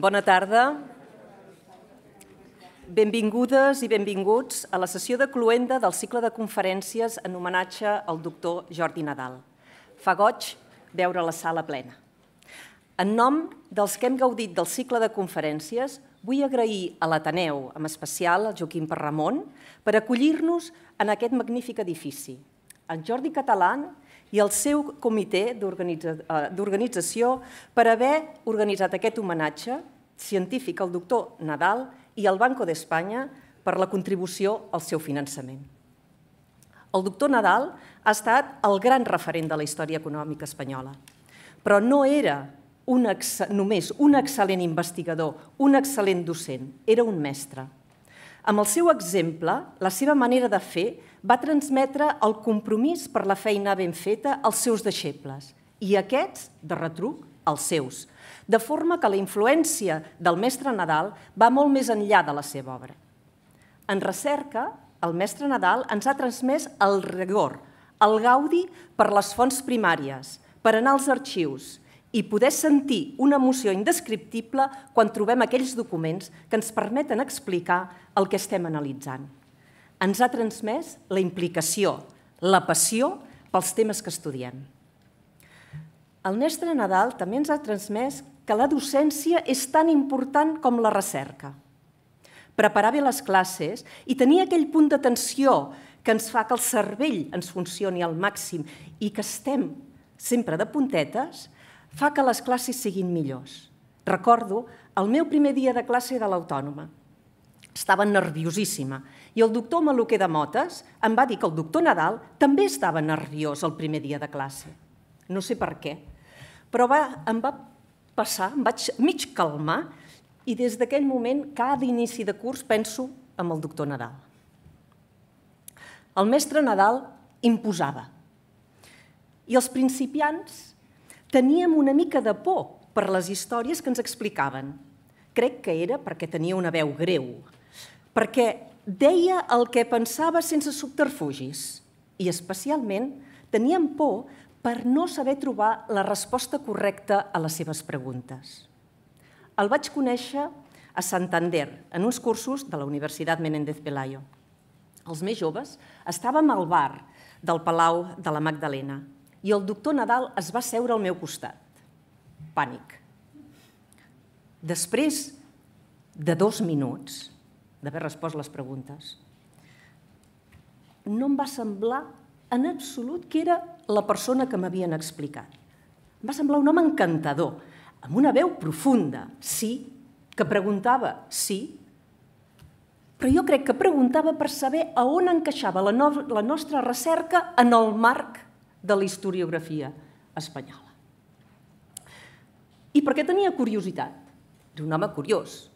Bona tarda. Benvingudes i benvinguts a la sessió de cluenda del cicle de conferències en homenatge al doctor Jordi Nadal. Fa goig veure la sala plena. En nom dels que hem gaudit del cicle de conferències, vull agrair a l'Ateneu, en especial al Joaquim Perramon, per acollir-nos en aquest magnífic edifici. El Jordi Català i el seu comitè eh, d'organització per haver organitzat aquest homenatge científic al doctor Nadal i al Banco d'Espanya per la contribució al seu finançament. El doctor Nadal ha estat el gran referent de la història econòmica espanyola, però no era un només un excel·lent investigador, un excel·lent docent, era un mestre. Amb el seu exemple, la seva manera de fer va transmetre el compromís per la feina ben feta als seus deixebles i aquests, de retruc, als seus, de forma que la influència del mestre Nadal va molt més enllà de la seva obra. En recerca, el mestre Nadal ens ha transmès el rigor, el gaudi per les fonts primàries, per anar als arxius i poder sentir una emoció indescriptible quan trobem aquells documents que ens permeten explicar el que estem analitzant. Ens ha transmès la implicació, la passió pels temes que estudiem. El mestre Nadal també ens ha transmès que la docència és tan important com la recerca. Preparar bé les classes i tenir aquell punt d'atenció que ens fa que el cervell ens funcioni al màxim i que estem sempre de puntetes, fa que les classes siguin millors. Recordo el meu primer dia de classe de l'autònoma. Estava nerviosíssima i el doctor Maluquer de Motes em va dir que el doctor Nadal també estava nerviós el primer dia de classe. No sé per què, però va, em va passar, em vaig mig calmar i des d'aquell moment, cada inici de curs, penso en el doctor Nadal. El mestre Nadal imposava. I els principiants teníem una mica de por per les històries que ens explicaven. Crec que era perquè tenia una veu greu, perquè deia el que pensava sense subterfugis i especialment teníem por per no saber trobar la resposta correcta a les seves preguntes. El vaig conèixer a Santander, en uns cursos de la Universitat Menéndez Pelayo. Els més joves estàvem al bar del Palau de la Magdalena i el doctor Nadal es va seure al meu costat. Pànic. Després de dos minuts d'haver respost les preguntes, no em va semblar en absolut que era la persona que m'havien explicat. Em va semblar un home encantador, amb una veu profunda, sí, que preguntava, sí, però jo crec que preguntava per saber a on encaixava la, no la nostra recerca en el marc de la historiografia espanyola. I per què tenia curiositat? D'un home curiós.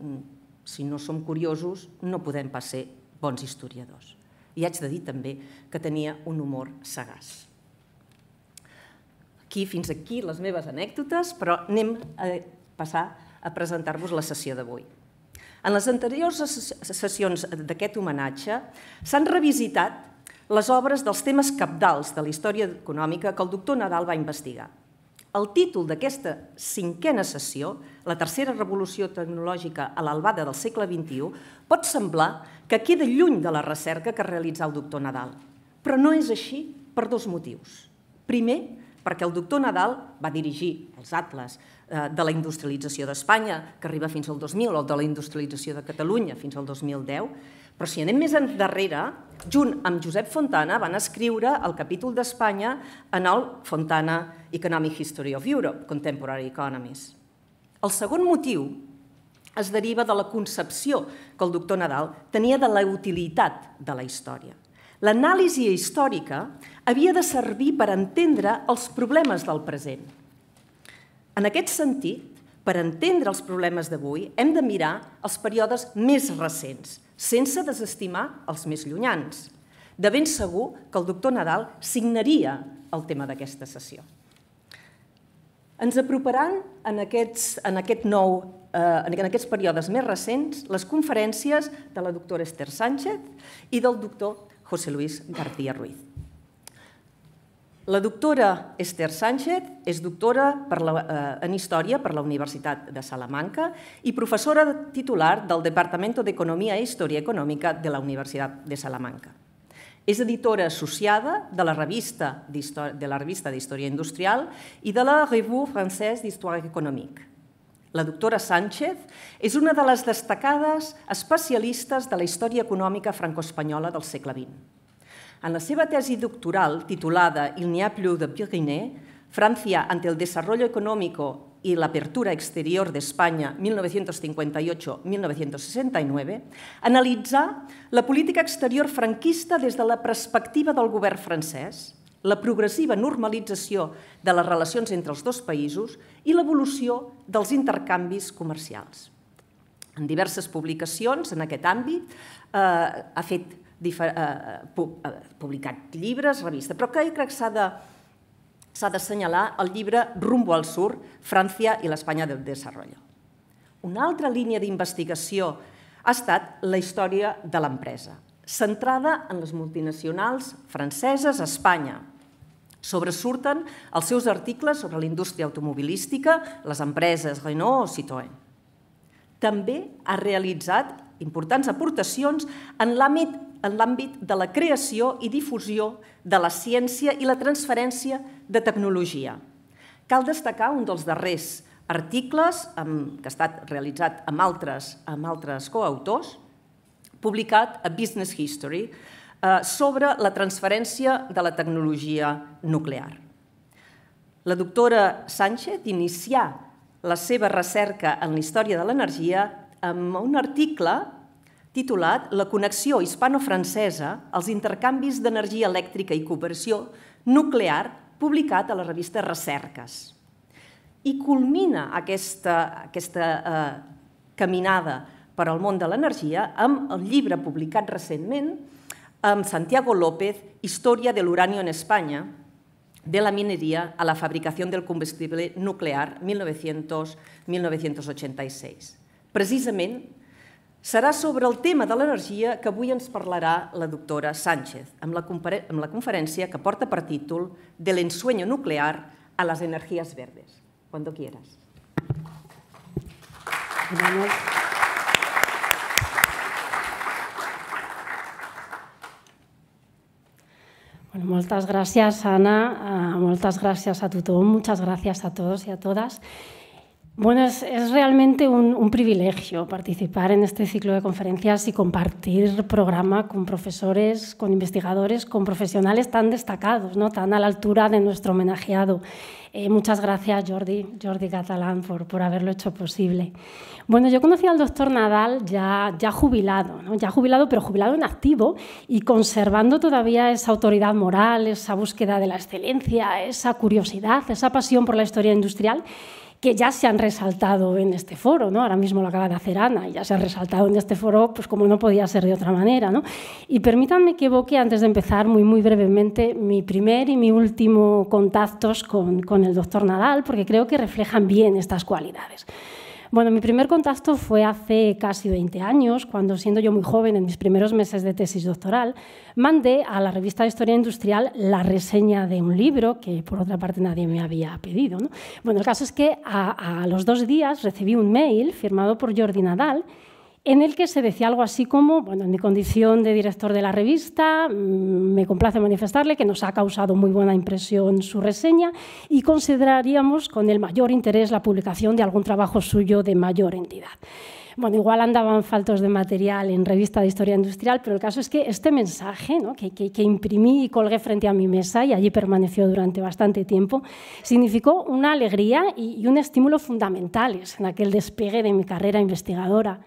Mm, si no som curiosos, no podem pas ser bons historiadors. I haig de dir també que tenia un humor sagàs. Aquí, fins aquí, les meves anècdotes, però anem a passar a presentar-vos la sessió d'avui. En les anteriors sessions d'aquest homenatge s'han revisitat les obres dels temes capdals de la història econòmica que el doctor Nadal va investigar. El títol d'aquesta cinquena sessió, la tercera revolució tecnològica a l'albada del segle XXI, pot semblar que queda lluny de la recerca que realitza el doctor Nadal. Però no és així per dos motius. Primer, perquè el doctor Nadal va dirigir els atles eh, de la industrialització d'Espanya, que arriba fins al 2000, o de la industrialització de Catalunya fins al 2010, però si anem més endarrere, junt amb Josep Fontana van escriure el capítol d'Espanya en el Fontana Economic History of Europe, Contemporary Economies. El segon motiu es deriva de la concepció que el doctor Nadal tenia de la utilitat de la història. L'anàlisi històrica havia de servir per entendre els problemes del present. En aquest sentit, per entendre els problemes d'avui, hem de mirar els períodes més recents, sense desestimar els més llunyans. De ben segur que el doctor Nadal signaria el tema d'aquesta sessió. Ens aproparan en, aquests, en, aquest nou, eh, en aquests períodes més recents les conferències de la doctora Esther Sánchez i del doctor José Luis García Ruiz. La doctora Esther Sánchez és doctora per la, eh, en Història per la Universitat de Salamanca i professora titular del Departament d'Economia i Història Econòmica de la Universitat de Salamanca. És editora associada de la revista d'Història Industrial i de la Revue Française d'Histoire Économique. La doctora Sánchez és una de les destacades especialistes de la història econòmica franco-espanyola del segle XX. En la seva tesi doctoral, titulada Il n'y a plus de Pyrénées, Francia ante el desarrollo económico y la apertura exterior de España 1958-1969, analitzar la política exterior franquista des de la perspectiva del govern francès, la progressiva normalització de les relacions entre els dos països i l'evolució dels intercanvis comercials. En diverses publicacions en aquest àmbit eh, ha fet publicat llibres, revista, però crec que s'ha de s'ha d'assenyalar el llibre Rumbo al Sur, França i l'Espanya del Desarrollo. Una altra línia d'investigació ha estat la història de l'empresa, centrada en les multinacionals franceses a Espanya, Sobresurten els seus articles sobre la indústria automobilística, les empreses Renault o Citroën. També ha realitzat importants aportacions en l'àmbit en l'àmbit de la creació i difusió de la ciència i la transferència de tecnologia. Cal destacar un dels darrers articles que ha estat realitzat amb altres, amb altres coautors, publicat a Business History, Eh, sobre la transferència de la tecnologia nuclear. La doctora Sánchez inicià la seva recerca en la història de l'energia amb un article titulat La connexió hispano-francesa, els intercanvis d'energia elèctrica i cooperació nuclear, publicat a la revista Recerques. I culmina aquesta, aquesta eh, caminada per al món de l'energia amb el llibre publicat recentment amb Santiago López, Història de l'uranio en Espanya, de la mineria a la fabricació del combustible nuclear 1900-1986. Precisament, serà sobre el tema de l'energia que avui ens parlarà la doctora Sánchez, amb la, amb la conferència que porta per títol De l'ensueño nuclear a les energies verdes. Cuando quieras. Gràcies. Bueno, muchas gracias, Ana. Uh, muchas gracias a todos. Muchas gracias a todos y a todas. Bueno, es, realmente un, privilegio participar en este ciclo de conferencias y compartir programa con profesores, con investigadores, con profesionales tan destacados, ¿no? tan a la altura de nuestro homenajeado. Eh, muchas gracias, Jordi, Jordi Catalán, por, por haberlo hecho posible. Bueno, yo conocí al doctor Nadal ya, ya jubilado, ¿no? ya jubilado, pero jubilado en activo y conservando todavía esa autoridad moral, esa búsqueda de la excelencia, esa curiosidad, esa pasión por la historia industrial que ya se han resaltado en este foro, ¿no? ahora mismo lo acaba de hacer Ana, y ya se ha resaltado en este foro, pues como no podía ser de otra manera. ¿no? Y permítanme que evoque, antes de empezar, muy, muy brevemente, mi primer y mi último contactos con, con el doctor Nadal, porque creo que reflejan bien estas cualidades. Bueno, mi primer contacto fue hace casi 20 años, cuando siendo yo muy joven, en mis primeros meses de tesis doctoral, mandé a la revista de Historia Industrial la reseña de un libro que, por otra parte, nadie me había pedido. Bueno, el caso es que a, a los dos días recibí un mail firmado por Jordi Nadal en el que se decía algo así como, bueno, en mi condición de director de la revista, mm, me complace manifestarle que nos ha causado muy buena impresión su reseña y consideraríamos con el mayor interés la publicación de algún trabajo suyo de mayor entidad. Bueno, igual andaban faltos de material en revista de historia industrial, pero el caso es que este mensaje ¿no? que, que, que, imprimí y colgué frente a mi mesa y allí permaneció durante bastante tiempo, significó una alegría y, y un estímulo fundamentales en aquel despegue de mi carrera investigadora.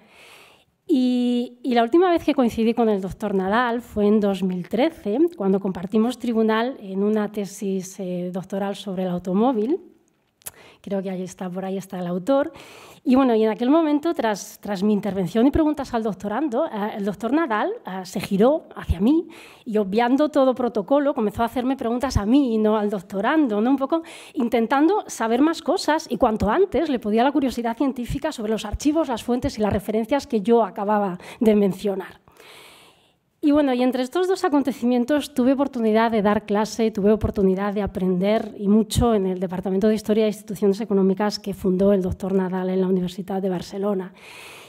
Y, y, la última vez que coincidí con el doctor Nadal fue en 2013, cuando compartimos tribunal en una tesis eh, doctoral sobre el automóvil. Creo que ahí está, por ahí está el autor. Y bueno, y en aquel momento, tras, tras mi intervención y preguntas al doctorando, eh, el doctor Nadal eh, se giró hacia mí y obviando todo protocolo, comenzó a hacerme preguntas a mí y no al doctorando, ¿no? un poco intentando saber más cosas y cuanto antes le podía la curiosidad científica sobre los archivos, las fuentes y las referencias que yo acababa de mencionar. Y bueno, y entre estos dos acontecimientos tuve oportunidad de dar clase, tuve oportunidad de aprender y mucho en el Departamento de Historia e Instituciones Económicas que fundó el doctor Nadal en la Universidad de Barcelona.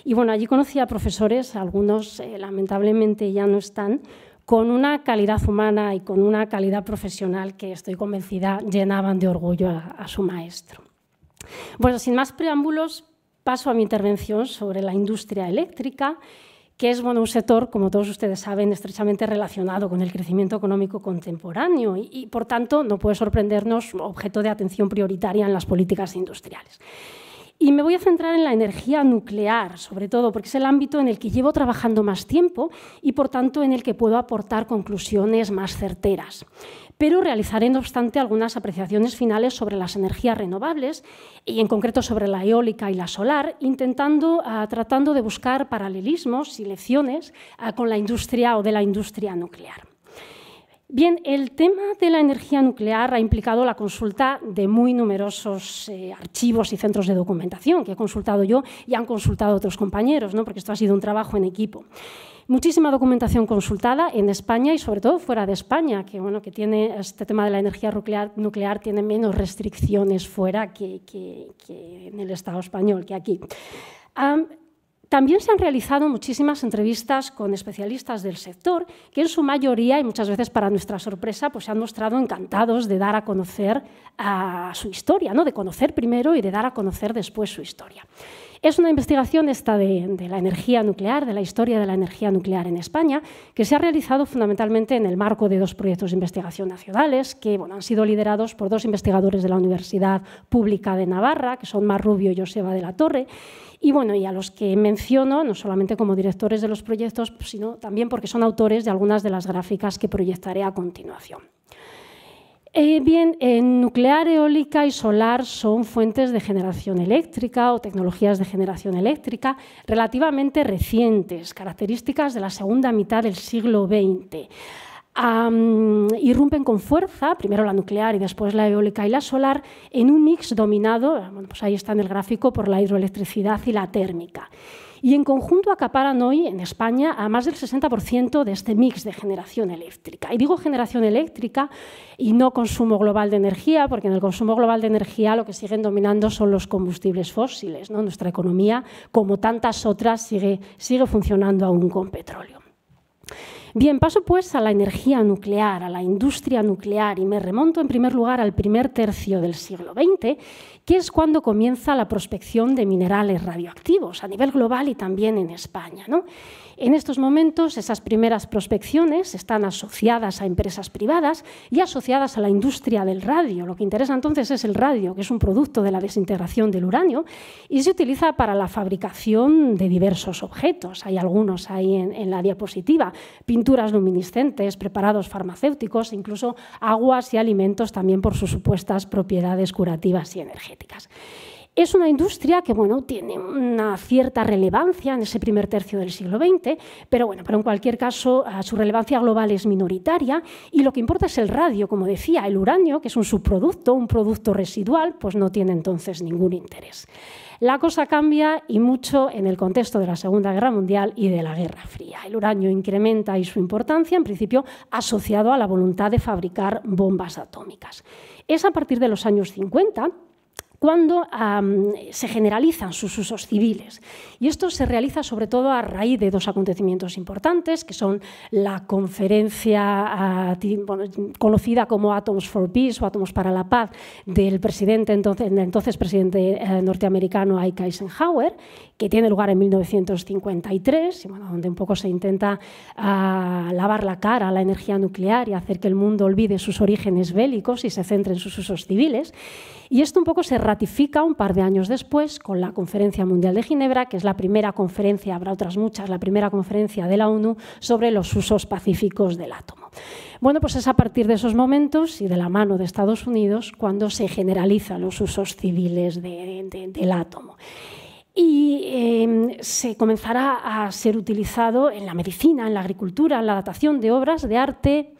Y bueno, allí conocí a profesores, algunos eh, lamentablemente ya no están, con una calidad humana y con una calidad profesional que estoy convencida llenaban de orgullo a, a su maestro. Bueno, sin más preámbulos, paso a mi intervención sobre la industria eléctrica que es bueno, un sector, como todos ustedes saben, estrechamente relacionado con el crecimiento económico contemporáneo y, y, por tanto, no puede sorprendernos objeto de atención prioritaria en las políticas industriales. Y me voy a centrar en la energía nuclear, sobre todo, porque es el ámbito en el que llevo trabajando más tiempo y, por tanto, en el que puedo aportar conclusiones más certeras pero realizaré, no obstante, algunas apreciaciones finales sobre las energías renovables y, en concreto, sobre la eólica y la solar, intentando, uh, tratando de buscar paralelismos y lecciones uh, con la industria o de la industria nuclear. Bien, el tema de la energía nuclear ha implicado la consulta de muy numerosos eh, archivos y centros de documentación que he consultado yo y han consultado otros compañeros, ¿no? porque esto ha sido un trabajo en equipo. Muchísima documentación consultada en España y sobre todo fuera de España, que, bueno, que tiene este tema de la energía nuclear, tiene menos restricciones fuera que, en el Estado español, que aquí. También se han realizado muchísimas entrevistas con especialistas del sector, que en su mayoría, y muchas veces para nuestra sorpresa, pues se han mostrado encantados de dar a conocer su historia, ¿no? de conocer primero y de dar a conocer después su historia. Es una investigación esta de, la energía nuclear, de la historia de la energía nuclear en España, que se ha realizado fundamentalmente en el marco de dos proyectos de investigación nacionales que bueno, han sido liderados por dos investigadores de la Universidad Pública de Navarra, que son Mar Rubio y Joseba de la Torre, y, bueno, y a los que menciono, no solamente como directores de los proyectos, sino también porque son autores de algunas de las gráficas que proyectaré a continuación. Eh, bien, en nuclear, eólica y solar son fuentes de generación eléctrica o tecnologías de generación eléctrica relativamente recientes, características de la segunda mitad del siglo XX um, irrumpen con fuerza, primero la nuclear y después la eólica y la solar, en un mix dominado, bueno, pues ahí está en el gráfico, por la hidroelectricidad y la térmica. Y en conjunto acaparan hoy en España a más del 60% de este mix de generación eléctrica. Y digo generación eléctrica y no consumo global de energía, porque en el consumo global de energía lo que siguen dominando son los combustibles fósiles. ¿no? Nuestra economía, como tantas otras, sigue, sigue funcionando aún con petróleo. Bien, paso pues a la energía nuclear, a la industria nuclear y me remonto en primer lugar al primer tercio del siglo XX, que es cuando comienza la prospección de minerales radioactivos a nivel global y también en España. ¿no? En estos momentos, esas primeras prospecciones están asociadas a empresas privadas y asociadas a la industria del radio. Lo que interesa entonces es el radio, que es un producto de la desintegración del uranio y se utiliza para la fabricación de diversos objetos. Hay algunos ahí en, en la diapositiva, pinturas luminiscentes, preparados farmacéuticos, incluso aguas y alimentos también por sus supuestas propiedades curativas y energéticas. Es una industria que bueno, tiene una cierta relevancia en ese primer tercio del siglo XX, pero, bueno, pero en cualquier caso su relevancia global es minoritaria y lo que importa es el radio, como decía, el uranio, que es un subproducto, un producto residual, pues no tiene entonces ningún interés. La cosa cambia y mucho en el contexto de la Segunda Guerra Mundial y de la Guerra Fría. El uranio incrementa y su importancia, en principio, asociado a la voluntad de fabricar bombas atómicas. Es a partir de los años 50 cuando um, se generalizan sus usos civiles. Y esto se realiza sobre todo a raíz de dos acontecimientos importantes, que son la conferencia uh, conocida como Atoms for Peace o Átomos para la Paz del presidente, entonces, entonces presidente eh, norteamericano Ike Eisenhower, que tiene lugar en 1953, y, bueno, donde un poco se intenta uh, lavar la cara a la energía nuclear y hacer que el mundo olvide sus orígenes bélicos y se centre en sus usos civiles. Y esto un poco se ratifica un par de años después con la Conferencia Mundial de Ginebra, que es la primera conferencia, habrá otras muchas, la primera conferencia de la ONU sobre los usos pacíficos del átomo. Bueno, pues es a partir de esos momentos y de la mano de Estados Unidos cuando se generalizan los usos civiles de, de, del átomo y eh, se comenzará a ser utilizado en la medicina, en la agricultura, en la datación de obras de arte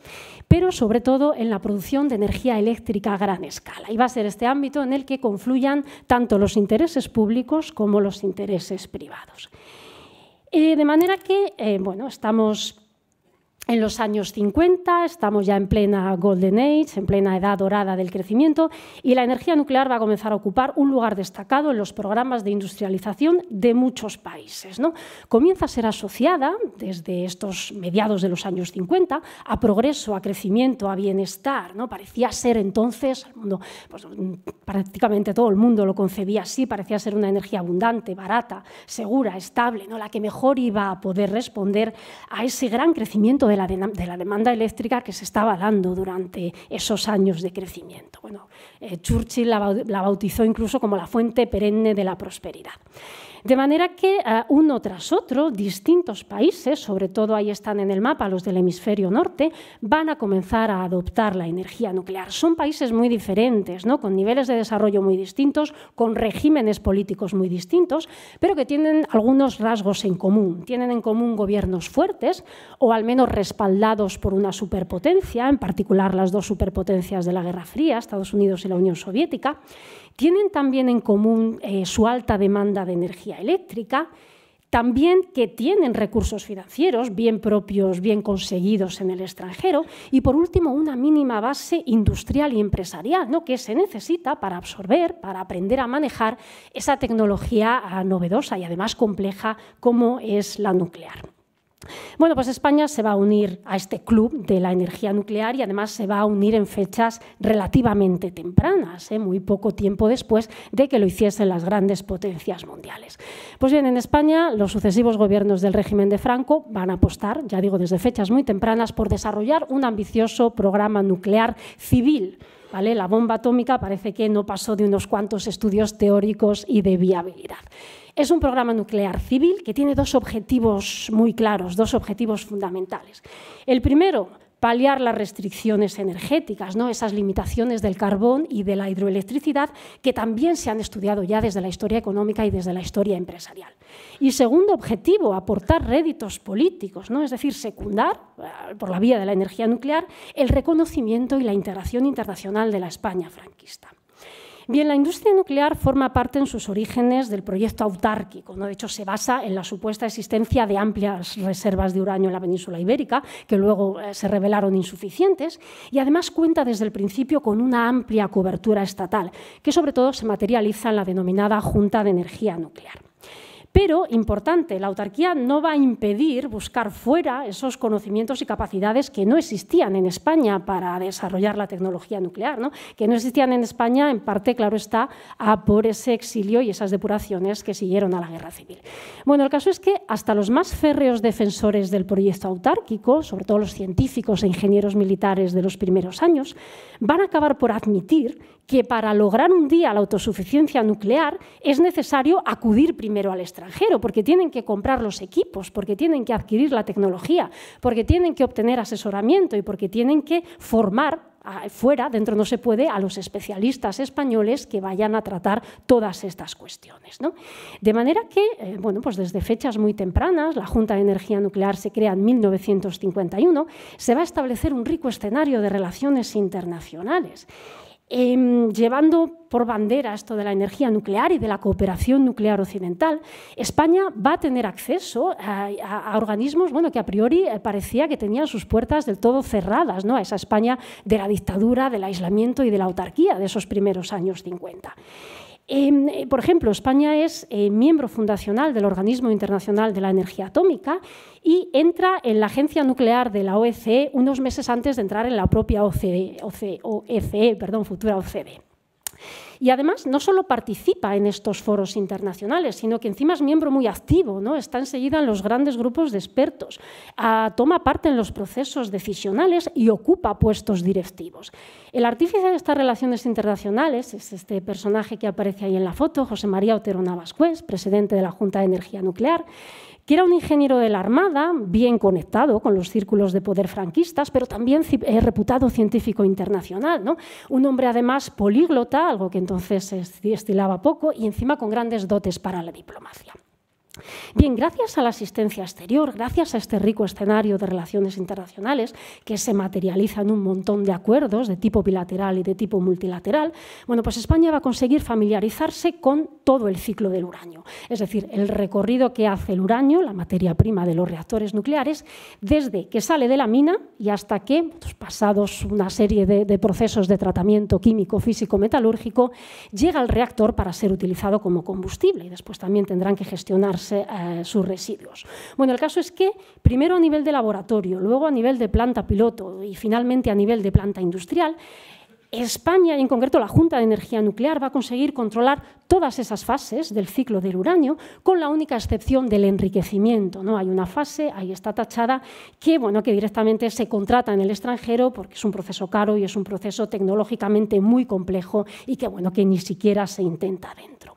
pero sobre todo en la producción de energía eléctrica a gran escala. Y va a ser este ámbito en el que confluyan tanto los intereses públicos como los intereses privados. Eh, de manera que, eh, bueno, estamos en los años 50, estamos ya en plena Golden Age, en plena edad dorada del crecimiento, y la energía nuclear va a comenzar a ocupar un lugar destacado en los programas de industrialización de muchos países. ¿no? Comienza a ser asociada, desde estos mediados de los años 50, a progreso, a crecimiento, a bienestar. ¿no? Parecía ser entonces, mundo, pues, prácticamente todo el mundo lo concebía así, parecía ser una energía abundante, barata, segura, estable, ¿no? la que mejor iba a poder responder a ese gran crecimiento de de la, demanda eléctrica que se estaba dando durante esos años de crecimiento. Bueno, eh, Churchill la bautizó incluso como la fuente perenne de la prosperidad. De manera que eh, uno tras otro, distintos países, sobre todo ahí están en el mapa los del hemisferio norte, van a comenzar a adoptar la energía nuclear. Son países muy diferentes, ¿no? con niveles de desarrollo muy distintos, con regímenes políticos muy distintos, pero que tienen algunos rasgos en común. Tienen en común gobiernos fuertes o al menos respaldados por una superpotencia, en particular las dos superpotencias de la Guerra Fría, Estados Unidos y la Unión Soviética tienen también en común eh, su alta demanda de energía eléctrica, también que tienen recursos financieros, bien propios, bien conseguidos en el extranjero, y por último una mínima base industrial y empresarial, ¿no? que se necesita para absorber, para aprender a manejar esa tecnología ah, novedosa y además compleja como es la nuclear. Bueno, pues España se va a unir a este club de la energía nuclear y además se va a unir en fechas relativamente tempranas, ¿eh? muy poco tiempo después de que lo hiciesen las grandes potencias mundiales. Pues bien, en España los sucesivos gobiernos del régimen de Franco van a apostar, ya digo, desde fechas muy tempranas, por desarrollar un ambicioso programa nuclear civil. ¿Vale? La bomba atómica parece que no pasó de unos cuantos estudios teóricos y de viabilidad. Es un programa nuclear civil que tiene dos objetivos muy claros, dos objetivos fundamentales. El primero, paliar las restricciones energéticas, ¿no? esas limitaciones del carbón y de la hidroelectricidad que también se han estudiado ya desde la historia económica y desde la historia empresarial. Y segundo objetivo, aportar réditos políticos, ¿no? es decir, secundar, eh, por la vía de la energía nuclear, el reconocimiento y la integración internacional de la España franquista. Bien, la industria nuclear forma parte en sus orígenes del proyecto autárquico. ¿no? De hecho, se basa en la supuesta existencia de amplias reservas de uranio en la península ibérica, que luego eh, se revelaron insuficientes, y además cuenta desde el principio con una amplia cobertura estatal, que sobre todo se materializa en la denominada Junta de Energía Nuclear. Pero, importante, la autarquía no va a impedir buscar fuera esos conocimientos y capacidades que no existían en España para desarrollar la tecnología nuclear, ¿no? que no existían en España, en parte, claro está, por ese exilio y esas depuraciones que siguieron a la guerra civil. Bueno, el caso es que hasta los más férreos defensores del proyecto autárquico, sobre todo los científicos e ingenieros militares de los primeros años, van a acabar por admitir que para lograr un día la autosuficiencia nuclear es necesario acudir primero al extranjero, porque tienen que comprar los equipos, porque tienen que adquirir la tecnología, porque tienen que obtener asesoramiento y porque tienen que formar fuera, dentro no se puede, a los especialistas españoles que vayan a tratar todas estas cuestiones. De manera que, eh, bueno, pues desde fechas muy tempranas, la Junta de Energía Nuclear se crea en 1951, se va a establecer un rico escenario de relaciones internacionales. Em, llevando por bandera esto de la energía nuclear y de la cooperación nuclear occidental, España va a tener acceso a, organismos bueno, que a priori eh, parecía que tenían sus puertas del todo cerradas, ¿no? a esa España de la dictadura, del aislamiento y de la autarquía de esos primeros años 50. Em, eh, por ejemplo, España es eh, miembro fundacional del Organismo Internacional de la Energía Atómica y entra en la agencia nuclear de la OECE unos meses antes de entrar en la propia OCDE, OCE, perdón, futura OCDE. Y además no solo participa en estos foros internacionales, sino que encima es miembro muy activo, ¿no? está enseguida en los grandes grupos de expertos, ah, toma parte en los procesos decisionales y ocupa puestos directivos. El artífice de estas relaciones internacionales es este personaje que aparece ahí en la foto, José María Otero Navascués, presidente de la Junta de Energía Nuclear, que era un ingeniero de la Armada, bien conectado con los círculos de poder franquistas, pero también eh, reputado científico internacional. ¿no? Un hombre además políglota, algo que entonces se estilaba poco, y encima con grandes dotes para la diplomacia. Bien, gracias a la asistencia exterior, gracias a este rico escenario de relaciones internacionales que se materializa en un montón de acuerdos de tipo bilateral y de tipo multilateral, bueno, pues España va a conseguir familiarizarse con todo el ciclo del uranio, es decir, el recorrido que hace el uranio, la materia prima de los reactores nucleares, desde que sale de la mina y hasta que, pues, pasados una serie de, de procesos de tratamiento químico, físico, metalúrgico, llega al reactor para ser utilizado como combustible y después también tendrán que gestionarse eh, sus residuos. Bueno, el caso es que primero a nivel de laboratorio, luego a nivel de planta piloto y finalmente a nivel de planta industrial, España y en concreto la Junta de Energía Nuclear va a conseguir controlar todas esas fases del ciclo del uranio con la única excepción del enriquecimiento. ¿no? Hay una fase, ahí está tachada, que, bueno, que directamente se contrata en el extranjero porque es un proceso caro y es un proceso tecnológicamente muy complejo y que, bueno, que ni siquiera se intenta dentro.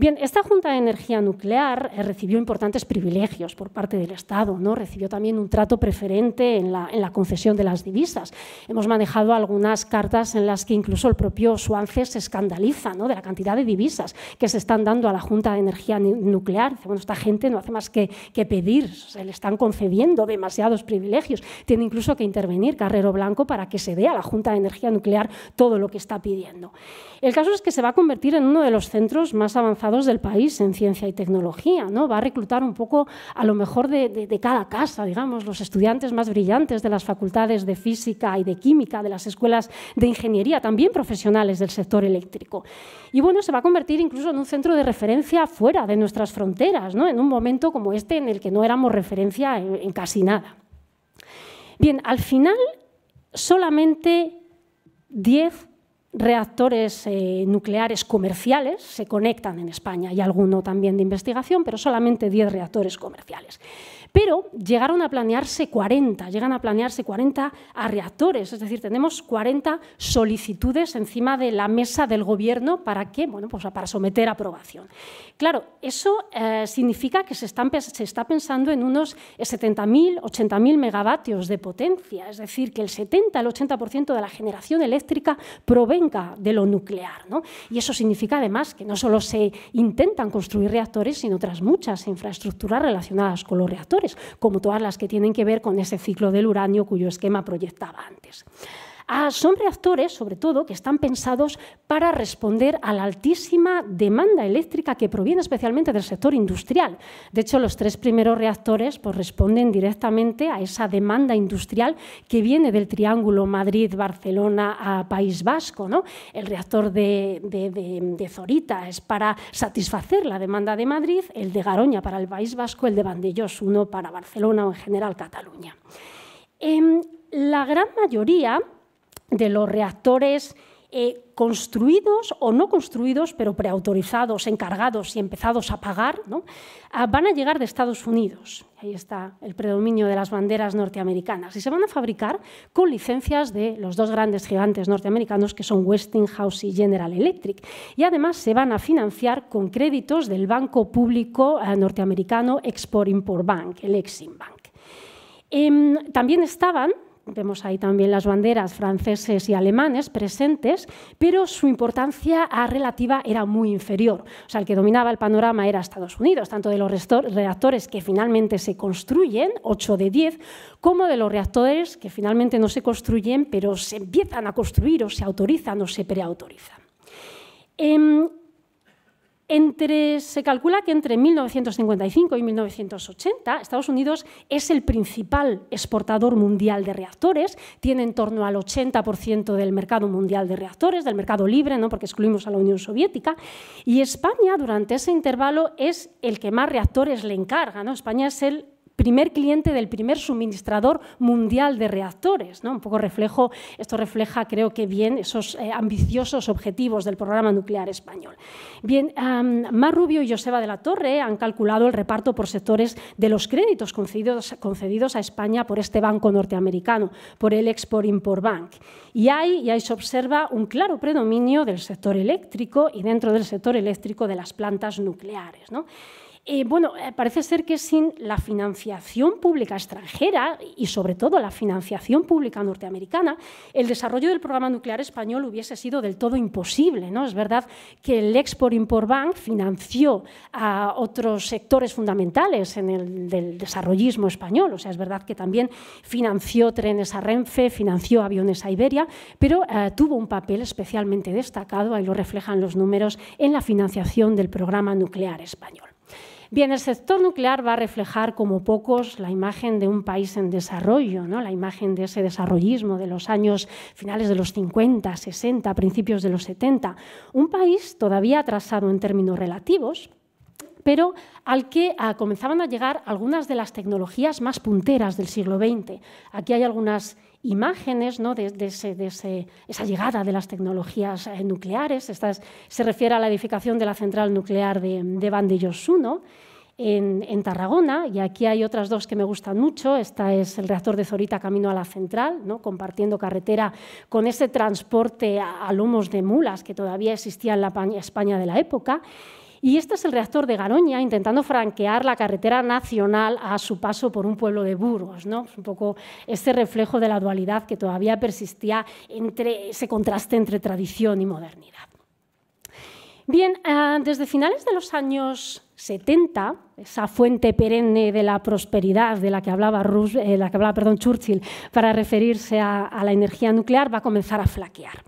Bien, esta Junta de Energía Nuclear eh, recibió importantes privilegios por parte del Estado, ¿no? recibió también un trato preferente en la, concesión de las divisas. Hemos manejado algunas cartas en las que incluso el propio Suance se escandaliza ¿no? de la cantidad de divisas que se están dando a la Junta de Energía Nuclear. Bueno, esta gente no hace más que, que pedir, se le están concediendo demasiados privilegios. Tiene incluso que intervenir Carrero Blanco para que se dé a la Junta de Energía Nuclear todo lo que está pidiendo. El caso es que se va a convertir en uno de los centros más avanzados del país en ciencia y tecnología. ¿no? Va a reclutar un poco a lo mejor de, cada casa, digamos, los estudiantes más brillantes de las facultades de física y de química, de las escuelas de ingeniería, también profesionales del sector eléctrico. Y bueno, se va a convertir incluso en un centro de referencia fuera de nuestras fronteras, ¿no? en un momento como este en el que no éramos referencia en, casi nada. Bien, al final solamente 10 reactores eh, nucleares comerciales se conectan en España y alguno también de investigación, pero solamente 10 reactores comerciales. Pero llegaron a planearse 40, llegan a planearse 40 a reactores, es decir, tenemos 40 solicitudes encima de la mesa del Gobierno para que, bueno, pues para someter a aprobación. Claro, eso eh, significa que se, se, está pensando en unos 70.000, 80.000 megavatios de potencia, es decir, que el 70, el 80% de la generación eléctrica provenga de lo nuclear. ¿no? Y eso significa además que no solo se intentan construir reactores, sino otras muchas infraestructuras relacionadas con los reactores como todas las que tienen que ver con ese ciclo del uranio cuyo esquema proyectaba antes. Ah, son reactores, sobre todo, que están pensados para responder a la altísima demanda eléctrica que proviene especialmente del sector industrial. De hecho, los tres primeros reactores pues, responden directamente a esa demanda industrial que viene del triángulo Madrid-Barcelona a País Vasco. ¿no? El reactor de, de, Zorita es para satisfacer la demanda de Madrid, el de Garoña para el País Vasco, el de Vandellós uno para Barcelona o en general Cataluña. Em, la gran mayoría de los reactores eh, construidos o no construidos, pero preautorizados, encargados y empezados a pagar, ah, van a llegar de Estados Unidos. Ahí está el predominio de las banderas norteamericanas. Y se van a fabricar con licencias de los dos grandes gigantes norteamericanos, que son Westinghouse y General Electric. Y además se van a financiar con créditos del banco público eh, norteamericano Export-Import Bank, el Exim Bank. Em, también estaban Vemos ahí también las banderas franceses y alemanes presentes, pero su importancia relativa era muy inferior. O sea, el que dominaba el panorama era Estados Unidos, tanto de los reactores que finalmente se construyen, 8 de 10, como de los reactores que finalmente no se construyen, pero se empiezan a construir o se autorizan o se preautorizan. Em, entre, se calcula que entre 1955 y 1980 Estados Unidos es el principal exportador mundial de reactores, tiene en torno al 80% del mercado mundial de reactores, del mercado libre, ¿no? porque excluimos a la Unión Soviética, y España durante ese intervalo es el que más reactores le encarga. ¿no? España es el primer cliente del primer suministrador mundial de reactores. ¿no? Un poco reflejo, esto refleja, creo que bien, esos eh, ambiciosos objetivos del programa nuclear español. Bien, Mar Rubio y Joseba de la Torre han calculado el reparto por sectores de los créditos concedidos, concedidos a España por este banco norteamericano, por el Export-Import Bank. Y ahí, y ahí se observa un claro predominio del sector eléctrico y dentro del sector eléctrico de las plantas nucleares. ¿no? Eh, bueno, eh, parece ser que sin la financiación pública extranjera y sobre todo la financiación pública norteamericana, el desarrollo del programa nuclear español hubiese sido del todo imposible. ¿no? Es verdad que el Export-Import Bank financió a otros sectores fundamentales en el del desarrollismo español. O sea, es verdad que también financió trenes a Renfe, financió aviones a Iberia, pero eh, tuvo un papel especialmente destacado, ahí lo reflejan los números, en la financiación del programa nuclear español. Bien, el sector nuclear va a reflejar como pocos la imagen de un país en desarrollo, ¿no? la imagen de ese desarrollismo de los años finales de los 50, 60, principios de los 70. Un país todavía atrasado en términos relativos, pero al que ah, comenzaban a llegar algunas de las tecnologías más punteras del siglo XX. Aquí hay algunas imágenes ¿no? de, esa llegada de las tecnologías eh, nucleares. Esta se refiere a la edificación de la central nuclear de, de Vandellós 1 en, Tarragona, y aquí hay otras dos que me gustan mucho. Esta es el reactor de Zorita camino a la central, ¿no? compartiendo carretera con ese transporte a, a lomos de mulas que todavía existía en la España de la época. Y este es el reactor de Garoña intentando franquear la carretera nacional a su paso por un pueblo de Burgos. ¿no? un poco este reflejo de la dualidad que todavía persistía entre ese contraste entre tradición y modernidad. Bien, eh, desde finales de los años 70, esa fuente perenne de la prosperidad de la que hablaba, eh, la que hablaba perdón, Churchill para referirse a la energía nuclear va a comenzar a flaquear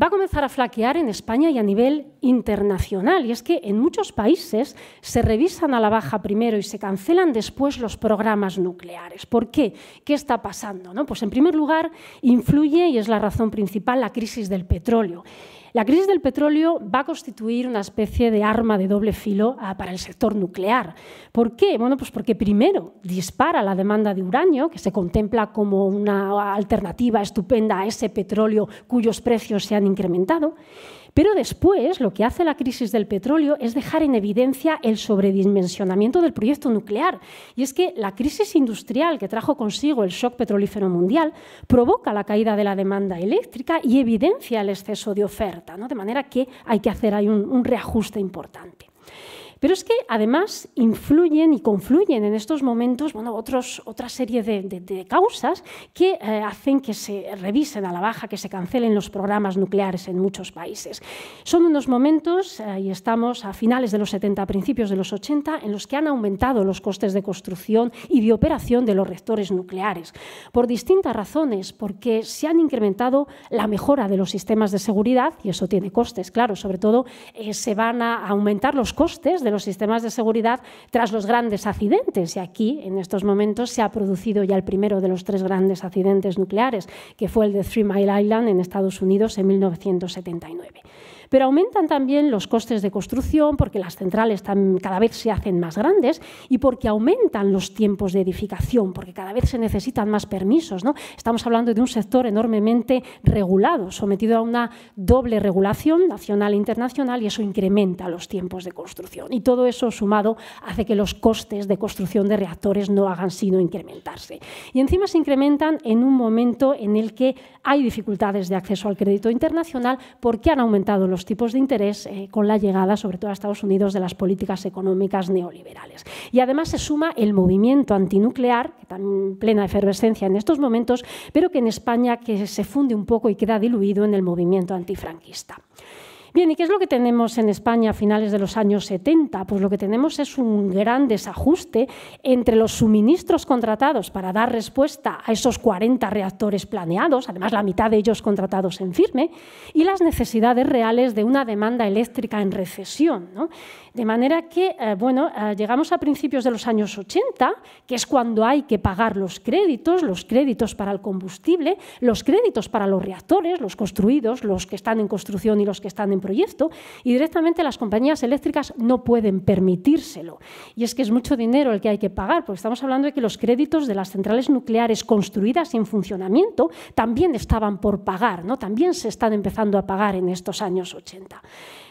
va a comenzar a flaquear en España y a nivel internacional. Y es que en muchos países se revisan a la baja primero y se cancelan después los programas nucleares. ¿Por qué? ¿Qué está pasando? ¿No? Pues en primer lugar, influye, y es la razón principal, la crisis del petróleo. La crisis del petróleo va a constituir una especie de arma de doble filo ah, para el sector nuclear. ¿Por qué? Bueno, pues porque primero dispara la demanda de uranio, que se contempla como una alternativa estupenda a ese petróleo cuyos precios se han incrementado. Pero después lo que hace la crisis del petróleo es dejar en evidencia el sobredimensionamiento del proyecto nuclear. Y es que la crisis industrial que trajo consigo el shock petrolífero mundial provoca la caída de la demanda eléctrica y evidencia el exceso de oferta, ¿no? de manera que hay que hacer ahí un reajuste importante. Pero es que además influyen y confluyen en estos momentos bueno, otros, otra serie de, causas que eh, hacen que se revisen a la baja, que se cancelen los programas nucleares en muchos países. Son unos momentos, eh, y estamos a finales de los 70, principios de los 80, en los que han aumentado los costes de construcción y de operación de los reactores nucleares, por distintas razones, porque se han incrementado la mejora de los sistemas de seguridad, y eso tiene costes, claro, sobre todo eh, se van a aumentar los costes los sistemas de seguridad tras los grandes accidentes. Y aquí, en estos momentos, se ha producido ya el primero de los tres grandes accidentes nucleares, que fue el de Three Mile Island en Estados Unidos en 1979. Pero aumentan también los costes de construcción porque las centrales cada vez se hacen más grandes y porque aumentan los tiempos de edificación, porque cada vez se necesitan más permisos. ¿no? Estamos hablando de un sector enormemente regulado, sometido a una doble regulación nacional e internacional y eso incrementa los tiempos de construcción. Y todo eso sumado hace que los costes de construcción de reactores no hagan sino incrementarse. Y encima se incrementan en un momento en el que hay dificultades de acceso al crédito internacional porque han aumentado los tipos de interés eh, con la llegada, sobre todo a Estados Unidos, de las políticas económicas neoliberales. Y además se suma el movimiento antinuclear, que en plena efervescencia en estos momentos, pero que en España que se funde un poco y queda diluido en el movimiento antifranquista. Bien, ¿y qué es lo que tenemos en España a finales de los años 70? Pues lo que tenemos es un gran desajuste entre los suministros contratados para dar respuesta a esos 40 reactores planeados, además la mitad de ellos contratados en firme, y las necesidades reales de una demanda eléctrica en recesión. ¿no? De manera que, eh, bueno, eh, llegamos a principios de los años 80, que es cuando hay que pagar los créditos, los créditos para el combustible, los créditos para los reactores, los construidos, los que están en construcción y los que están en proyecto, y directamente las compañías eléctricas no pueden permitírselo. Y es que es mucho dinero el que hay que pagar, porque estamos hablando de que los créditos de las centrales nucleares construidas en funcionamiento también estaban por pagar, ¿no? también se están empezando a pagar en estos años 80.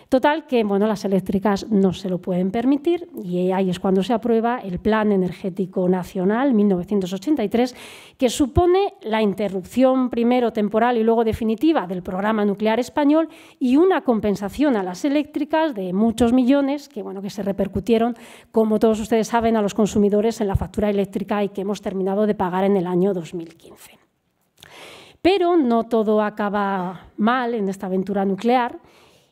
Total que bueno, las eléctricas no se lo pueden permitir y ahí es cuando se aprueba el Plan Energético Nacional 1983, que supone la interrupción primero temporal y luego definitiva del programa nuclear español y una compensación a las eléctricas de muchos millones que, bueno, que se repercutieron, como todos ustedes saben, a los consumidores en la factura eléctrica y que hemos terminado de pagar en el año 2015. Pero no todo acaba mal en esta aventura nuclear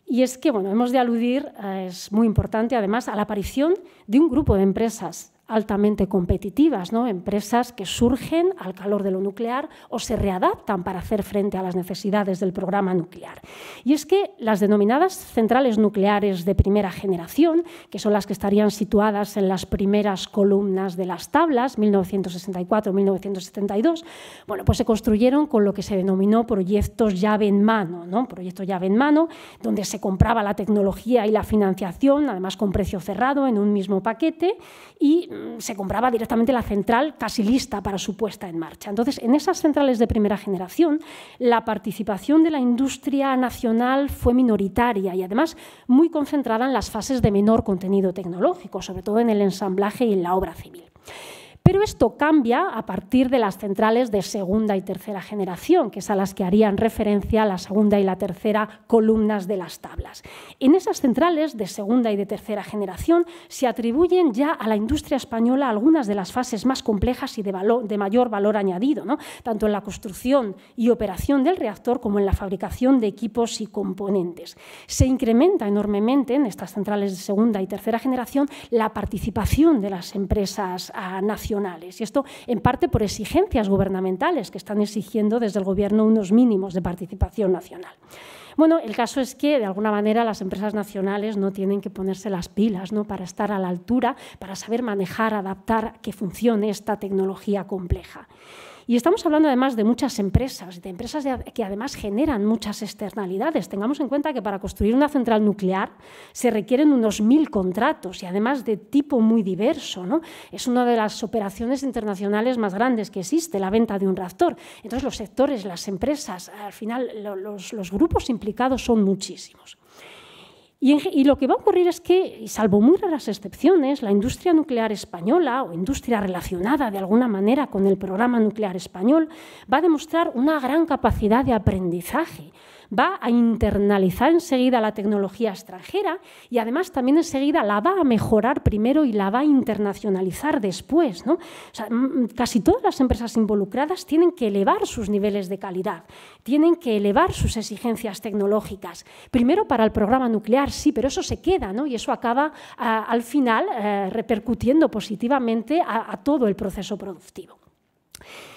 y es que bueno, hemos de aludir, eh, es muy importante además, a la aparición de un grupo de empresas altamente competitivas, empresas que surgen al calor de lo nuclear o se readaptan para hacer frente a las necesidades del programa nuclear. Y es que las denominadas centrales nucleares de primera generación, que son las que estarían situadas en las primeras columnas de las tablas, 1964-1972, bueno, pues se construyeron con lo que se denominó proyectos llave en mano, ¿no? proyecto llave en mano, donde se compraba la tecnología y la financiación, además con precio cerrado en un mismo paquete, y se compraba directamente la central casi lista para su puesta en marcha. Entonces, en esas centrales de primera generación, la participación de la industria nacional fue minoritaria y además muy concentrada en las fases de menor contenido tecnológico, sobre todo en el ensamblaje y en la obra civil. Pero esto cambia a partir de las centrales de segunda y tercera generación, que es a las que harían referencia la segunda y la tercera columnas de las tablas. En esas centrales de segunda y de tercera generación se atribuyen ya a la industria española algunas de las fases más complejas y de, de mayor valor añadido, ¿no? tanto en la construcción y operación del reactor como en la fabricación de equipos y componentes. Se incrementa enormemente en estas centrales de segunda y tercera generación la participación de las empresas ah, y esto en parte por exigencias gubernamentales que están exigiendo desde el Gobierno unos mínimos de participación nacional. Bueno, el caso es que de alguna manera las empresas nacionales no tienen que ponerse las pilas ¿no? para estar a la altura, para saber manejar, adaptar, que funcione esta tecnología compleja. Y estamos hablando además de muchas empresas, de empresas que además generan muchas externalidades. Tengamos en cuenta que para construir una central nuclear se requieren unos mil contratos y además de tipo muy diverso. ¿no? Es una de las operaciones internacionales más grandes que existe, la venta de un reactor. Entonces los sectores, las empresas, al final los, los grupos implicados son muchísimos. Y, lo que va a ocurrir es que, salvo muy raras excepciones, la industria nuclear española o industria relacionada de alguna manera con el programa nuclear español va a demostrar una gran capacidad de aprendizaje va a internalizar enseguida la tecnología extranjera y además también enseguida la va a mejorar primero y la va a internacionalizar después. ¿no? casi todas las empresas involucradas tienen que elevar sus niveles de calidad, tienen que elevar sus exigencias tecnológicas. Primero para el programa nuclear, sí, pero eso se queda ¿no? y eso acaba al final eh, repercutiendo positivamente a todo el proceso productivo.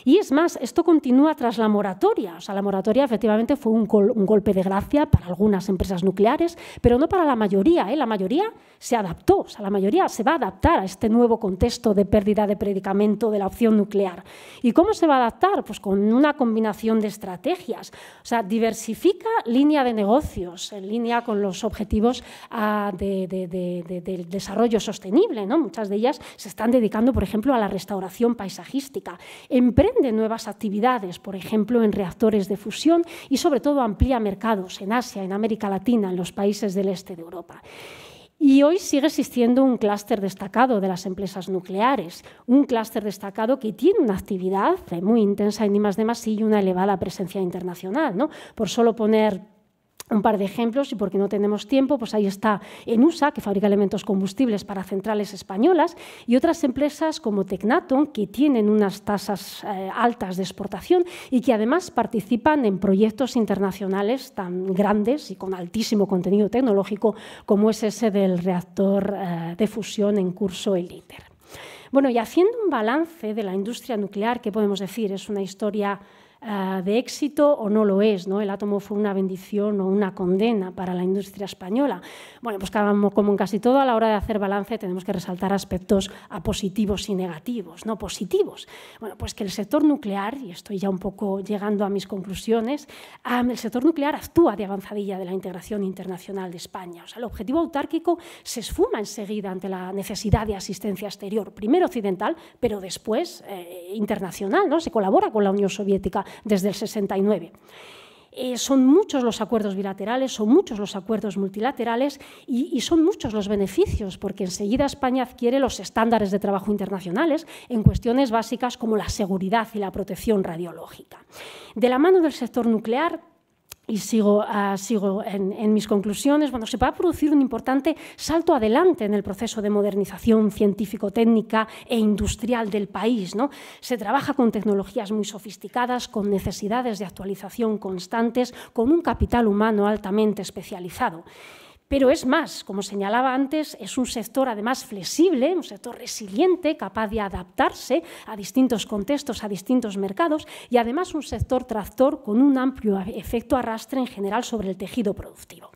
Y es más, esto continúa tras la moratoria. O sea, la moratoria efectivamente fue un, golpe de gracia para algunas empresas nucleares, pero no para la mayoría. ¿eh? La mayoría se adaptó, o sea, la mayoría se va a adaptar a este nuevo contexto de pérdida de predicamento de la opción nuclear. ¿Y cómo se va a adaptar? Pues con una combinación de estrategias. O sea, diversifica línea de negocios en línea con los objetivos ah, del desarrollo sostenible. ¿no? Muchas de ellas se están dedicando, por ejemplo, a la restauración paisajística emprende nuevas actividades, por ejemplo, en reactores de fusión y sobre todo amplía mercados en Asia, en América Latina, en los países del este de Europa. Y hoy sigue existiendo un clúster destacado de las empresas nucleares, un clúster destacado que tiene una actividad muy intensa en I+, D+, y una elevada presencia internacional. ¿no? Por solo poner un par de ejemplos, y porque no tenemos tiempo, pues ahí está ENUSA, que fabrica elementos combustibles para centrales españolas, y otras empresas como Tecnaton, que tienen unas tasas eh, altas de exportación y que además participan en proyectos internacionales tan grandes y con altísimo contenido tecnológico como es ese del reactor eh, de fusión en curso, el ITER. Bueno, y haciendo un balance de la industria nuclear, ¿qué podemos decir? Es una historia eh, de éxito o no lo es. ¿no? El átomo fue una bendición o una condena para la industria española. Bueno, pues como en casi todo, a la hora de hacer balance tenemos que resaltar aspectos positivos y negativos. ¿no? Positivos. Bueno, pues que el sector nuclear, y estoy ya un poco llegando a mis conclusiones, el sector nuclear actúa de avanzadilla de la integración internacional de España. O sea, el objetivo autárquico se esfuma enseguida ante la necesidad de asistencia exterior, primero occidental, pero después eh, internacional. ¿no? Se colabora con la Unión Soviética desde el 69. Eh, son muchos los acuerdos bilaterales, son muchos los acuerdos multilaterales y, y, son muchos los beneficios, porque enseguida España adquiere los estándares de trabajo internacionales en cuestiones básicas como la seguridad y la protección radiológica. De la mano del sector nuclear, y sigo, uh, sigo en, en, mis conclusiones, bueno, se va a producir un importante salto adelante en el proceso de modernización científico-técnica e industrial del país. ¿no? Se trabaja con tecnologías muy sofisticadas, con necesidades de actualización constantes, con un capital humano altamente especializado. Pero es más, como señalaba antes, es un sector además flexible, un sector resiliente, capaz de adaptarse a distintos contextos, a distintos mercados y además un sector tractor con un amplio efecto arrastre en general sobre el tejido productivo.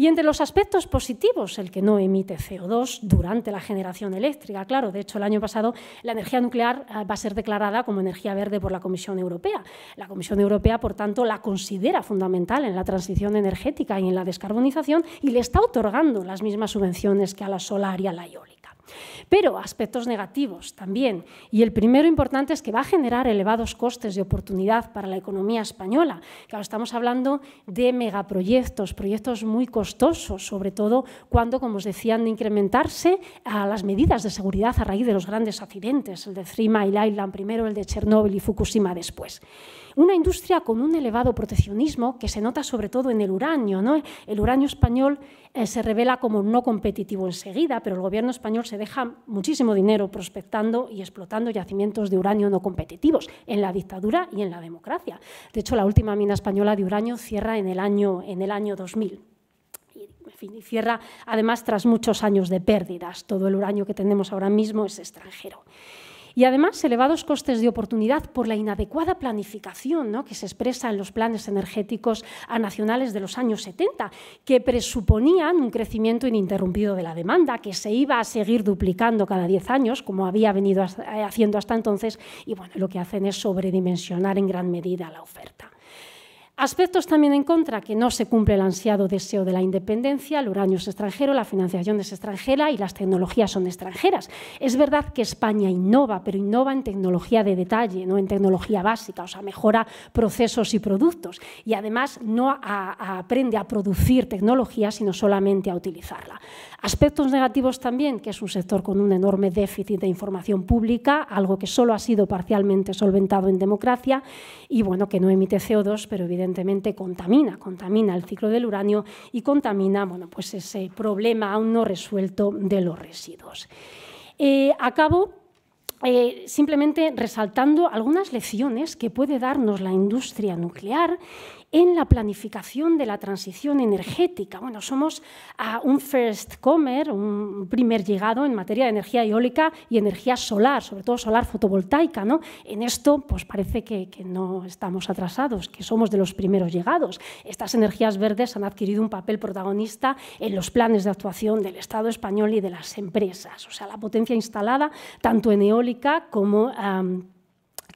Y entre los aspectos positivos, el que no emite CO2 durante la generación eléctrica. Claro, de hecho, el año pasado la energía nuclear eh, va a ser declarada como energía verde por la Comisión Europea. La Comisión Europea, por tanto, la considera fundamental en la transición energética y en la descarbonización y le está otorgando las mismas subvenciones que a la solar y a la eólica. Pero aspectos negativos también. Y el primero importante es que va a generar elevados costes de oportunidad para la economía española. Claro, estamos hablando de megaproyectos, proyectos muy costosos, sobre todo cuando, como os decía, han de incrementarse a las medidas de seguridad a raíz de los grandes accidentes, el de Three Mile Island primero, el de Chernóbil y Fukushima después. Una industria con un elevado proteccionismo que se nota sobre todo en el uranio. ¿no? El uranio español eh, se revela como no competitivo enseguida, pero el gobierno español se deja muchísimo dinero prospectando y explotando yacimientos de uranio no competitivos en la dictadura y en la democracia. De hecho, la última mina española de uranio cierra en el año, en el año 2000 y cierra además tras muchos años de pérdidas. Todo el uranio que tenemos ahora mismo es extranjero. Y además elevados costes de oportunidad por la inadecuada planificación ¿no? que se expresa en los planes energéticos a nacionales de los años 70, que presuponían un crecimiento ininterrumpido de la demanda, que se iba a seguir duplicando cada 10 años, como había venido haciendo hasta entonces, y bueno, lo que hacen es sobredimensionar en gran medida la oferta. Aspectos también en contra, que no se cumple el ansiado deseo de la independencia, el uranio es extranjero, la financiación es extranjera y las tecnologías son extranjeras. Es verdad que España innova, pero innova en tecnología de detalle, no en tecnología básica, o sea, mejora procesos y productos. Y además no aprende a producir tecnología, sino solamente a utilizarla. Aspectos negativos también, que es un sector con un enorme déficit de información pública, algo que solo ha sido parcialmente solventado en democracia y bueno, que no emite CO2, pero evidentemente contamina, contamina el ciclo del uranio y contamina bueno, pues ese problema aún no resuelto de los residuos. Eh, acabo eh, simplemente resaltando algunas lecciones que puede darnos la industria nuclear en la planificación de la transición energética. Bueno, somos uh, un first comer, un primer llegado en materia de energía eólica y energía solar, sobre todo solar fotovoltaica. ¿no? En esto pues parece que, que no estamos atrasados, que somos de los primeros llegados. Estas energías verdes han adquirido un papel protagonista en los planes de actuación del Estado español y de las empresas. O sea, la potencia instalada tanto en eólica como... Um,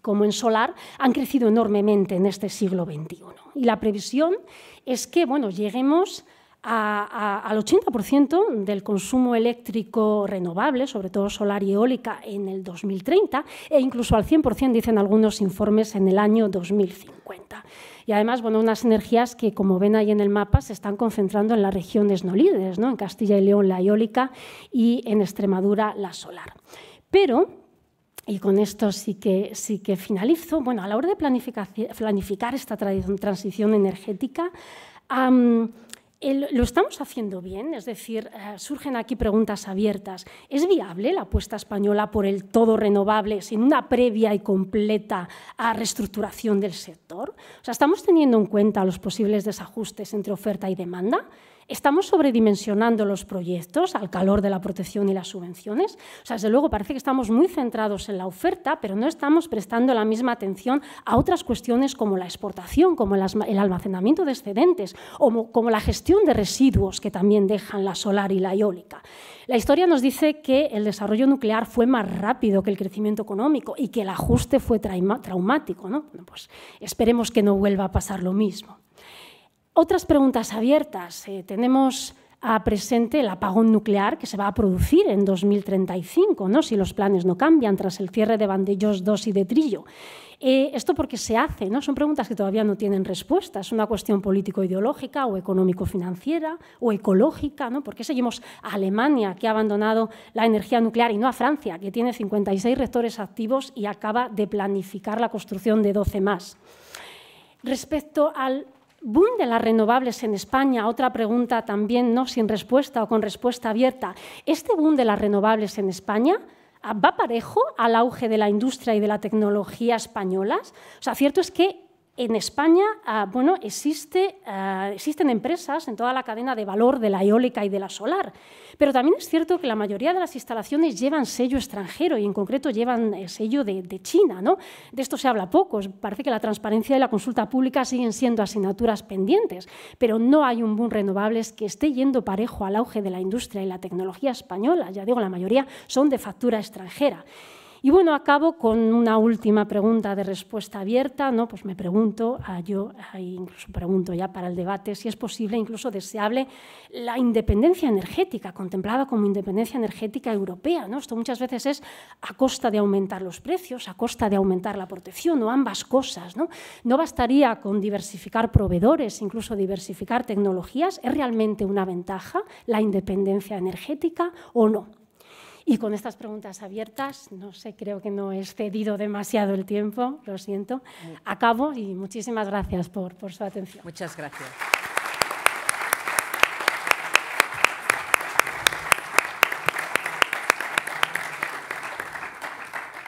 como en solar han crecido enormemente en este siglo XXI. Y la previsión es que bueno, lleguemos al 80% del consumo eléctrico renovable, sobre todo solar y eólica, en el 2030 e incluso al 100%, dicen algunos informes, en el año 2050. Y además, bueno, unas energías que, como ven ahí en el mapa, se están concentrando en las regiones no líderes, ¿no? en Castilla y León la eólica y en Extremadura la solar. Pero y con esto sí que, sí que finalizo. Bueno, a la hora de planificar esta transición energética, lo estamos haciendo bien, es decir, uh, surgen aquí preguntas abiertas. ¿Es viable la apuesta española por el todo renovable sin una previa y completa uh, reestructuración del sector? O sea, ¿Estamos teniendo en cuenta los posibles desajustes entre oferta y demanda? ¿Estamos sobredimensionando los proyectos al calor de la protección y las subvenciones? O sea, desde luego parece que estamos muy centrados en la oferta, pero no estamos prestando la misma atención a otras cuestiones como la exportación, como el almacenamiento de excedentes, o como la gestión de residuos que también dejan la solar y la eólica. La historia nos dice que el desarrollo nuclear fue más rápido que el crecimiento económico y que el ajuste fue traumático. ¿no? Pues esperemos que no vuelva a pasar lo mismo. Otras preguntas abiertas. Eh, tenemos presente el apagón nuclear que se va a producir en 2035, ¿no? si los planes no cambian tras el cierre de Vandellós 2 y de Trillo. Eh, ¿Esto por qué se hace? ¿no? Son preguntas que todavía no tienen respuesta. ¿Es una cuestión político-ideológica o económico-financiera o ecológica? ¿no? ¿Por qué seguimos a Alemania, que ha abandonado la energía nuclear, y no a Francia, que tiene 56 reactores activos y acaba de planificar la construcción de 12 más? Respecto al boom de las renovables en España, otra pregunta también no sin respuesta o con respuesta abierta. ¿Este boom de las renovables en España va parejo al auge de la industria y de la tecnología españolas? O sea, cierto es que en España ah, bueno, ah, existen empresas en toda la cadena de valor de la eólica y de la solar, pero también es cierto que la mayoría de las instalaciones llevan sello extranjero y en concreto llevan eh, sello de, de, China. ¿no? De esto se habla poco, parece que la transparencia y la consulta pública siguen siendo asignaturas pendientes, pero no hay un boom renovables que esté yendo parejo al auge de la industria y la tecnología española, ya digo, la mayoría son de factura extranjera. Y bueno, acabo con una última pregunta de respuesta abierta. ¿no? Pues me pregunto, ah, yo incluso pregunto ya para el debate, si es posible, incluso deseable, la independencia energética, contemplada como independencia energética europea. ¿no? Esto muchas veces es a costa de aumentar los precios, a costa de aumentar la protección, o ambas cosas. ¿no? no bastaría con diversificar proveedores, incluso diversificar tecnologías. ¿Es realmente una ventaja la independencia energética o no? Y con estas preguntas abiertas, no sé, creo que no he excedido demasiado el tiempo, lo siento. Acabo y muchísimas gracias por, su atención. Muchas gracias.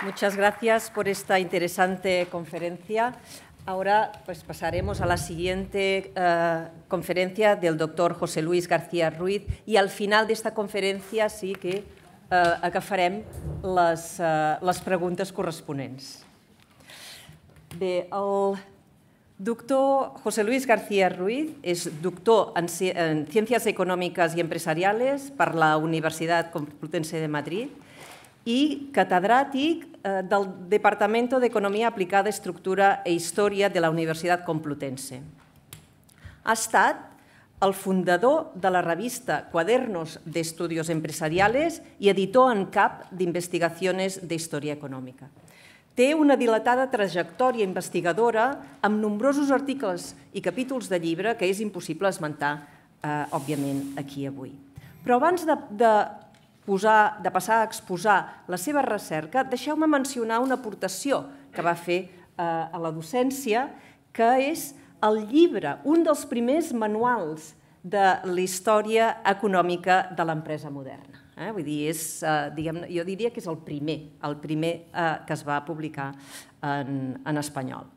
Muchas gracias por esta interesante conferencia. Ahora pues, pasaremos a la siguiente uh, conferencia del doctor José Luis García Ruiz y al final de esta conferencia sí que eh, agafarem les, eh, les preguntes corresponents. Bé, el doctor José Luis García Ruiz és doctor en, en Ciències Econòmiques i Empresariales per la Universitat Complutense de Madrid i catedràtic eh, del Departamento d'Economia Aplicada, Estructura e Història de la Universitat Complutense. Ha estat el fundador de la revista Cuadernos de Estudios Empresariales i editor en cap d'Investigaciones de Història Econòmica. Té una dilatada trajectòria investigadora amb nombrosos articles i capítols de llibre que és impossible esmentar, eh, òbviament, aquí avui. Però abans de, de, posar, de passar a exposar la seva recerca, deixeu-me mencionar una aportació que va fer eh, a la docència, que és el llibre, un dels primers manuals de la història econòmica de l'empresa moderna. Eh? Vull dir, és, eh, diguem, jo diria que és el primer, el primer eh, que es va publicar en, en espanyol.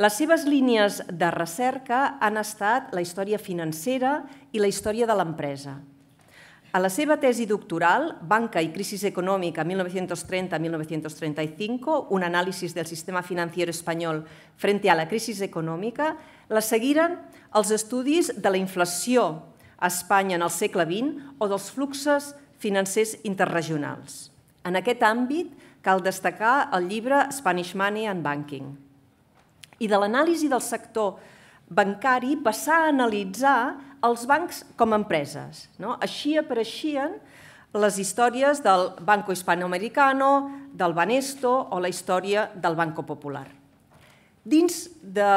Les seves línies de recerca han estat la història financera i la història de l'empresa, a la seva tesi doctoral, Banca y crisis económica 1930-1935, un análisis del sistema financiero espanyol frente a la crisi econòmica, la seguiren els estudis de la inflació a Espanya en el segle XX o dels fluxes financers interregionals. En aquest àmbit cal destacar el llibre Spanish Money and Banking. I de l'anàlisi del sector bancari passar a analitzar els bancs com a empreses. No? Així apareixien les històries del Banco Hispanoamericano, del Banesto o la història del Banco Popular. Dins de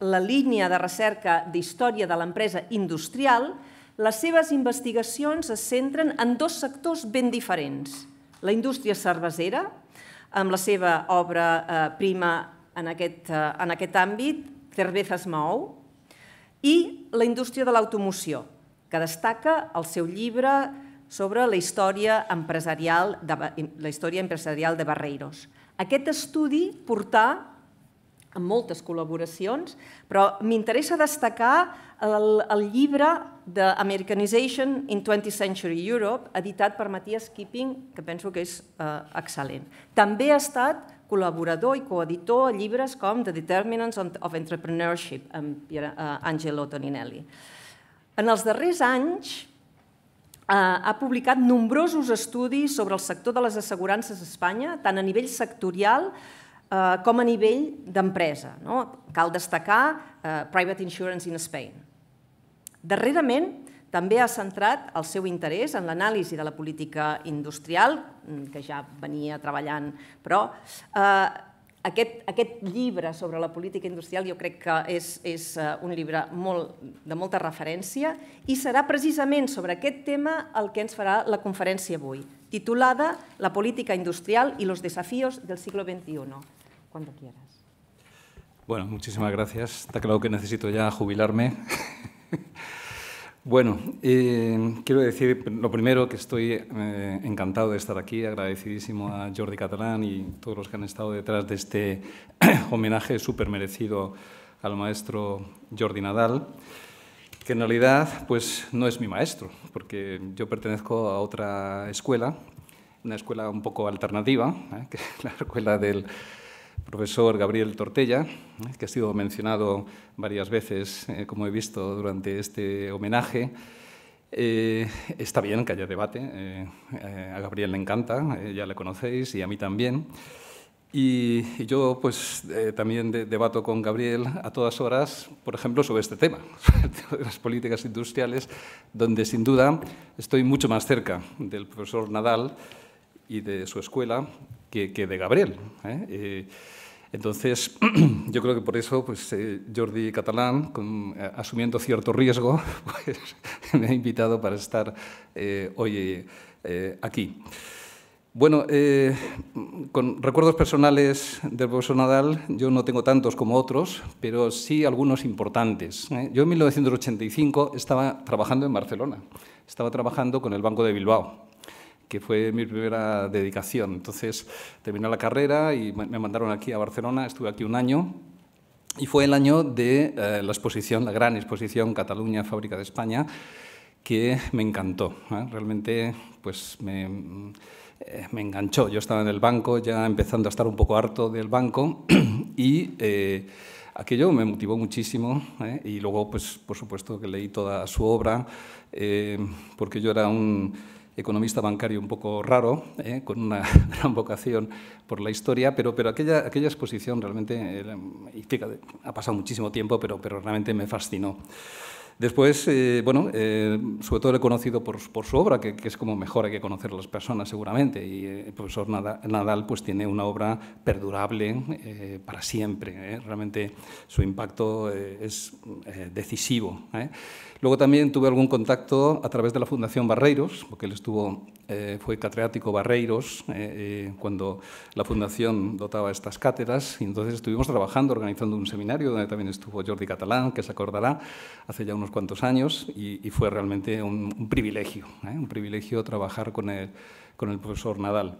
la línia de recerca d'història de l'empresa industrial, les seves investigacions es centren en dos sectors ben diferents. La indústria cervesera, amb la seva obra eh, prima en aquest, eh, en aquest àmbit, Cervezas Mou, i la indústria de l'automoció, que destaca el seu llibre sobre la història empresarial de, la història empresarial de Barreiros. Aquest estudi portà amb moltes col·laboracions, però m'interessa destacar el, el llibre de Americanization in 20th Century Europe, editat per Matthias Kipping, que penso que és eh, excel·lent. També ha estat col·laborador i coeditor a llibres com The Determinants of Entrepreneurship, amb uh, Angelo Toninelli. En els darrers anys uh, ha publicat nombrosos estudis sobre el sector de les assegurances a Espanya, tant a nivell sectorial uh, com a nivell d'empresa. No? Cal destacar uh, Private Insurance in Spain. Darrerament, També ha centrat el seu interès en l'anàlisi de la política industrial, mm, que ja venia treballant, però eh, aquest, aquest llibre sobre la política industrial jo crec que és, és eh, un llibre molt, de molta referència i serà precisament sobre aquest tema el que ens farà la conferència avui, titulada La política industrial y los desafíos del siglo XXI. Cuando quieras. Bueno, muchísimas gracias. Está claro que necesito ya jubilarme. Bueno, eh, quiero decir lo primero que estoy eh, encantado de estar aquí, agradecidísimo a Jordi Catalán y todos los que han estado detrás de este homenaje súper merecido al maestro Jordi Nadal, que en realidad pues, no es mi maestro, porque yo pertenezco a otra escuela, una escuela un poco alternativa, ¿eh? que es la escuela del profesor Gabriel Tortella, eh, que ha sido mencionado varias veces, eh, como he visto durante este homenaje. Eh, está bien que haya debate, a Gabriel le encanta, ya le conocéis y a mí también. Y, yo pues también debato con Gabriel a todas horas, por ejemplo, sobre este tema, sobre las políticas industriales, donde sin duda estoy mucho más cerca del profesor Nadal y de su escuela que, que de Gabriel. Entonces, yo creo que por eso pues, eh, Jordi Catalán, eh, asumiendo cierto riesgo, pues, me ha invitado para estar eh, hoy aquí. Bueno, con recuerdos personales del profesor Nadal, yo no tengo tantos como otros, pero sí algunos importantes. Yo en 1985 estaba trabajando en Barcelona, estaba trabajando con el Banco de Bilbao que fue mi primera dedicación. Entonces terminé la carrera y me mandaron aquí a Barcelona, estuve aquí un año y fue el año de eh, la exposición, la gran exposición Cataluña, Fábrica de España, que me encantó. ¿eh? Realmente pues me, eh, me, enganchó. Yo estaba en el banco, ya empezando a estar un poco harto del banco y aquello me motivó muchísimo y luego pues por supuesto que leí toda su obra porque yo era un economista bancario un poco raro, ¿eh? con una gran vocación por la historia, pero, pero aquella, aquella exposición realmente, ha pasado muchísimo tiempo, pero, pero realmente me fascinó. Después, eh, bueno, eh, sobre todo le he conocido por, su obra, que, es como mejor hay que conocer a las personas seguramente, y el profesor Nadal pues, tiene una obra perdurable para siempre, realmente su impacto es decisivo. Luego también tuve algún contacto a través de la Fundación Barreiros, porque él estuvo, eh, fue catedrático Barreiros eh, eh, cuando la Fundación dotaba estas cátedras, y entonces estuvimos trabajando, organizando un seminario donde también estuvo Jordi Catalán, que se acordará, hace ya unos cuantos años, y, fue realmente un, privilegio, un privilegio trabajar con el, con el profesor Nadal.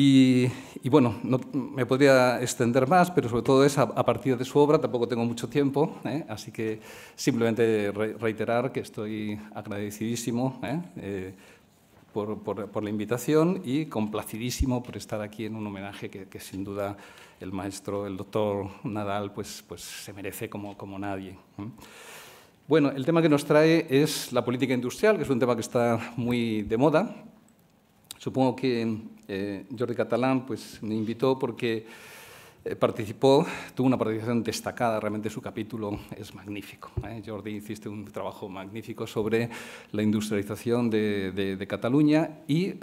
Y, bueno, no, me podría extender más, pero sobre todo es a, partir de su obra, tampoco tengo mucho tiempo, ¿eh? así que simplemente reiterar que estoy agradecidísimo ¿eh? Eh, por, por, la invitación y complacidísimo por estar aquí en un homenaje que, que, sin duda el maestro, el doctor Nadal, pues, pues se merece como, como nadie. Bueno, el tema que nos trae es la política industrial, que es un tema que está muy de moda. Supongo que eh, Jordi Catalán pues, me invitó porque eh, participó, tuvo una participación destacada, realmente su capítulo es magnífico. ¿eh? Jordi, hiciste un trabajo magnífico sobre la industrialización de, Cataluña y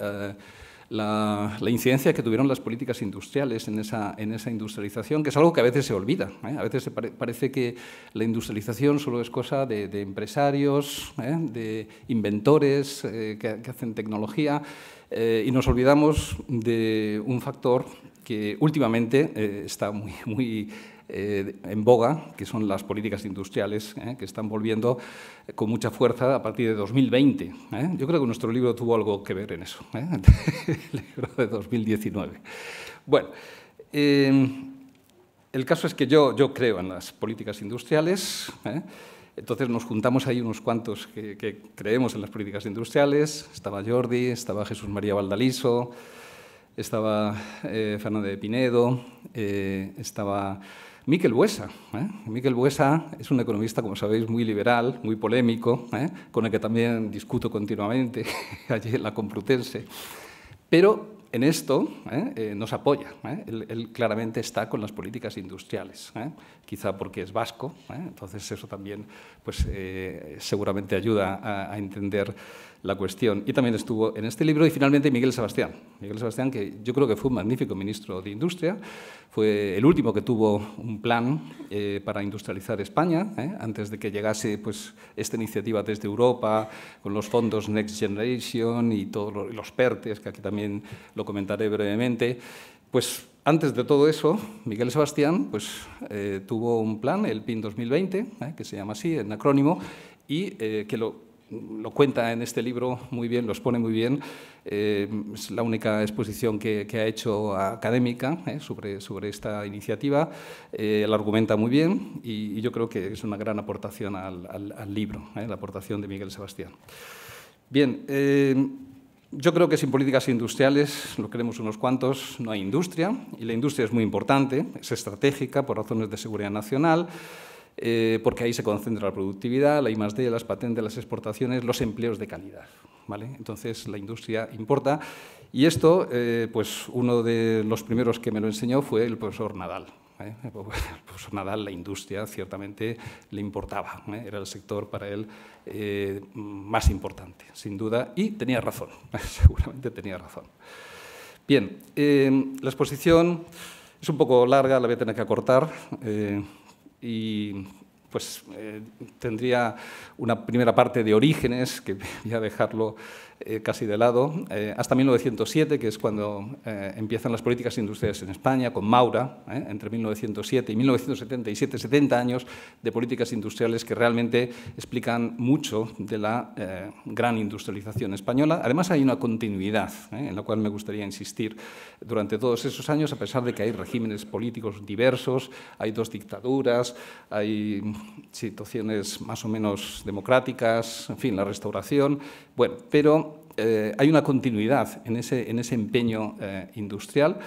la, incidencia que tuvieron las políticas industriales en esa, industrialización, que es algo que a veces se olvida. A veces parece que la industrialización solo es cosa de, empresarios, de inventores que, que hacen tecnología eh, y nos olvidamos de un factor que últimamente eh, está muy, muy eh, en boga, que son las políticas industriales, que están volviendo con mucha fuerza a partir de 2020. Yo creo que nuestro libro tuvo algo que ver en eso, el libro de 2019. Bueno, el caso es que yo, yo creo en las políticas industriales. Entonces nos juntamos ahí unos cuantos que, creemos en las políticas industriales. Estaba Jordi, estaba Jesús María Valdaliso, estaba eh, Fernando Pinedo, eh, estaba Miquel Buesa. ¿eh? Miquel Buesa es un economista, como sabéis, muy liberal, muy polémico, con el que también discuto continuamente allí en la Complutense. Pero en esto nos apoya. Él, claramente está con las políticas industriales, quizá porque es vasco, entonces eso también pues, seguramente ayuda a entender la cuestión. Y también estuvo en este libro y finalmente Miguel Sebastián. Miguel Sebastián, que yo creo que fue un magnífico ministro de Industria, fue el último que tuvo un plan eh, para industrializar España, eh, antes de que llegase pues, esta iniciativa desde Europa, con los fondos Next Generation y todos los PERTES, que aquí también lo comentaré brevemente. Pues antes de todo eso, Miguel Sebastián pues, eh, tuvo un plan, el PIN 2020, que se llama así, en acrónimo, y que lo lo cuenta en este libro muy bien, lo expone muy bien. Eh, es la única exposición que, ha hecho académica eh, sobre, sobre esta iniciativa. Eh, la argumenta muy bien y, yo creo que es una gran aportación al, al, libro, la aportación de Miguel Sebastián. Bien, yo creo que sin políticas industriales, lo queremos unos cuantos, no hay industria y la industria es muy importante, es estratégica por razones de seguridad nacional. Eh, porque ahí se concentra la productividad, la I+.D., las patentes, las exportaciones, los empleos de calidad. ¿vale? Entonces, la industria importa. Y esto, eh, pues uno de los primeros que me lo enseñó fue el profesor Nadal. ¿eh? El profesor Nadal, la industria, ciertamente le importaba. Era el sector para él más importante, sin duda, y tenía razón, seguramente tenía razón. Bien, la exposición es un poco larga, la voy a tener que acortar y pues eh, tendría una primera parte de orígenes, que voy a dejarlo eh, casi de lado, eh, hasta 1907, que es cuando eh, empiezan las políticas industriales en España, con Maura, entre 1907 y 1977, 70 años de políticas industriales que realmente explican mucho de la gran industrialización española. Además, hay una continuidad en la cual me gustaría insistir durante todos esos años, a pesar de que hay regímenes políticos diversos, hay dos dictaduras, hay situaciones más o menos democráticas, en fin, la restauración, bueno, pero eh, hay una continuidad en ese, en ese empeño eh, industrial.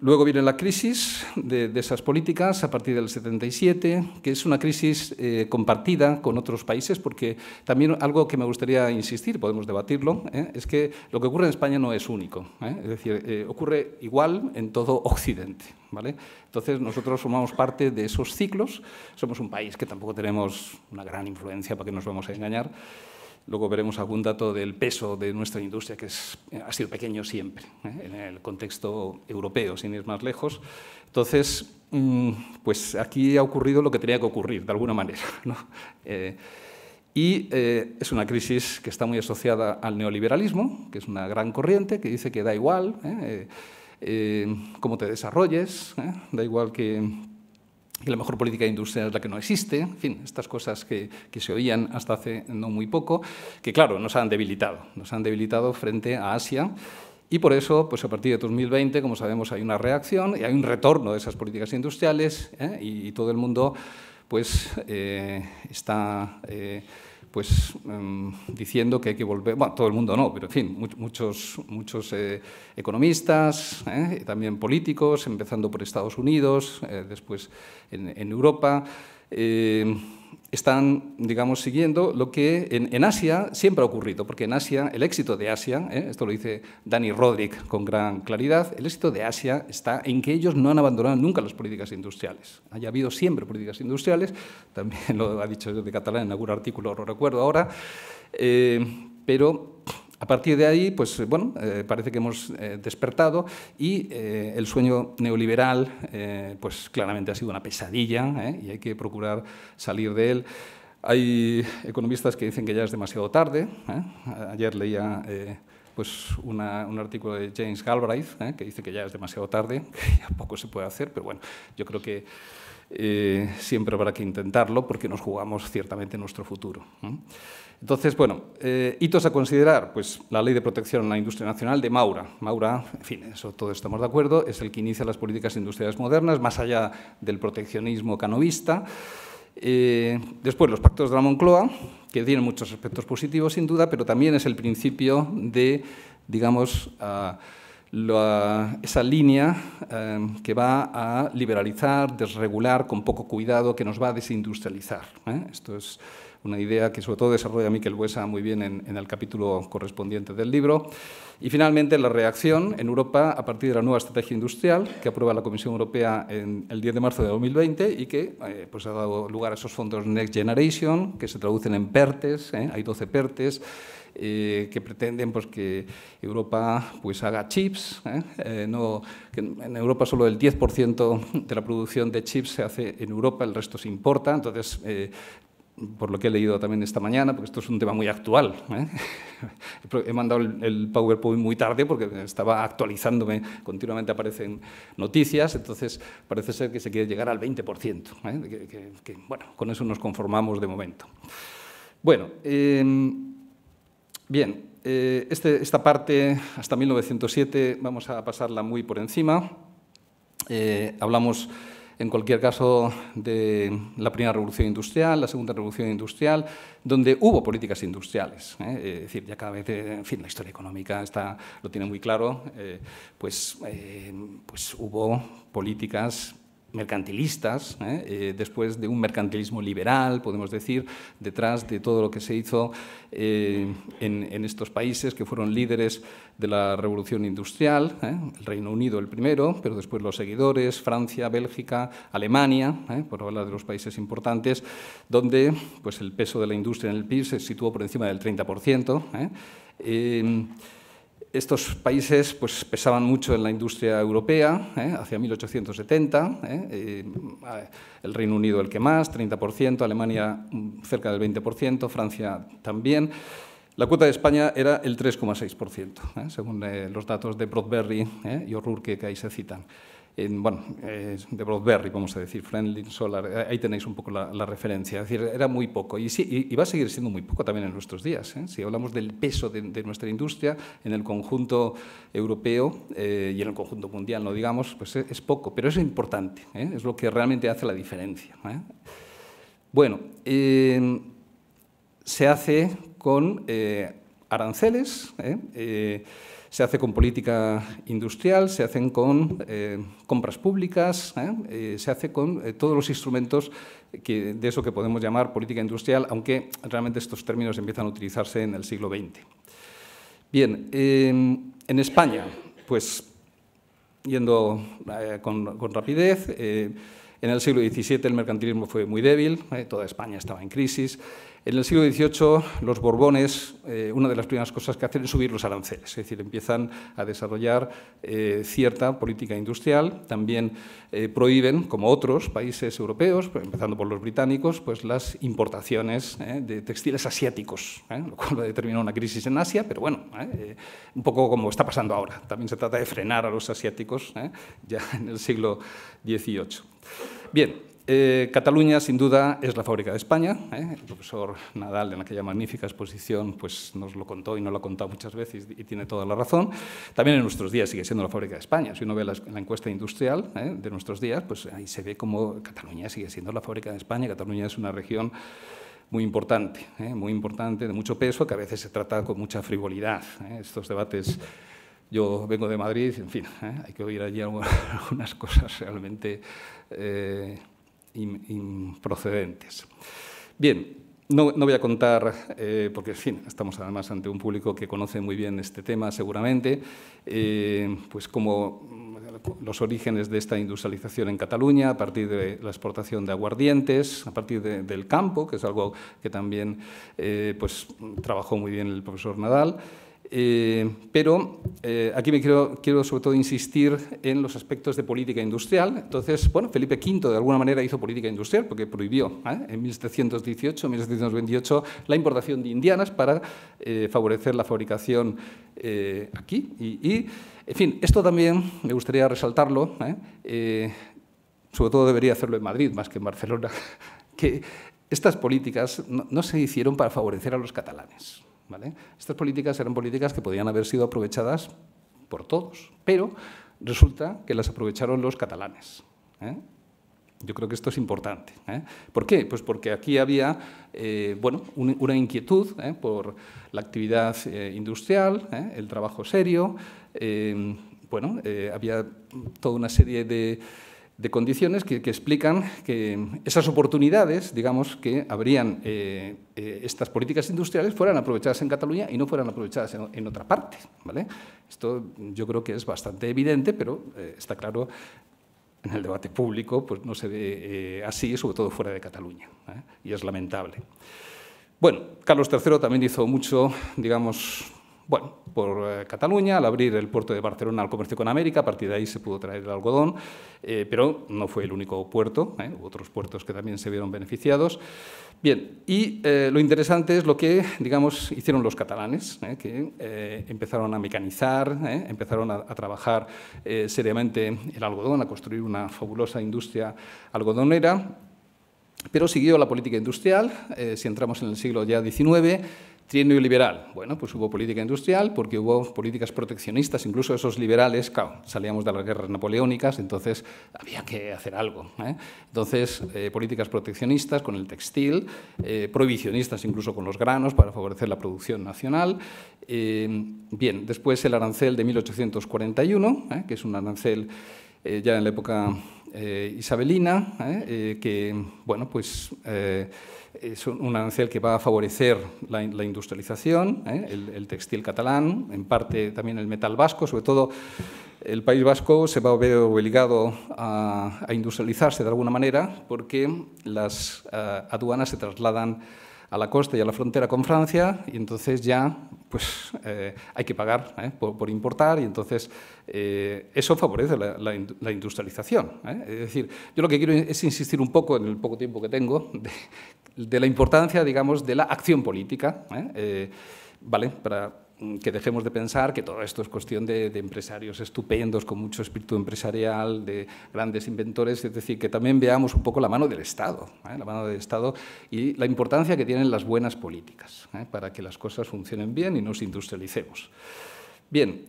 Luego viene la crisis de, esas políticas a partir del 77, que es una crisis eh, compartida con otros países, porque también algo que me gustaría insistir, podemos debatirlo, es que lo que ocurre en España no es único, es decir, ocurre igual en todo Occidente. ¿vale? Entonces, nosotros formamos parte de esos ciclos, somos un país que tampoco tenemos una gran influencia, para que nos vamos a engañar, Luego veremos algún dato del peso de nuestra industria, que ha sido pequeño siempre, ¿eh? en el contexto europeo, sin ir más lejos. Entonces, mm, pues aquí ha ocurrido lo que tenía que ocurrir, de alguna manera. Eh, y eh, es una crisis que está muy asociada al neoliberalismo, que es una gran corriente que dice que da igual cómo te desarrolles, da igual que que la mejor política industrial es la que no existe, en fin, estas cosas que, que, se oían hasta hace no muy poco, que claro, nos han debilitado, nos han debilitado frente a Asia y por eso, pues a partir de 2020, como sabemos, hay una reacción y hay un retorno de esas políticas industriales ¿eh? y, todo el mundo pues eh, está... Eh, pues em, diciendo que hay que volver, bueno, todo el mundo no, pero en fin, muchos, muchos eh, economistas, eh, también políticos, empezando por Estados Unidos, eh, después en, en Europa, están, digamos, siguiendo lo que en, Asia siempre ha ocurrido, porque en Asia, el éxito de Asia, ¿eh? esto lo dice Danny Roderick con gran claridad, el éxito de Asia está en que ellos no han abandonado nunca las políticas industriales. Haya habido siempre políticas industriales, también lo ha dicho de Catalán en algún artículo, lo recuerdo ahora, eh, pero a partir de ahí, pues bueno, eh, parece que hemos eh, despertado y eh, el sueño neoliberal, pues claramente ha sido una pesadilla y hay que procurar salir de él. Hay economistas que dicen que ya es demasiado tarde. Ayer leía pues un artículo de James Galbraith que dice que ya es demasiado tarde, que ya poco se puede hacer, pero bueno, yo creo que siempre habrá que intentarlo porque nos jugamos ciertamente nuestro futuro. Entonces, bueno, eh, hitos a considerar, pues la Ley de Protección a la Industria Nacional de Maura. Maura, en fin, eso todos estamos de acuerdo, es el que inicia las políticas industriales modernas, más allá del proteccionismo canovista. Eh, después, los pactos de la Moncloa, que tienen muchos aspectos positivos, sin duda, pero también es el principio de, digamos, esa línea eh, que va a liberalizar, desregular con poco cuidado, que nos va a desindustrializar. Esto es una idea que sobre todo desarrolla Miquel Buesa muy bien en, el capítulo correspondiente del libro. Y finalmente la reacción en Europa a partir de la nueva estrategia industrial que aprueba la Comisión Europea en el 10 de marzo de 2020 y que eh, pues ha dado lugar a esos fondos Next Generation que se traducen en PERTES, ¿eh? hay 12 PERTES, eh, que pretenden pues, que Europa pues, haga chips. no, en Europa solo el 10% de la producción de chips se hace en Europa, el resto se importa. Entonces, por lo que he leído también esta mañana, porque esto es un tema muy actual. He mandado el, PowerPoint muy tarde porque estaba actualizándome, continuamente aparecen noticias, entonces parece ser que se quiere llegar al 20%. Que, bueno, con eso nos conformamos de momento. Bueno, Bien, eh, este, esta parte, hasta 1907, vamos a pasarla muy por encima. Eh, hablamos, en cualquier caso, de la primera revolución industrial, la segunda revolución industrial, donde hubo políticas industriales. ¿eh? Es decir, ya cada vez, en fin, la historia económica está, lo tiene muy claro, pues, pues hubo políticas mercantilistas, ¿eh? Eh, después de un mercantilismo liberal, podemos decir, detrás de todo lo que se hizo eh, en, estos países que fueron líderes de la revolución industrial, el Reino Unido el primero, pero después los seguidores, Francia, Bélgica, Alemania, por hablar de los países importantes, donde pues, el peso de la industria en el PIB se situó por encima del 30%. Estos países pues, pesaban mucho en la industria europea, ¿eh? hacia 1870, ¿eh? Eh, el Reino Unido el que más, 30%, Alemania mm, cerca del 20%, Francia también. La cuota de España era el 3,6%, según los datos de Broadberry y O'Rourke que ahí se citan bueno, de Broadberry, vamos a decir, Friendly Solar, eh, ahí tenéis un poco la, referencia. Es decir, era muy poco y, sí, va a seguir siendo muy poco también en nuestros días. ¿eh? Si hablamos del peso de, nuestra industria en el conjunto europeo eh, y en el conjunto mundial, no digamos, pues es, poco, pero es importante, es lo que realmente hace la diferencia. Bueno, se hace con aranceles se hace con política industrial, se hacen con eh, compras públicas, ¿eh? Eh, se hace con todos los instrumentos de eso que podemos llamar política industrial, aunque realmente estos términos empiezan a utilizarse en el siglo XX. Bien, en España, pues yendo con, con, rapidez, en el siglo XVII el mercantilismo fue muy débil, toda España estaba en crisis. En el siglo XVIII, los Borbones, eh, una de las primeras cosas que hacen es subir los aranceles, es decir, empiezan a desarrollar eh, cierta política industrial. También eh, prohíben, como otros países europeos, empezando por los británicos, pues las importaciones de textiles asiáticos, lo cual determinar una crisis en Asia, pero bueno, un poco como está pasando ahora. También se trata de frenar a los asiáticos ya en el siglo XVIII. Bien, eh, Cataluña, sin duda, es la fábrica de España. ¿eh? El profesor Nadal, en aquella magnífica exposición, pues nos lo contó y nos lo ha contado muchas veces y, tiene toda la razón. También en nuestros días sigue siendo la fábrica de España. Si uno ve la, encuesta industrial ¿eh? de nuestros días, pues ahí se ve como Cataluña sigue siendo la fábrica de España. Cataluña es una región muy importante, muy importante, de mucho peso, que a veces se trata con mucha frivolidad. Estos debates yo vengo de Madrid, en fin, hay que oír allí algunas cosas realmente improcedentes. Bien, no, no, voy a contar, eh, porque en fin, estamos además ante un público que conoce muy bien este tema seguramente, eh, pues como los orígenes de esta industrialización en Cataluña, a partir de la exportación de aguardientes, a partir del campo, que es algo que también eh, pues, trabajó muy bien el profesor Nadal, eh, pero eh, aquí me quiero, quiero, sobre todo insistir en los aspectos de política industrial. Entonces, bueno, Felipe V de alguna manera hizo política industrial porque prohibió ¿eh? en 1718, 1728 la importación de indianas para favorecer la fabricación aquí. Y, en fin, esto también me gustaría resaltarlo, sobre todo debería hacerlo en Madrid más que en Barcelona, que estas políticas no se hicieron para favorecer a los catalanes. Estas políticas eran políticas que podían haber sido aprovechadas por todos, pero resulta que las aprovecharon los catalanes. ¿eh? Yo creo que esto es importante. ¿eh? ¿Por qué? Pues porque aquí había eh, bueno, una inquietud por la actividad industrial, el trabajo serio. bueno, había toda una serie de de condiciones que, explican que esas oportunidades, digamos, que habrían eh, eh, estas políticas industriales fueran aprovechadas en Cataluña y no fueran aprovechadas en, otra parte. ¿vale? Esto yo creo que es bastante evidente, pero eh, está claro en el debate público, pues no se ve así, sobre todo fuera de Cataluña, y es lamentable. Bueno, Carlos III también hizo mucho, digamos, bueno, por eh, Cataluña, al abrir el puerto de Barcelona al comercio con América, a partir de ahí se pudo traer el algodón, eh, pero no fue el único puerto, ¿eh? hubo otros puertos que también se vieron beneficiados. Bien, y lo interesante es lo que, digamos, hicieron los catalanes, que empezaron a mecanizar, empezaron a, a trabajar seriamente el algodón, a construir una fabulosa industria algodonera, pero siguió la política industrial, si entramos en el siglo ya XIX, Trienio liberal. Bueno, pues hubo política industrial porque hubo políticas proteccionistas, incluso esos liberales, claro, salíamos de las guerras napoleónicas, entonces había que hacer algo. ¿eh? Entonces, eh, políticas proteccionistas con el textil, eh, prohibicionistas incluso con los granos para favorecer la producción nacional. bien, después el arancel de 1841, que es un arancel ya en la época isabelina, que, bueno, pues es un arancel que va a favorecer la, industrialización, ¿eh? el, textil catalán, en parte también el metal vasco, sobre todo el País Vasco se va a ver obligado a, industrializarse de alguna manera porque las eh, aduanas se trasladan a la costa y a la frontera con Francia y entonces ya pues, eh, hay que pagar por, importar y entonces eso favorece la, industrialización. Es decir, yo lo que quiero es insistir un poco en el poco tiempo que tengo de de la importancia, digamos, de la acción política, ¿eh? Eh, ¿vale? Para que dejemos de pensar que todo esto es cuestión de, empresarios estupendos, con mucho espíritu empresarial, de grandes inventores, es decir, que también veamos un poco la mano del Estado, ¿eh? la mano del Estado y la importancia que tienen las buenas políticas para que las cosas funcionen bien y nos industrialicemos. Bien,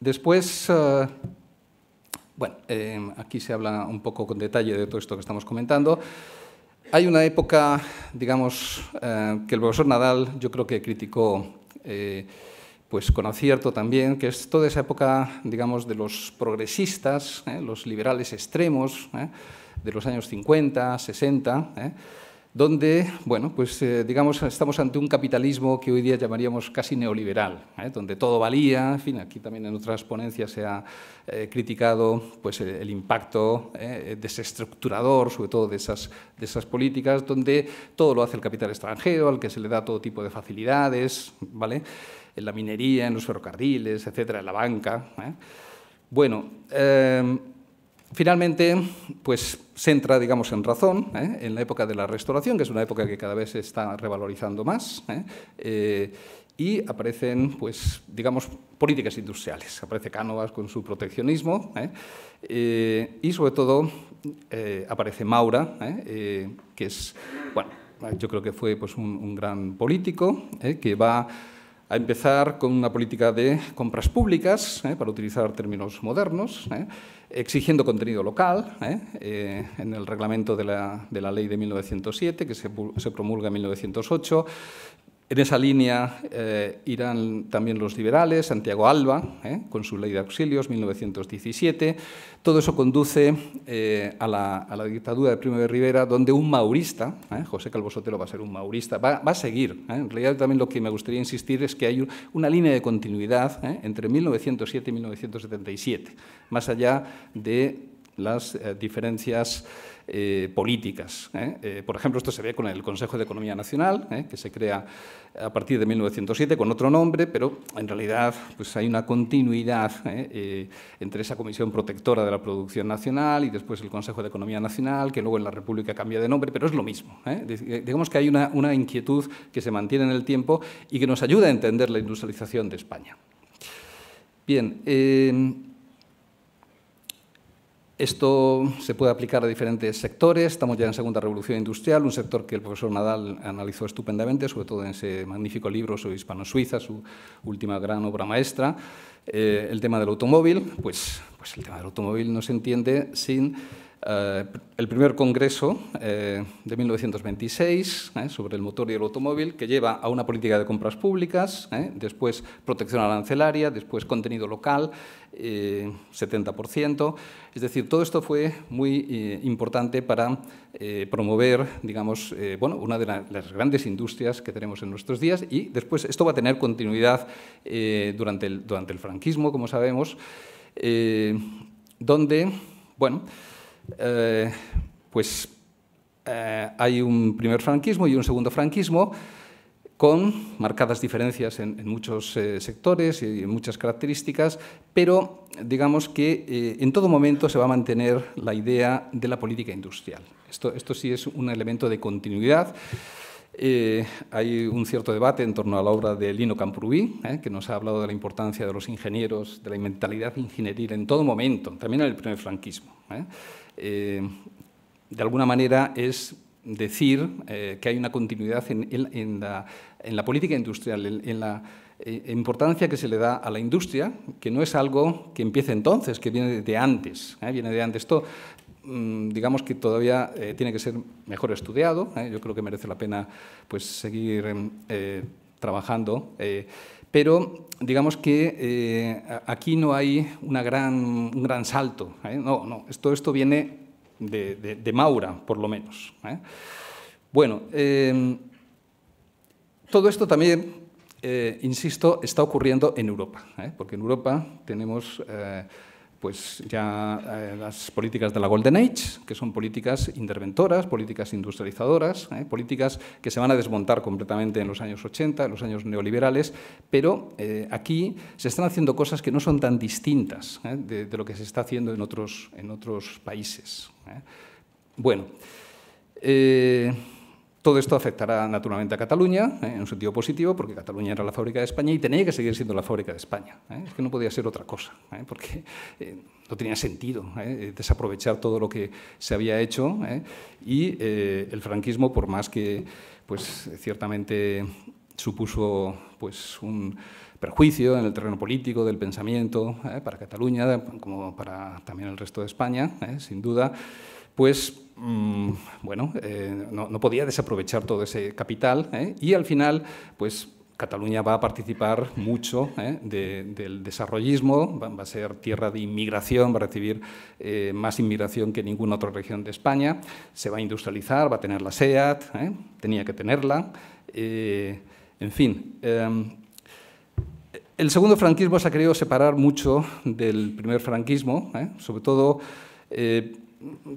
después... bueno, aquí se habla un poco con detalle de todo esto que estamos comentando. Hay una época, digamos, eh, que el profesor Nadal yo creo que criticó eh, pues con acierto también, que es toda esa época, digamos, de los progresistas, eh, los liberales extremos, de los años 50, 60, donde, bueno, pues eh, digamos, estamos ante un capitalismo que hoy día llamaríamos casi neoliberal, ¿eh? donde todo valía, en fin, aquí también en otras ponencias se ha eh, criticado pues, el, impacto desestructurador, sobre todo de esas, de esas políticas, donde todo lo hace el capital extranjero, al que se le da todo tipo de facilidades, ¿vale? En la minería, en los ferrocarriles, etcétera, en la banca. Bueno, Finalmente, pues se entra, digamos, en razón ¿eh? en la época de la restauración, que es una época que cada vez se está revalorizando más, ¿eh? Eh, y aparecen, pues, digamos, políticas industriales. Aparece Cánovas con su proteccionismo y, sobre todo, aparece Maura, que es, bueno, yo creo que fue pues, un, un gran político que va a empezar con una política de compras públicas, para utilizar términos modernos, exigiendo contenido local, ¿eh? Eh, en el reglamento de la, de la, ley de 1907, que se, se promulga en 1908. En esa línea eh, irán también los liberales, Santiago Alba, eh, con su ley de auxilios, 1917. Todo eso conduce eh, a, la, dictadura de Primo de Rivera, donde un maurista, José Calvo Sotelo va a ser un maurista, va, a seguir. En realidad también lo que me gustaría insistir es que hay una línea de continuidad entre 1907 y 1977, más allá de las diferencias eh, políticas. ¿eh? Eh, por ejemplo, esto se ve con el Consejo de Economía Nacional, que se crea a partir de 1907 con otro nombre, pero en realidad pues, hay una continuidad entre esa Comisión Protectora de la Producción Nacional y después el Consejo de Economía Nacional, que luego en la República cambia de nombre, pero es lo mismo. Digamos que hay una, una inquietud que se mantiene en el tiempo y que nos ayuda a entender la industrialización de España. Bien, esto se puede aplicar a diferentes sectores. Estamos ya en segunda revolución industrial, un sector que el profesor Nadal analizó estupendamente, sobre todo en ese magnífico libro sobre Hispano-Suiza, su última gran obra maestra. Eh, el tema del automóvil, pues, pues el tema del automóvil no se entiende sin Eh, el primer congreso eh, de 1926 eh, sobre el motor y el automóvil, que lleva a una política de compras públicas, después protección arancelaria, después contenido local, 70%. Es decir, todo esto fue muy importante para promover, digamos, bueno, una de las grandes industrias que tenemos en nuestros días y después esto va a tener continuidad durante, el, durante el franquismo, como sabemos, donde, bueno, eh, pues eh, hay un primer franquismo y un segundo franquismo con marcadas diferencias en, muchos eh, sectores y en muchas características, pero digamos que en todo momento se va a mantener la idea de la política industrial. Esto, sí es un elemento de continuidad. hay un cierto debate en torno a la obra de Lino Camprubí, que nos ha hablado de la importancia de los ingenieros, de la mentalidad ingenieril en todo momento, también en el primer franquismo. Eh, de alguna manera es decir eh, que hay una continuidad en, la, política industrial, en, la eh, importancia que se le da a la industria, que no es algo que empiece entonces, que viene de antes. viene de antes. Esto, mm, digamos que todavía tiene que ser mejor estudiado. Yo creo que merece la pena pues, seguir trabajando. Pero digamos que aquí no hay una gran, un gran salto. No, no, esto, esto viene de, Maura, por lo menos. ¿eh? Bueno, em, todo esto también, eh, insisto, está ocurriendo en Europa, ¿eh? porque en Europa tenemos pues ya las políticas de la Golden Age, que son políticas interventoras, políticas industrializadoras, políticas que se van a desmontar completamente en los años 80, en los años neoliberales, pero aquí se están haciendo cosas que no son tan distintas de, de, lo que se está haciendo en otros, en otros países. ¿eh? Bueno, eh, todo esto afectará naturalmente a Cataluña, ¿eh? en un sentido positivo, porque Cataluña era la fábrica de España y tenía que seguir siendo la fábrica de España. Es que no podía ser otra cosa, porque no tenía sentido desaprovechar todo lo que se había hecho. Y el franquismo, por más que pues, ciertamente supuso pues, un perjuicio en el terreno político, del pensamiento, ¿eh? para Cataluña, como para también el resto de España, ¿eh? sin duda, pues mm, bueno, eh, no, podía desaprovechar todo ese capital y al final, pues Cataluña va a participar mucho del desarrollismo, va, a ser tierra de inmigración, va a recibir más inmigración que ninguna otra región de España, se va a industrializar, va a tener la SEAT, tenía que tenerla, en fin. El segundo franquismo se ha querido separar mucho del primer franquismo, ¿eh? sobre todo eh,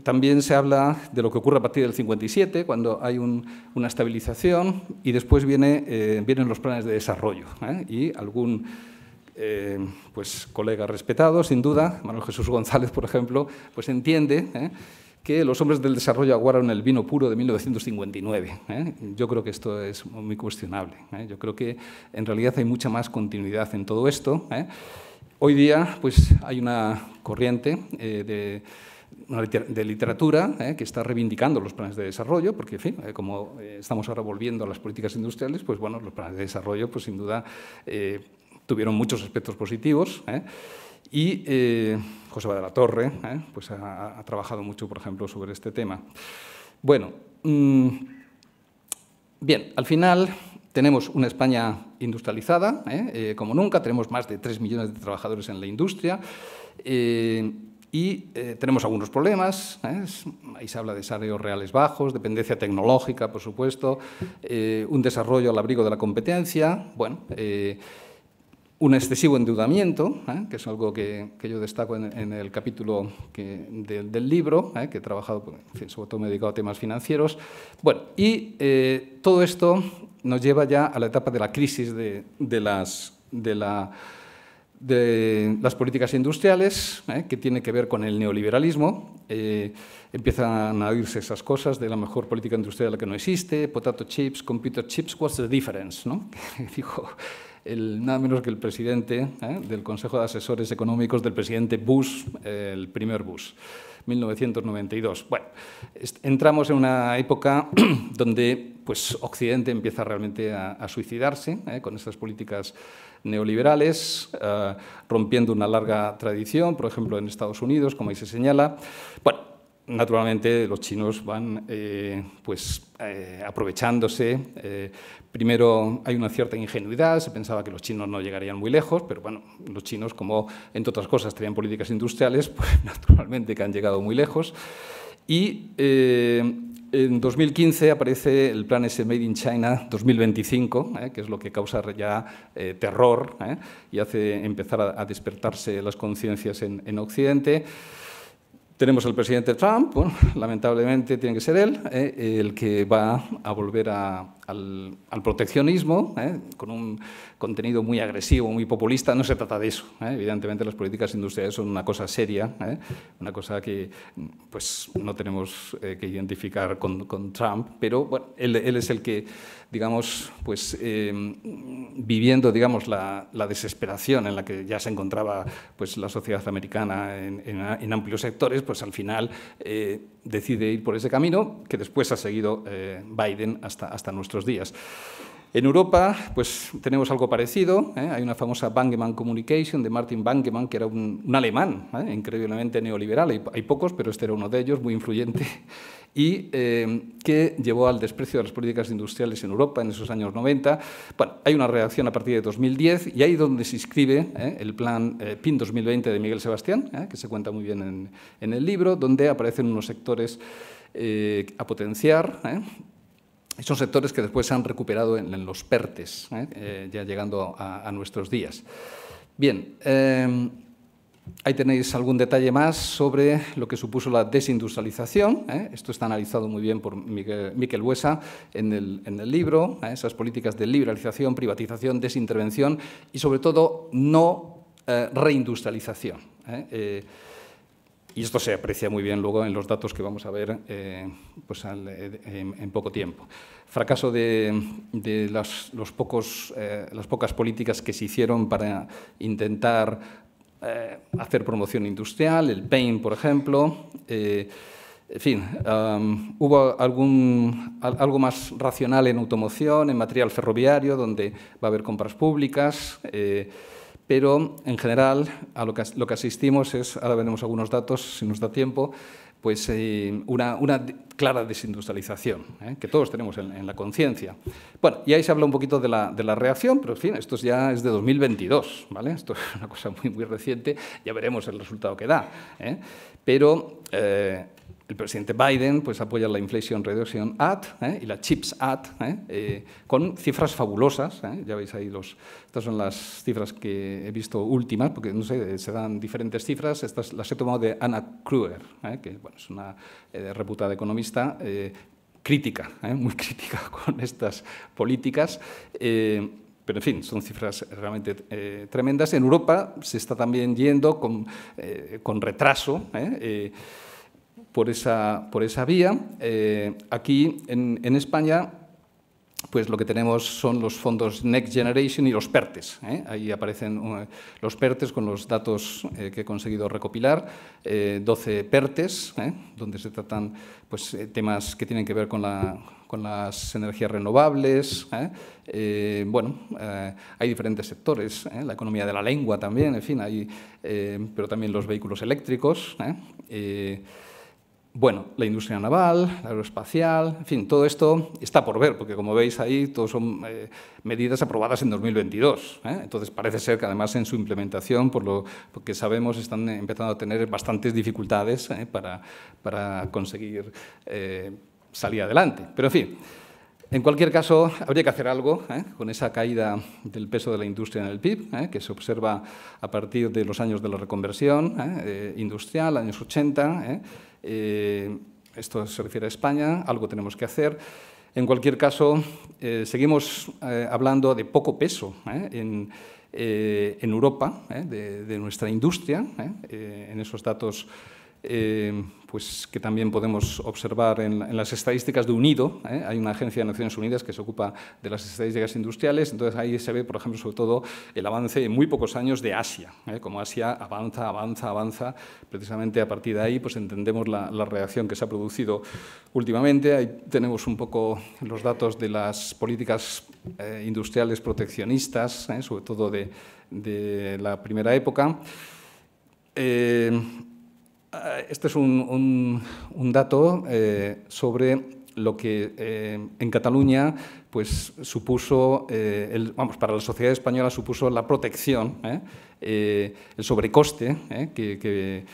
también se habla de lo que ocurre a partir del 57, cuando hay una estabilización y después eh, vienen los planes de desarrollo. Y algún pues, colega respetado, sin duda, Manuel Jesús González, por ejemplo, pues entiende que los hombres del desarrollo aguaron el vino puro de 1959. ¿eh? Yo creo que esto es muy cuestionable. ¿eh? Yo creo que en realidad hay mucha más continuidad en todo esto. ¿eh? Hoy día pues, hay una corriente de, de, literatura que está reivindicando los planes de desarrollo, porque en fin, como estamos ahora volviendo a las políticas industriales, pues bueno, los planes de desarrollo pues, sin duda tuvieron muchos aspectos positivos. Y eh, José de la Torre eh, pues ha, trabajado mucho, por ejemplo, sobre este tema. Bueno, mm, bien, al final tenemos una España industrializada, eh, como nunca, tenemos más de 3 millones de trabajadores en la industria y tenemos algunos problemas. Ahí se habla de salarios reales bajos, dependencia tecnológica, por supuesto, un desarrollo al abrigo de la competencia. Bueno, un excesivo endeudamiento, ¿eh? que es algo que, yo destaco en, el capítulo del libro, ¿eh? que he trabajado, pues, sobre todo me he dedicado a temas financieros. Bueno, y eh, todo esto nos lleva ya a la etapa de la crisis de, las, de, las políticas industriales, que tiene que ver con el neoliberalismo. empiezan a oírse esas cosas de la mejor política industrial que no existe, potato chips, computer chips, what's the difference? ¿no? Dijo nada menos que el presidente ¿eh? del Consejo de Asesores Económicos del presidente Bush, el primer Bush, 1992. Bueno, entramos en una época donde pues, Occidente empieza realmente a, suicidarse ¿eh? con estas políticas neoliberales, eh, rompiendo una larga tradición, por ejemplo, en Estados Unidos, como ahí se señala. Bueno, naturalmente los chinos van eh, pues, eh, aprovechándose. Eh, primero hay una cierta ingenuidad, se pensaba que los chinos no llegarían muy lejos, pero bueno, los chinos, como entre otras cosas tenían políticas industriales, pues naturalmente que han llegado muy lejos. Y en 2015 aparece el plan ese Made in China 2025, que es lo que causa ya terror y hace empezar a, despertarse las conciencias en, en Occidente. Tenemos al presidente Trump, lamentablemente tiene que ser él, eh, el que va a volver al, proteccionismo eh, con un contenido muy agresivo, muy populista. No se trata de eso. Eh. Evidentemente las políticas industriales son una cosa seria, una cosa que pues, no tenemos que identificar con, Trump, pero bueno, él, es el que, digamos, pues, viviendo digamos, la, desesperación en la que ya se encontraba pues, la sociedad americana en, en amplios sectores, pues al final eh, decide ir por ese camino que después ha seguido eh, Biden hasta, hasta nuestros días. En Europa, pues tenemos algo parecido. ¿eh? Hay una famosa Bangemann Communication de Martin Bangemann, que era un, alemán, increíblemente neoliberal. Hay, hay, pocos, pero este era uno de ellos, muy influyente y eh, que llevó al desprecio de las políticas industriales en Europa en esos años 90. Bueno, hay una reacción a partir de 2010 y ahí donde se inscribe eh, el plan eh, PIN 2020 de Miguel Sebastián, que se cuenta muy bien en, en, el libro, donde aparecen unos sectores a potenciar. Son sectores que después se han recuperado en, los PERTES, ya llegando a, a, nuestros días. Bien, Ahí tenéis algún detalle más sobre lo que supuso la desindustrialización. ¿eh? Esto está analizado muy bien por Miquel Huesa en el, libro, ¿eh? esas políticas de liberalización, privatización, desintervención y, sobre todo, no eh, reindustrialización. Y esto se aprecia muy bien luego en los datos que vamos a ver pues en, poco tiempo. Fracaso de, pocos, las pocas políticas que se hicieron para intentar eh, hacer promoción industrial, el PAIN, por ejemplo. Eh, en fin, hubo algo más racional en automoción, en material ferroviario, donde va a haber compras públicas, eh, pero en general a lo que, asistimos es, ahora veremos algunos datos si nos da tiempo, pues eh, una, clara desindustrialización, ¿eh? que todos tenemos en, la conciencia. Bueno, y ahí se habla un poquito de la, de la, reacción, pero en fin, esto ya es de 2022, ¿vale? Esto es una cosa muy, muy reciente, ya veremos el resultado que da. ¿eh? Pero el presidente Biden pues, apoya la Inflation Reduction Act ¿eh? y la CHIPS Act ¿eh? Eh, con cifras fabulosas. Ya veis ahí, los, estas son las cifras que he visto últimas, porque no sé, se dan diferentes cifras. Estas las he tomado de Anna Kruger, que es una reputada economista crítica, muy crítica con estas políticas. pero en fin, son cifras realmente tremendas. En Europa se está también yendo con, con retraso por esa, por esa vía. Eh, aquí en, en, España, pues lo que tenemos son los fondos Next Generation y los PERTES. ¿eh? Ahí aparecen uh, los PERTES con los datos eh, que he conseguido recopilar, 12 PERTES, donde se tratan pues, temas que tienen que ver con, la, con las energías renovables. bueno, hay diferentes sectores, la economía de la lengua también, en fin, hay, pero también los vehículos eléctricos. Bueno, la industria naval, la aeroespacial, en fin, todo esto está por ver, porque como veis ahí, todos son eh, medidas aprobadas en 2022. ¿eh? Entonces, parece ser que además en su implementación, por lo que sabemos, están empezando a tener bastantes dificultades ¿eh? para, conseguir salir adelante. Pero, en fin, en cualquier caso, habría que hacer algo con esa caída del peso de la industria en el PIB, que se observa a partir de los años de la reconversión industrial, años 80 eh, esto se refiere a España, algo tenemos que hacer. En cualquier caso, eh, seguimos eh, hablando de poco peso en, Europa, de, de, nuestra industria, en esos datos eh, pues que también podemos observar en, las estadísticas de UNIDO. ¿eh? Hay una agencia de Naciones Unidas que se ocupa de las estadísticas industriales, entonces ahí se ve, por ejemplo, sobre todo el avance en muy pocos años de Asia, ¿eh? como Asia avanza, avanza, avanza. Precisamente a partir de ahí pues entendemos la, reacción que se ha producido últimamente. Ahí tenemos un poco los datos de las políticas industriales proteccionistas, sobre todo de, de, la primera época este es un, dato eh, sobre lo que eh, en Cataluña pues, supuso, el, vamos, para la sociedad española supuso la protección, el sobrecoste que,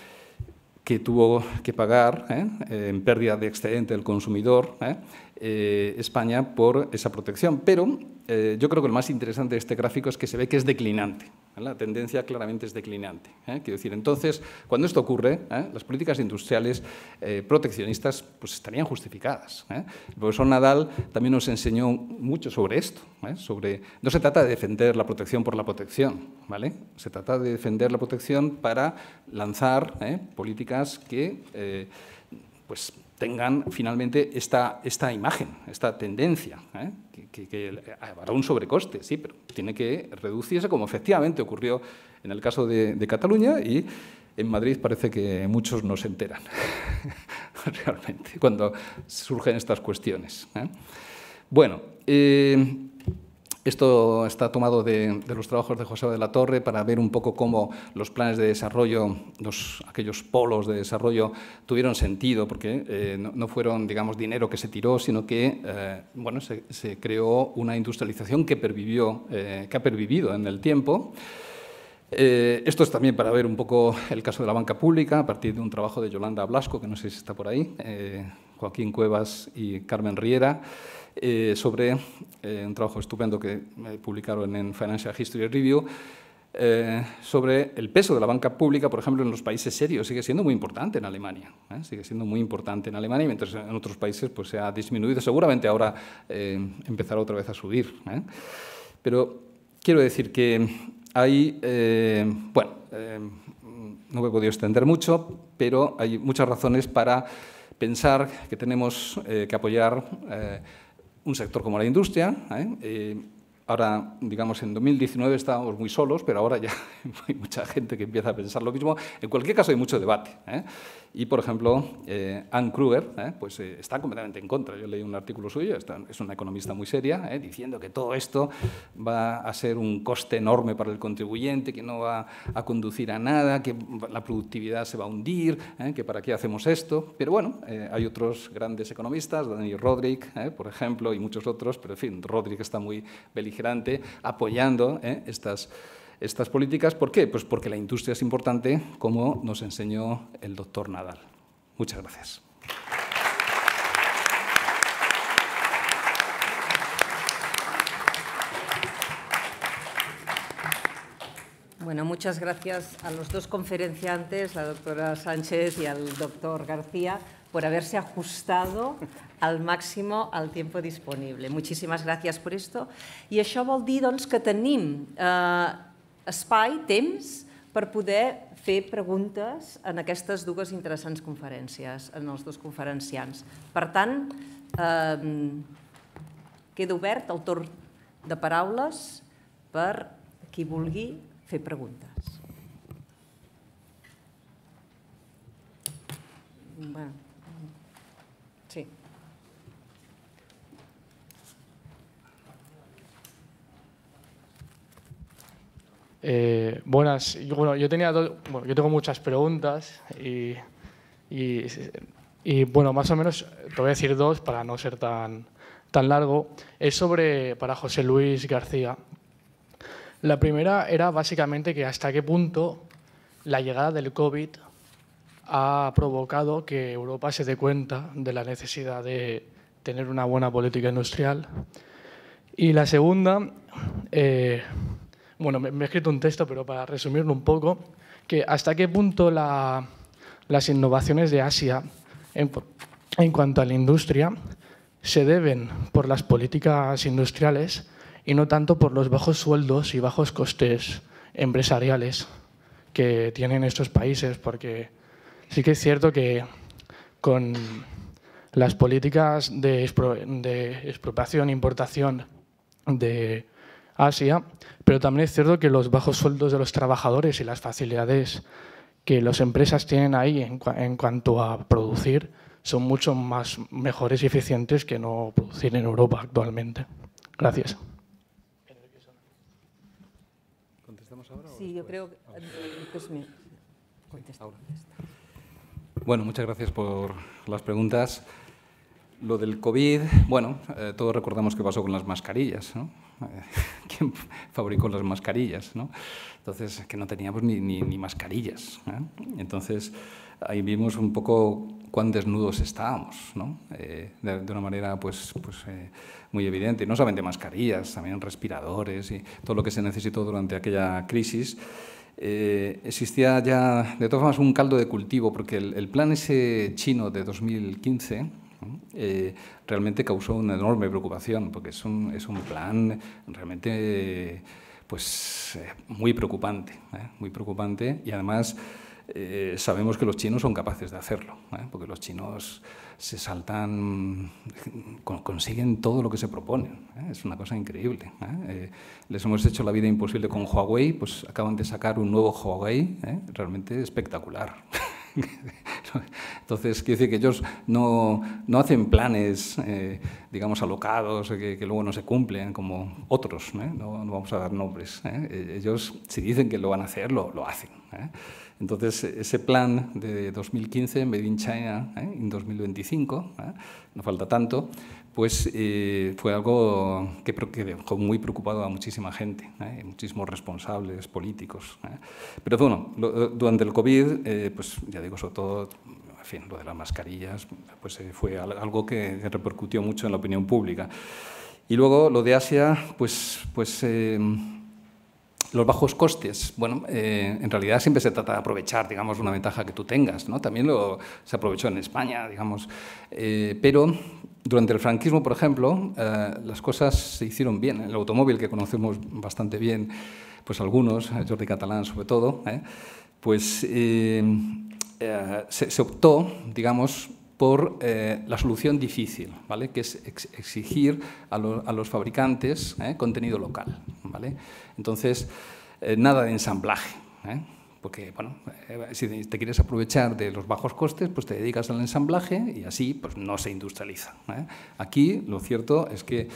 que, tuvo que pagar en pérdida de excedente del consumidor España por esa protección. Pero yo creo que lo más interesante de este gráfico es que se ve que es declinante. La tendencia claramente es declinante. ¿eh? Quiero decir, entonces, cuando esto ocurre, ¿eh? las políticas industriales eh, proteccionistas pues, estarían justificadas. El profesor Nadal también nos enseñó mucho sobre esto. Sobre, no se trata de defender la protección por la protección, ¿vale? se trata de defender la protección para lanzar políticas que pues, tengan finalmente esta, esta imagen, esta tendencia, ¿eh? que, habrá un sobrecoste, sí, pero tiene que reducirse como efectivamente ocurrió en el caso de, Cataluña y en Madrid parece que muchos no se enteran realmente cuando surgen estas cuestiones. ¿eh? Bueno, eh, esto está tomado de, los trabajos de José de la Torre para ver un poco cómo los planes de desarrollo, los, aquellos polos de desarrollo, tuvieron sentido, porque eh, no, fueron, digamos, dinero que se tiró, sino que eh, bueno, se, creó una industrialización que, pervivió, eh, que ha pervivido en el tiempo. esto es también para ver un poco el caso de la banca pública, a partir de un trabajo de Yolanda Blasco, que no sé si está por ahí, Joaquín Cuevas y Carmen Riera. Eh, sobre eh, un trabajo estupendo que publicaron en Financial History Review, eh, sobre el peso de la banca pública, por ejemplo, en los países serios. Sigue siendo muy importante en Alemania. Sigue siendo muy importante en Alemania, mientras en otros países pues, se ha disminuido. Seguramente ahora empezará otra vez a subir. Pero quiero decir que hay, bueno, no me he podido extender mucho, pero hay muchas razones para pensar que tenemos que apoyar un sector como la industria. ¿eh? Eh, ahora, digamos, en 2019 estábamos muy solos, pero ahora ya hay mucha gente que empieza a pensar lo mismo. En cualquier caso, hay mucho debate. ¿eh? Y, por ejemplo, eh, Anne Kruger ¿eh? pues, eh, está completamente en contra. Yo leí un artículo suyo, es una economista muy seria, diciendo que todo esto va a ser un coste enorme para el contribuyente, que no va a conducir a nada, que la productividad se va a hundir, que para qué hacemos esto. Pero bueno, hay otros grandes economistas, Daniel Roderick, por ejemplo, y muchos otros, pero en fin, Roderick está muy apoyando estas estas políticas. ¿Por qué? Pues porque la industria es importante, como nos enseñó el doctor Nadal. Muchas gracias. Bueno, muchas gracias a los dos conferenciantes, la doctora Sánchez y al doctor García, por haberse ajustado al máximo al tiempo disponible. Muchísimas gracias por esto. I això vol dir doncs, que tenim eh, espai, temps, per poder fer preguntes en aquestes dues interessants conferències, en els dos conferenciants. Per tant, eh, queda obert el torn de paraules per qui vulgui fer preguntes. Bueno, Eh, buenas, yo, bueno, yo tenía bueno, yo tengo muchas preguntas y, y, bueno, más o menos te voy a decir dos para no ser tan, tan largo. Es sobre, para José Luis García. La primera era básicamente que hasta qué punto la llegada del COVID ha provocado que Europa se dé cuenta de la necesidad de tener una buena política industrial. Y la segunda, eh, bueno, me, he escrito un texto, pero para resumirlo un poco, que hasta qué punto las innovaciones de Asia en, cuanto a la industria se deben por las políticas industriales y no tanto por los bajos sueldos y bajos costes empresariales que tienen estos países, porque sí que es cierto que con las políticas de, de expropiación e importación de Asia, pero también es cierto que los bajos sueldos de los trabajadores y las facilidades que las empresas tienen ahí en, en cuanto a producir son mucho más mejores y eficientes que no producir en Europa actualmente. Gracias. ¿Contestamos ahora? Sí, yo creo que... Pues me... Bueno, muchas gracias por las preguntas. Lo del COVID, bueno, eh, todos recordamos qué pasó con las mascarillas, ¿no? ¿Quién fabricó las mascarillas, no? Entonces, que no teníamos ni, ni, mascarillas. ¿eh? Entonces, ahí vimos un poco cuán desnudos estábamos, ¿no? Eh, de, de, una manera pues, pues, eh, muy evidente. Y no solamente mascarillas, también respiradores y todo lo que se necesitó durante aquella crisis. Eh, existía ya, de todas formas, un caldo de cultivo, porque el, el plan ese chino de 2015 eh, realmente causó una enorme preocupación, porque es un, es un plan realmente pues, eh, muy preocupante, ¿eh? muy preocupante y además eh, sabemos que los chinos son capaces de hacerlo, ¿eh? porque los chinos se saltan, consiguen todo lo que se proponen. ¿eh? Es una cosa increíble. les hemos hecho la vida imposible con Huawei, pues acaban de sacar un nuevo Huawei realmente espectacular. Entonces, quiere decir que ellos no, no hacen planes, eh, digamos, alocados, que, que, luego no se cumplen, como otros, ¿eh? no, no, vamos a dar nombres. ¿eh? Ellos, si dicen que lo van a hacer, lo, lo hacen. Entonces, ese plan de 2015, Made in China, en 2025, no falta tanto, pues eh, fue algo que, que, dejó muy preocupado a muchísima gente, ¿eh? muchísimos responsables políticos. ¿eh? Pero bueno, lo, durante el COVID, eh, pues ya digo, sobre todo, en fin, lo de las mascarillas, pues eh, fue algo que repercutió mucho en la opinión pública. Y luego lo de Asia, pues, pues eh, los bajos costes, bueno, eh, en realidad siempre se trata de aprovechar, digamos, una ventaja que tú tengas, ¿no? También lo, se aprovechó en España, digamos, eh, pero durante el franquismo, por ejemplo, eh, las cosas se hicieron bien. El automóvil, que conocemos bastante bien, pues algunos, Jordi Catalán sobre todo, pues se, optó, digamos, por eh, la solución difícil, ¿vale? que es ex exigir a, a, los fabricantes eh, contenido local. ¿vale? Entonces, eh, nada de ensamblaje, ¿eh? Porque bueno, si te quieres aprovechar de los bajos costes, pues te dedicas al ensamblaje y así pues, no se industrializa. Aquí lo cierto es que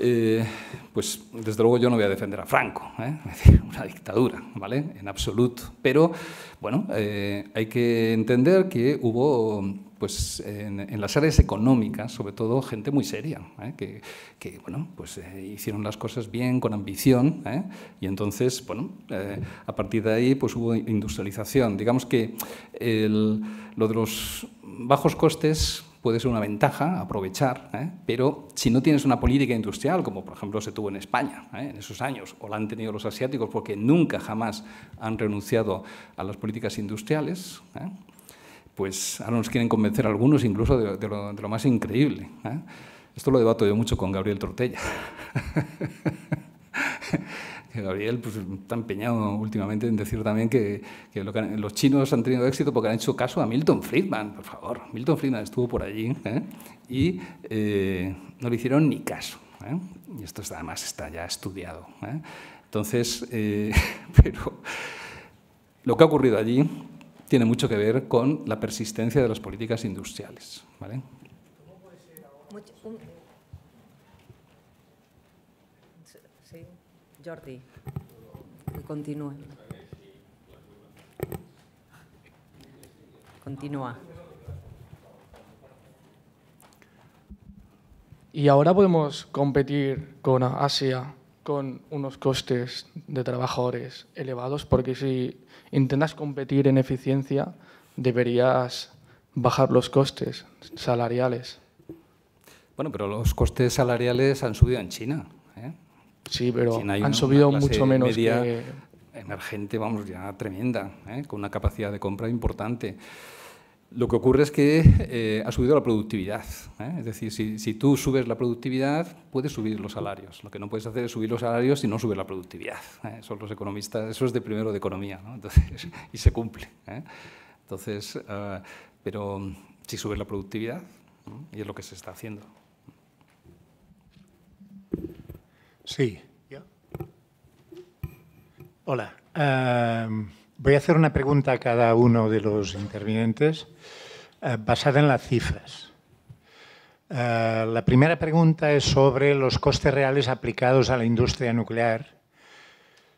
eh, pues desde luego yo no voy a defender a Franco, ¿eh? una dictadura, ¿vale? En absoluto. Pero, bueno, eh, hay que entender que hubo, pues, en, las áreas económicas, sobre todo, gente muy seria, que, que, bueno, pues hicieron las cosas bien, con ambición, y entonces, bueno, a partir de ahí, pues hubo industrialización. Digamos que el, lo de los bajos costes puede ser una ventaja aprovechar, ¿eh? pero si no tienes una política industrial, como por ejemplo se tuvo en España ¿eh? en esos años, o la han tenido los asiáticos porque nunca jamás han renunciado a las políticas industriales, ¿eh? pues ahora nos quieren convencer algunos incluso de, lo, de lo, más increíble. Esto lo debato yo mucho con Gabriel Tortella. Gabriel pues, está empeñado últimamente en decir también que, que, lo que, los chinos han tenido éxito porque han hecho caso a Milton Friedman, por favor. Milton Friedman estuvo por allí ¿eh? y eh, no le hicieron ni caso. ¿eh? Y esto además está ya estudiado. ¿eh? Entonces, eh, pero lo que ha ocurrido allí tiene mucho que ver con la persistencia de las políticas industriales. ¿vale? Jordi, que continúe. Continúa. Y ahora podemos competir con Asia con unos costes de trabajadores elevados, porque si intentas competir en eficiencia, deberías bajar los costes salariales. Bueno, pero los costes salariales han subido en China. Sí, pero China han subido mucho menos media que... emergente, vamos, ya tremenda, ¿eh? con una capacidad de compra importante. Lo que ocurre es que eh, ha subido la productividad. ¿eh? Es decir, si, si, tú subes la productividad, puedes subir los salarios. Lo que no puedes hacer es subir los salarios si no subes la productividad. ¿eh? Son los economistas, eso es de primero de economía, ¿no? Entonces, y se cumple. Entonces, uh, pero si subes la productividad, ¿no? y es lo que se está haciendo. Sí. ¿Yo? Hola. Uh, voy a hacer una pregunta a cada uno de los intervinientes uh, basada en las cifras. Uh, la primera pregunta es sobre los costes reales aplicados a la industria nuclear.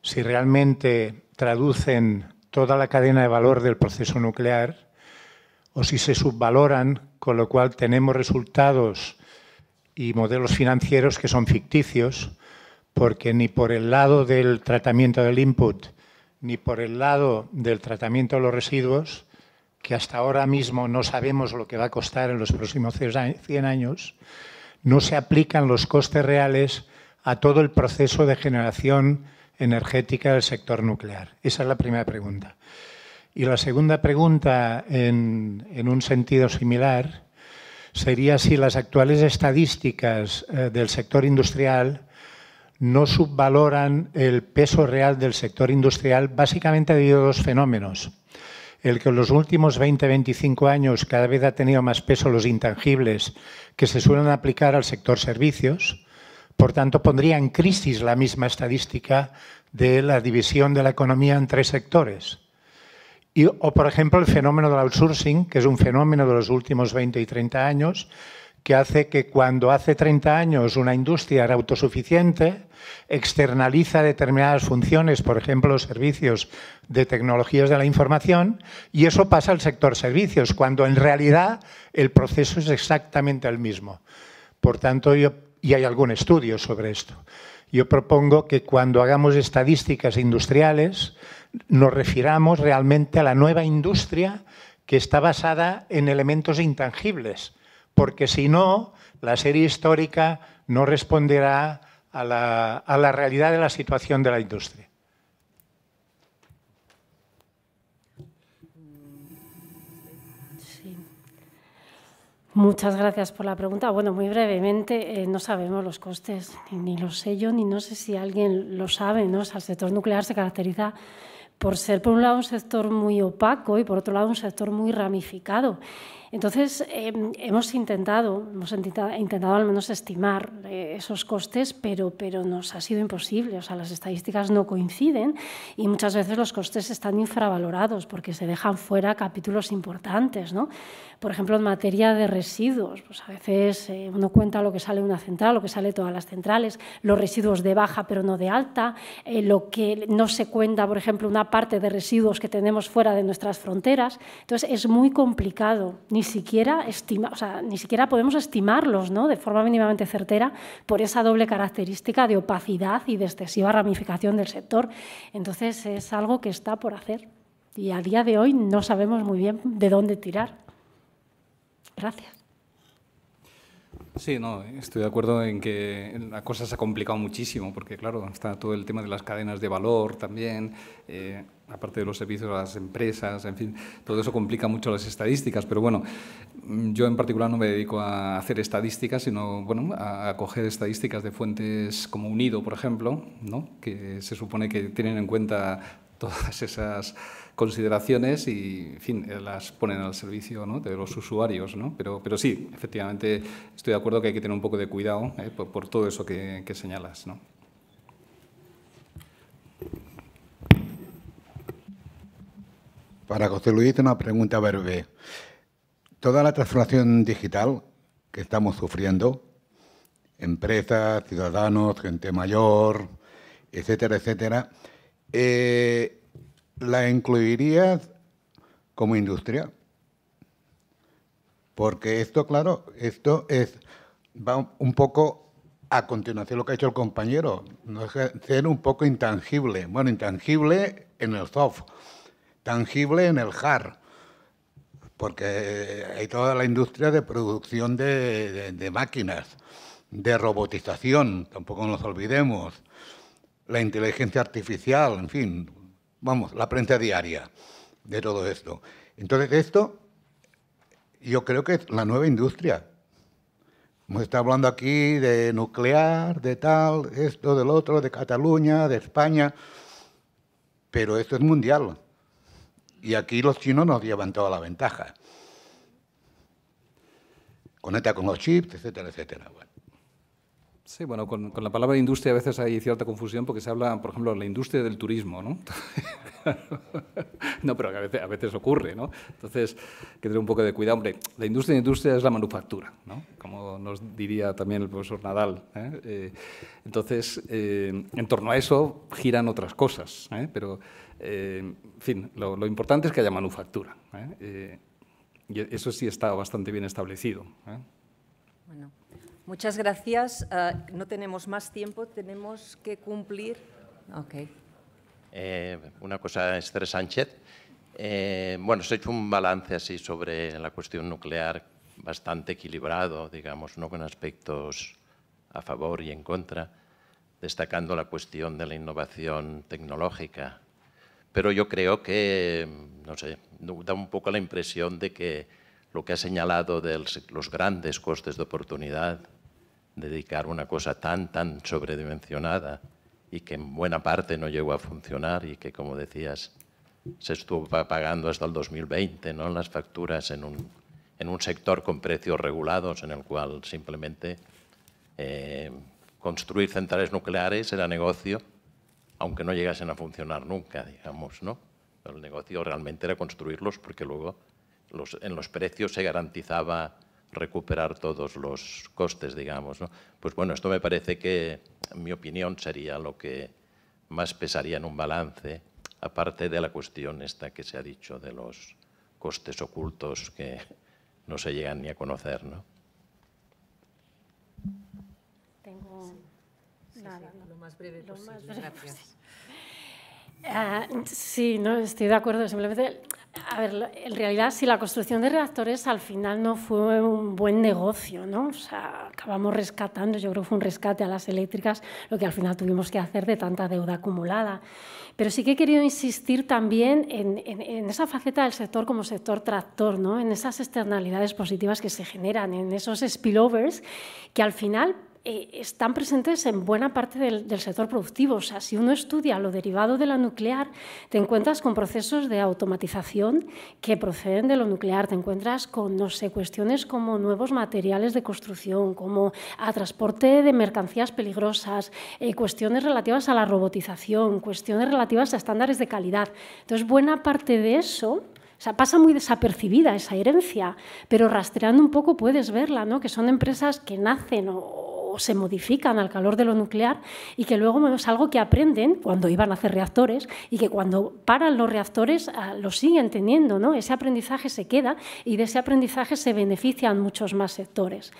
Si realmente traducen toda la cadena de valor del proceso nuclear o si se subvaloran, con lo cual tenemos resultados y modelos financieros que son ficticios, porque ni por el lado del tratamiento del input ni por el lado del tratamiento de los residuos, que hasta ahora mismo no sabemos lo que va a costar en los próximos 100 años, no se aplican los costes reales a todo el proceso de generación energética del sector nuclear. Esa es la primera pregunta. Y la segunda pregunta, en, un sentido similar, sería si las actuales estadísticas eh, del sector industrial no subvaloran el peso real del sector industrial básicamente debido a dos fenómenos. El que en los últimos 20-25 años cada vez ha tenido más peso los intangibles que se suelen aplicar al sector servicios, por tanto pondría en crisis la misma estadística de la división de la economía en tres sectores. Y, o, por ejemplo, el fenómeno del outsourcing, que es un fenómeno de los últimos 20 y 30 años, que hace que cuando hace 30 años una industria era autosuficiente, externaliza determinadas funciones, por ejemplo, servicios de tecnologías de la información, y eso pasa al sector servicios, cuando en realidad el proceso es exactamente el mismo. Por tanto, y hay algún estudio sobre esto. Yo propongo que cuando hagamos estadísticas industriales nos refiramos realmente a la nueva industria que está basada en elementos intangibles, porque si no, la serie histórica no responderá a la, realidad de la situación de la industria. Muchas gracias por la pregunta. Bueno, muy brevemente, eh, no sabemos los costes, ni, los sé yo, ni no sé si alguien lo sabe. ¿no? el sector nuclear se caracteriza por ser, por un lado, un sector muy opaco y, por otro lado, un sector muy ramificado. Entonces, em, hemos intentado, hemos intentado al menos estimar eh, esos costes, pero, pero nos ha sido imposible. O sea, las estadísticas no coinciden y muchas veces los costes están infravalorados porque se dejan fuera capítulos importantes. ¿no? Por ejemplo, en materia de residuos, pues a veces eh, uno cuenta lo que sale una central, lo que sale todas las centrales, los residuos de baja pero no de alta, eh, lo que no se cuenta, por ejemplo, una parte de residuos que tenemos fuera de nuestras fronteras. Entonces, es muy complicado. Ni ni siquiera, estima, o sea, ni siquiera podemos estimarlos ¿no? de forma mínimamente certera por esa doble característica de opacidad y de excesiva ramificación del sector. Entonces es algo que está por hacer y a día de hoy no sabemos muy bien de dónde tirar. Gracias. Sí, no, estoy de acuerdo en que la cosa se ha complicado muchísimo, porque claro, está todo el tema de las cadenas de valor también, eh, aparte de los servicios a las empresas, en fin, todo eso complica mucho las estadísticas, pero bueno, yo en particular no me dedico a hacer estadísticas, sino bueno, a coger estadísticas de fuentes como Unido, por ejemplo, ¿no? que se supone que tienen en cuenta todas esas consideraciones y, en fin, eh, las ponen al servicio de los usuarios. ¿no? Pero, pero sí, efectivamente, estoy de acuerdo que hay que tener un poco de cuidado ¿eh? por, todo eso que, señalas. ¿no? Para José Luis, una pregunta breve. Toda la transformación digital que estamos sufriendo, empresas, ciudadanos, gente mayor, etcétera, etcétera, eh, ¿la incluirías como industria? Porque esto, claro, esto es va un poco a continuación lo que ha hecho el compañero, no ser un poco intangible. Bueno, intangible en el soft, tangible en el hard, porque hay toda la industria de producción de máquinas, de robotización, tampoco nos olvidemos, la inteligencia artificial, en fin, vamos, la prensa diaria de todo esto. Entonces, esto yo creo que es la nueva industria. Hemos estado hablando aquí de nuclear, de tal, esto, del otro, de Cataluña, de España, pero esto es mundial. Y aquí los chinos nos llevan toda la ventaja. Conecta con los chips, etcétera, etcétera. Sí, bueno, con, la palabra industria a veces hay cierta confusión porque se habla, por ejemplo, de la industria del turismo, ¿no? no, pero a veces, a veces, ocurre, ¿no? Entonces, hay que tener un poco de cuidado. Hombre, la industria de es la manufactura, ¿no? Como nos diría también el profesor Nadal. ¿eh? Eh, entonces, eh, en torno a eso giran otras cosas, pero, en fin, lo, lo, importante es que haya manufactura. Y eso sí está bastante bien establecido. Bueno, muchas gracias. Uh, no tenemos más tiempo, tenemos que cumplir. Okay. Eh, una cosa, Esther Sánchez. Eh, bueno, se ha hecho un balance así sobre la cuestión nuclear bastante equilibrado, digamos, ¿no? con aspectos a favor y en contra, destacando la cuestión de la innovación tecnológica. Pero yo creo que, no sé, da un poco la impresión de que lo que ha señalado de los grandes costes de oportunidad, dedicar una cosa tan, tan sobredimensionada y que en buena parte no llegó a funcionar y que, como decías, se estuvo pagando hasta el 2020 ¿no? las facturas en un, en un sector con precios regulados en el cual simplemente eh, construir centrales nucleares era negocio, aunque no llegasen a funcionar nunca, digamos, ¿no? el negocio realmente era construirlos porque luego en los precios se garantizaba recuperar todos los costes, digamos. ¿no? Pues bueno, esto me parece que, en mi opinión, sería lo que más pesaría en un balance, aparte de la cuestión esta que se ha dicho de los costes ocultos que no se llegan ni a conocer. ¿no? Tengo nada. Sí, lo más breve posible. Más breve Gracias. Uh, sí, no estoy de acuerdo. Simplemente, a ver, en realidad, si la construcción de reactores al final no fue un buen negocio, ¿no? O sea, acabamos rescatando, yo creo que fue un rescate a las eléctricas, lo que al final tuvimos que hacer de tanta deuda acumulada. Pero sí que he querido insistir también en, en, en esa faceta del sector como sector tractor, ¿no? En esas externalidades positivas que se generan, en esos spillovers que al final eh, están presentes en buena parte del, sector productivo. O sea, si uno estudia lo derivado de la nuclear, te encuentras con procesos de automatización que proceden de lo nuclear, te encuentras con, no sé, cuestiones como nuevos materiales de construcción, como a transporte de mercancías peligrosas, eh, cuestiones relativas a la robotización, cuestiones relativas a estándares de calidad. Entonces, buena parte de eso o sea, pasa muy desapercibida esa herencia, pero rastreando un poco puedes verla, ¿no? que son empresas que nacen o, se modifican al calor de lo nuclear y que luego es algo que aprenden cuando iban a hacer reactores y que cuando paran los reactores uh, lo siguen teniendo. ¿no? Ese aprendizaje se queda y de ese aprendizaje se benefician muchos más sectores.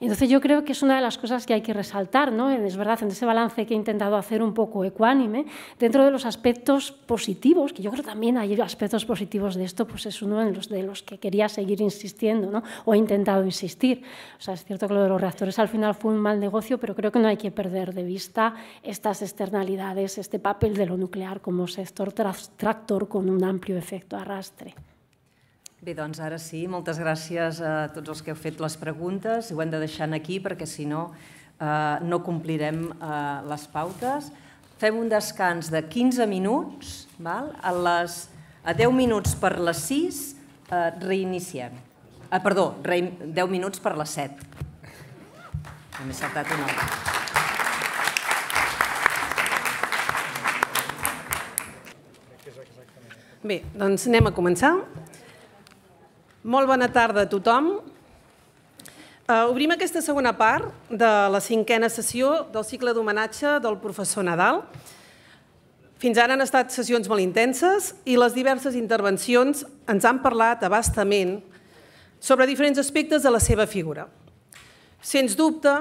Entonces yo creo que es una de las cosas que hay que resaltar, ¿no? es verdad, en ese balance que he intentado hacer un poco ecuánime, dentro de los aspectos positivos, que yo creo también hay aspectos positivos de esto, pues es uno de los, de los que quería seguir insistiendo ¿no? o he intentado insistir. O sea, es cierto que lo de los reactores al final fue un mal negocio, pero creo que no hay que perder de vista estas externalidades, este papel de lo nuclear como sector tractor con un amplio efecto arrastre. Bé, doncs ara sí, moltes gràcies a tots els que heu fet les preguntes. Ho hem de deixar aquí perquè si no, eh, no complirem eh, les pautes. Fem un descans de 15 minuts, val? A, les, a 10 minuts per les 6 eh, reiniciem. Ah, perdó, re, 10 minuts per les 7. M'he saltat una altra. Bé, doncs anem a començar. Molt bona tarda a tothom. Uh, obrim aquesta segona part de la cinquena sessió del cicle d'homenatge del professor Nadal. Fins ara han estat sessions molt intenses i les diverses intervencions ens han parlat abastament sobre diferents aspectes de la seva figura. Sens dubte,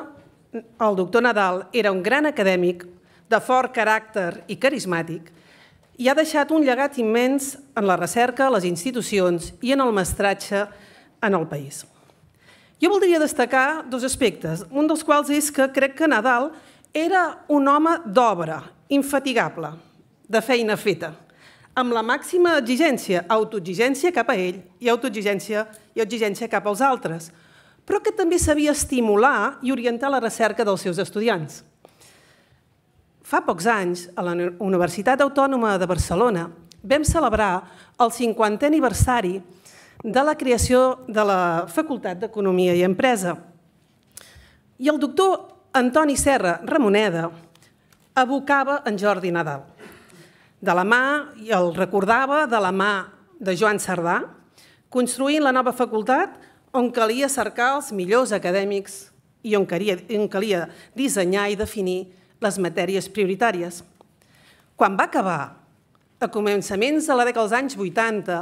el doctor Nadal era un gran acadèmic, de fort caràcter i carismàtic, i ha deixat un llegat immens en la recerca, les institucions i en el mestratge en el país. Jo voldria destacar dos aspectes, un dels quals és que crec que Nadal era un home d'obra, infatigable, de feina feta, amb la màxima exigència, autoexigència cap a ell i autoexigència i exigència cap als altres, però que també sabia estimular i orientar la recerca dels seus estudiants. Fa pocs anys, a la Universitat Autònoma de Barcelona, vam celebrar el 50è aniversari de la creació de la Facultat d'Economia i Empresa. I el doctor Antoni Serra Ramoneda evocava en Jordi Nadal. De la mà, i el recordava, de la mà de Joan Cerdà, construint la nova facultat on calia cercar els millors acadèmics i on calia, on calia dissenyar i definir les matèries prioritàries. Quan va acabar, a començaments de la dècada dels anys 80,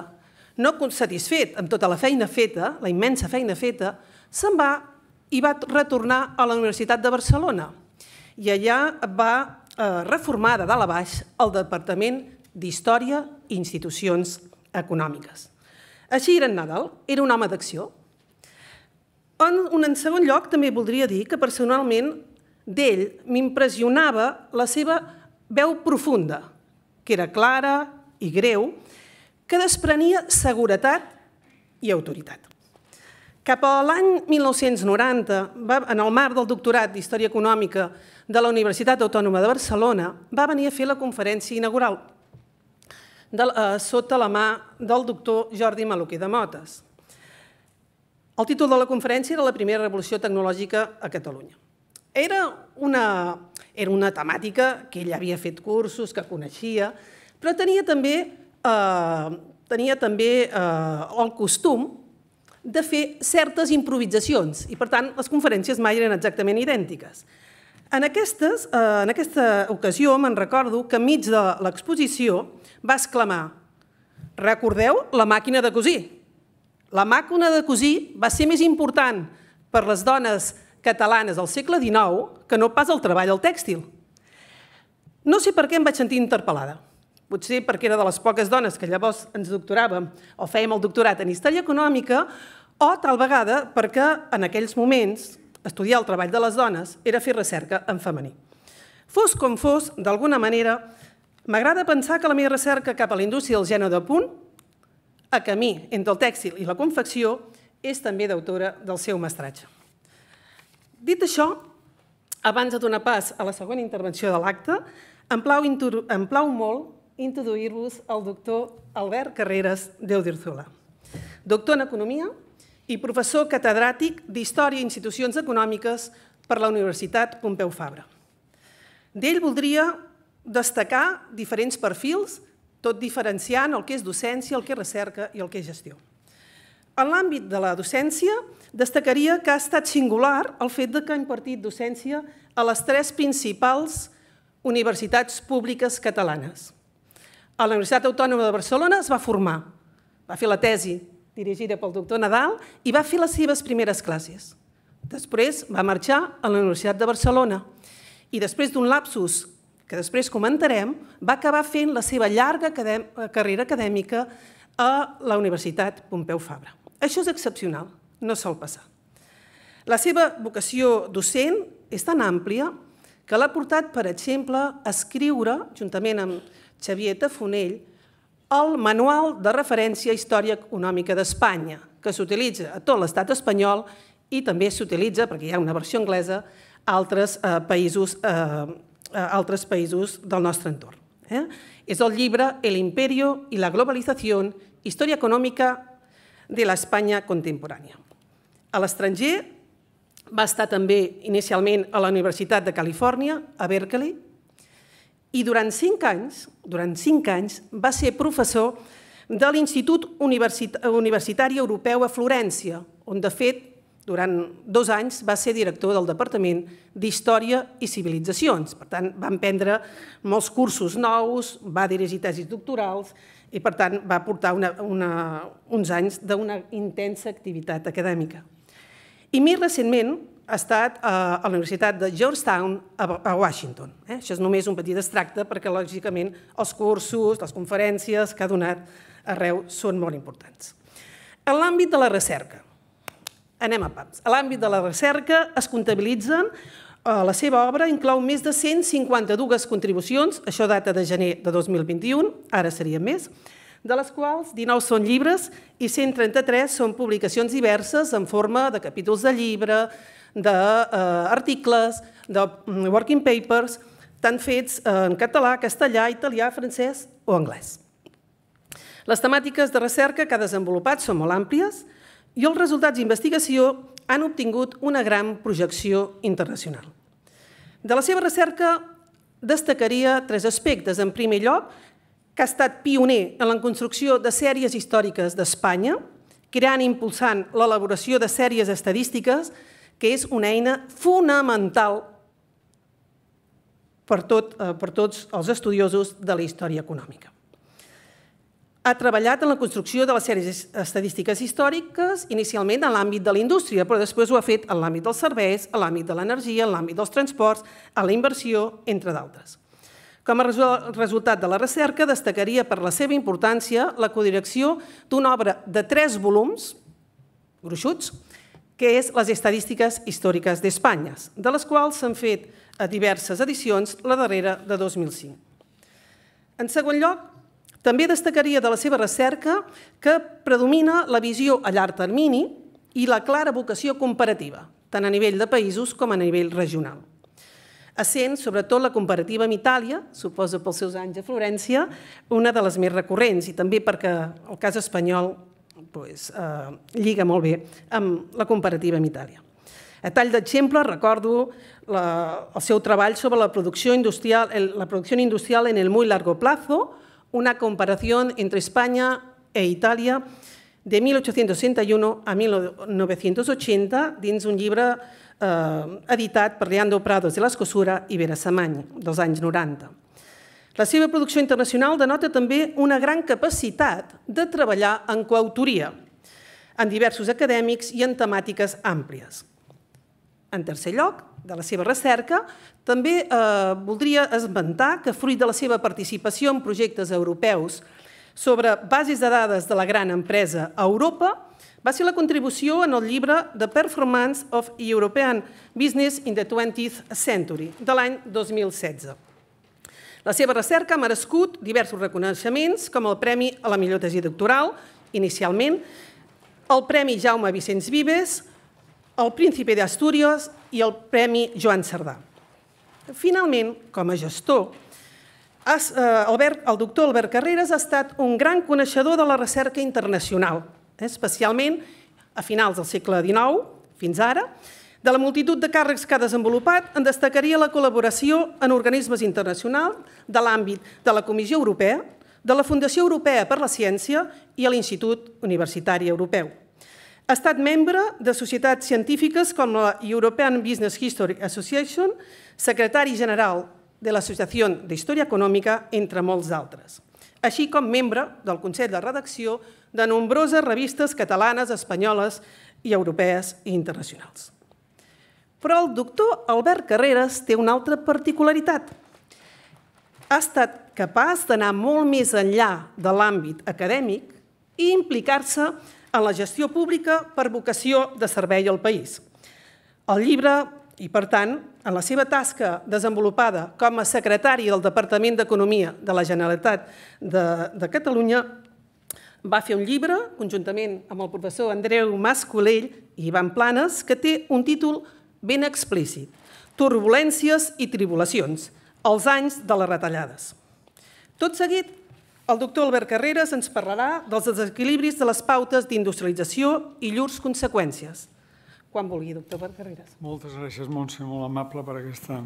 no satisfet amb tota la feina feta, la immensa feina feta, se'n va i va retornar a la Universitat de Barcelona. I allà va eh, reformar de dalt a baix el Departament d'Història i Institucions Econòmiques. Així era en Nadal, era un home d'acció. En, en segon lloc, també voldria dir que personalment d'ell m'impressionava la seva veu profunda, que era clara i greu, que desprenia seguretat i autoritat. Cap a l'any 1990, va, en el marc del doctorat d'Història Econòmica de la Universitat Autònoma de Barcelona, va venir a fer la conferència inaugural de, eh, sota la mà del doctor Jordi Maluquer de Motes. El títol de la conferència era la primera revolució tecnològica a Catalunya. Era una, era una temàtica que ell havia fet cursos, que coneixia, però tenia també, eh, tenia també eh, el costum de fer certes improvisacions i, per tant, les conferències mai eren exactament idèntiques. En, aquestes, eh, en aquesta ocasió me'n recordo que enmig de l'exposició va exclamar «Recordeu la màquina de cosir?» La màquina de cosir va ser més important per les dones catalanes al segle XIX que no pas el treball al tèxtil. No sé per què em vaig sentir interpel·lada. Potser perquè era de les poques dones que llavors ens doctoràvem o fèiem el doctorat en Història Econòmica o tal vegada perquè en aquells moments estudiar el treball de les dones era fer recerca en femení. Fos com fos, d'alguna manera, m'agrada pensar que la meva recerca cap a la indústria del gènere de punt, a camí entre el tèxtil i la confecció, és també d'autora del seu mestratge. Dit això, abans de donar pas a la següent intervenció de l'acte, em plau, em plau molt introduir-vos al doctor Albert Carreras d'Eudirzola. Doctor en Economia i professor catedràtic d'Història i Institucions Econòmiques per la Universitat Pompeu Fabra. D'ell voldria destacar diferents perfils, tot diferenciant el que és docència, el que és recerca i el que és gestió. En l'àmbit de la docència, destacaria que ha estat singular el fet de que ha impartit docència a les tres principals universitats públiques catalanes, a la Universitat Autònoma de Barcelona es va formar. Va fer la tesi dirigida pel doctor Nadal i va fer les seves primeres classes. Després va marxar a la Universitat de Barcelona i després d'un lapsus que després comentarem, va acabar fent la seva llarga carrera acadèmica a la Universitat Pompeu Fabra. Això és excepcional, no sol passar. La seva vocació docent és tan àmplia que l'ha portat, per exemple, a escriure, juntament amb Xavier Tafonell, el Manual de Referència a Història Econòmica d'Espanya, que s'utilitza a tot l'estat espanyol i també s'utilitza, perquè hi ha una versió anglesa, a altres, eh, països, eh, altres països del nostre entorn. Eh? És el llibre El imperio y la globalización, història econòmica de l'Espanya contemporània. A l'estranger va estar també inicialment a la Universitat de Califòrnia, a Berkeley, i durant cinc anys, durant cinc anys va ser professor de l'Institut Universitari Europeu a Florència, on, de fet, durant dos anys va ser director del Departament d'Història i Civilitzacions. Per tant, va emprendre molts cursos nous, va dirigir tesis doctorals i, per tant, va portar una, una, uns anys d'una intensa activitat acadèmica. I més recentment ha estat a la Universitat de Georgetown a Washington. Eh? Això és només un petit extracte perquè, lògicament, els cursos, les conferències que ha donat arreu són molt importants. En l'àmbit de la recerca, anem a pams. A l'àmbit de la recerca es comptabilitzen eh, la seva obra inclou més de 152 contribucions, això data de gener de 2021, ara seria més, de les quals 19 són llibres i 133 són publicacions diverses en forma de capítols de llibre, d'articles, de mm, working papers, tant fets en català, castellà, italià, francès o anglès. Les temàtiques de recerca que ha desenvolupat són molt àmplies i els resultats d'investigació han obtingut una gran projecció internacional. De la seva recerca destacaria tres aspectes. En primer lloc, que ha estat pioner en la construcció de sèries històriques d'Espanya, creant i impulsant l'elaboració de sèries estadístiques que és una eina fonamental per, tot, eh, per tots els estudiosos de la història econòmica. Ha treballat en la construcció de les sèries estadístiques històriques, inicialment en l'àmbit de la indústria, però després ho ha fet en l'àmbit dels serveis, en l'àmbit de l'energia, en l'àmbit dels transports, a la inversió, entre d'altres. Com a resultat de la recerca, destacaria per la seva importància la codirecció d'una obra de tres volums, gruixuts, que és les estadístiques històriques d'Espanya, de les quals s'han fet a diverses edicions, la darrera de 2005. En segon lloc, també destacaria de la seva recerca que predomina la visió a llarg termini i la clara vocació comparativa, tant a nivell de països com a nivell regional. Essent, sobretot, la comparativa amb Itàlia, suposa pels seus anys a Florència, una de les més recurrents i també perquè el cas espanyol eh, lliga molt bé amb la comparativa amb Itàlia. A tall d'exemple, recordo la, el seu treball sobre la producció industrial, la producció industrial en el muy largo plazo, una comparación entre España e Italia de 1861 a 1980 dins un llibre eh, editat per Leandro Prados de l'Escossura i Vera Samany, dels anys 90. La seva producció internacional denota també una gran capacitat de treballar en coautoria, en diversos acadèmics i en temàtiques àmplies. En tercer lloc, de la seva recerca, també eh, voldria esmentar que, fruit de la seva participació en projectes europeus sobre bases de dades de la gran empresa a Europa, va ser la contribució en el llibre The Performance of European Business in the 20th Century, de l'any 2016. La seva recerca ha merescut diversos reconeixements, com el Premi a la millor tesi doctoral, inicialment, el Premi Jaume Vicenç Vives, el Príncipe d'Astúries i el Premi Joan Cerdà. Finalment, com a gestor, eh, el doctor Albert Carreras ha estat un gran coneixedor de la recerca internacional, eh, especialment a finals del segle XIX, fins ara, de la multitud de càrrecs que ha desenvolupat, en destacaria la col·laboració en organismes internacionals de l'àmbit de la Comissió Europea, de la Fundació Europea per la Ciència i a l'Institut Universitari Europeu. Ha estat membre de societats científiques com la European Business History Association, secretari general de l'Associació d'Història Econòmica, entre molts altres, així com membre del Consell de Redacció de nombroses revistes catalanes, espanyoles i europees i internacionals. Però el doctor Albert Carreras té una altra particularitat. Ha estat capaç d'anar molt més enllà de l'àmbit acadèmic i implicar-se en la gestió pública per vocació de servei al país. El llibre, i per tant, en la seva tasca desenvolupada com a secretari del Departament d'Economia de la Generalitat de, de Catalunya, va fer un llibre, conjuntament amb el professor Andreu Mascolell i Ivan Planes, que té un títol ben explícit, Turbulències i tribulacions, els anys de les retallades. Tot seguit el doctor Albert Carreras ens parlarà dels desequilibris de les pautes d'industrialització i llurs conseqüències. Quan vulgui, doctor Albert Carreras. Moltes gràcies, Montse, molt amable per aquesta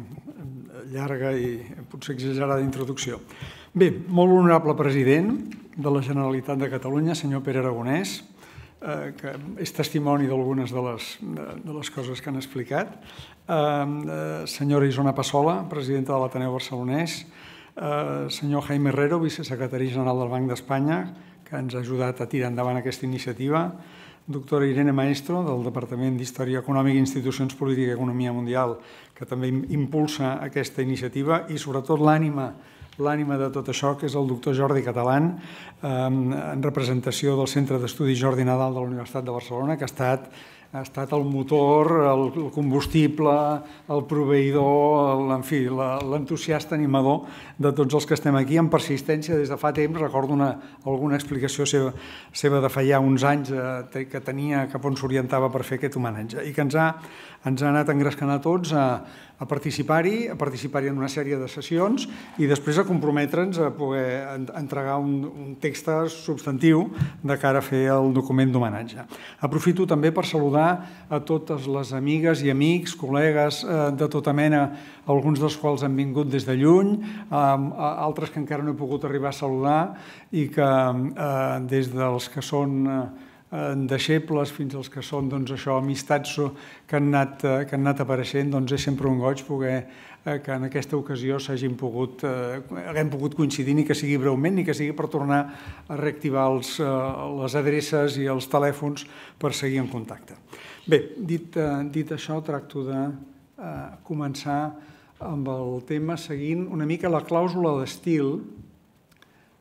llarga i potser exagerada introducció. Bé, molt honorable president de la Generalitat de Catalunya, senyor Pere Aragonès, eh, que és testimoni d'algunes de, les, de les coses que han explicat, eh, eh, senyora Isona Passola, presidenta de l'Ateneu Barcelonès, eh, senyor Jaime Herrero, vicesecretari general del Banc d'Espanya, que ens ha ajudat a tirar endavant aquesta iniciativa, doctora Irene Maestro, del Departament d'Història Econòmica i Institucions Política i Economia Mundial, que també impulsa aquesta iniciativa, i sobretot l'ànima l'ànima de tot això, que és el doctor Jordi Catalán, eh, en representació del Centre d'Estudis Jordi Nadal de la Universitat de Barcelona, que ha estat ha estat el motor, el, combustible, el proveïdor, en fi, l'entusiasta animador de tots els que estem aquí amb persistència des de fa temps. Recordo una, alguna explicació seva, seva de fa ja uns anys eh, que tenia cap on s'orientava per fer aquest homenatge i que ens ha, ens ha anat engrescant a tots a, a participar-hi, a participar-hi en una sèrie de sessions i després a comprometre'ns a poder entregar un, un text substantiu de cara a fer el document d'homenatge. Aprofito també per saludar a totes les amigues i amics, col·legues eh, de tota mena, alguns dels quals han vingut des de lluny, eh, altres que encara no he pogut arribar a saludar i que eh, des dels que són... Eh, deixebles fins als que són doncs, això, amistats que han, anat, que han anat apareixent, doncs és sempre un goig poder que en aquesta ocasió s'hagin pogut, eh, haguem pogut coincidir ni que sigui breument ni que sigui per tornar a reactivar els, eh, les adreces i els telèfons per seguir en contacte. Bé, dit, eh, dit això, tracto de eh, començar amb el tema seguint una mica la clàusula d'estil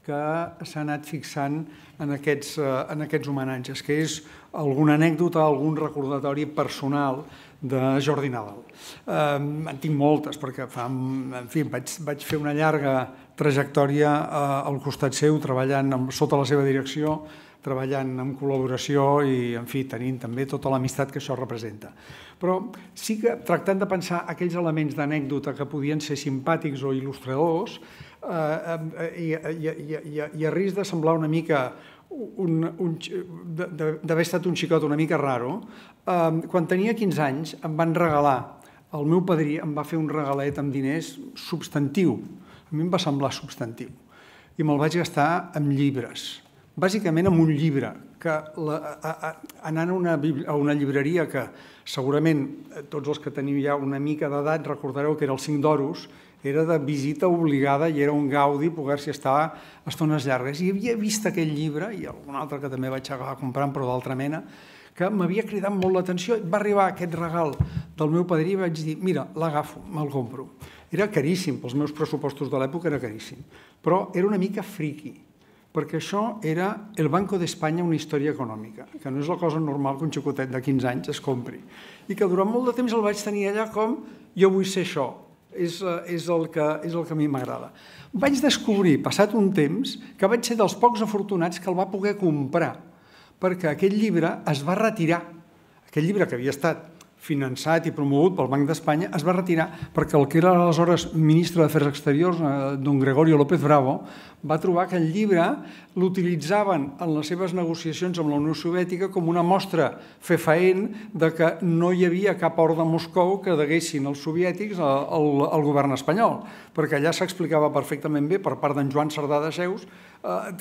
que s'ha anat fixant en aquests, eh, en aquests homenatges, que és alguna anècdota, algun recordatori personal de Jordi Nadal. En tinc moltes, perquè en vaig, vaig fer una llarga trajectòria eh, al costat seu, treballant sota la seva direcció, treballant en col·laboració i, en fi, tenint també tota l'amistat que això representa. Però sí que, tractant de pensar aquells elements d'anècdota que podien ser simpàtics o il·lustradors, eh, i, i, i, i a risc de semblar una mica d'haver estat un xicot una mica raro, eh, quan tenia 15 anys em van regalar, el meu padrí em va fer un regalet amb diners substantiu, a mi em va semblar substantiu, i me'l vaig gastar amb llibres, bàsicament amb un llibre, que la, a, a, anant a una, a una llibreria que segurament tots els que teniu ja una mica d'edat recordareu que era el 5 d'oros, era de visita obligada i era un gaudi poder-s'hi estar estones llargues. I havia vist aquell llibre, i algun altre que també vaig acabar comprant, però d'altra mena, que m'havia cridat molt l'atenció. Va arribar aquest regal del meu padrí i vaig dir, mira, l'agafo, me'l compro. Era caríssim, pels meus pressupostos de l'època era caríssim, però era una mica friqui, perquè això era el Banco d'Espanya una història econòmica, que no és la cosa normal que un xicotet de 15 anys es compri. I que durant molt de temps el vaig tenir allà com jo vull ser això, és, eh, és, el que, és el que a mi m'agrada. Vaig descobrir, passat un temps, que vaig ser dels pocs afortunats que el va poder comprar, perquè aquest llibre es va retirar. Aquest llibre que havia estat finançat i promogut pel Banc d'Espanya, es va retirar perquè el que era aleshores ministre d'Afers Exteriors, eh, don Gregorio López Bravo, va trobar que el llibre l'utilitzaven en les seves negociacions amb la Unió Soviètica com una mostra fefaent de que no hi havia cap ordre de Moscou que deguessin els soviètics al, al govern espanyol, perquè allà s'explicava perfectament bé per part d'en Joan Cerdà de Seus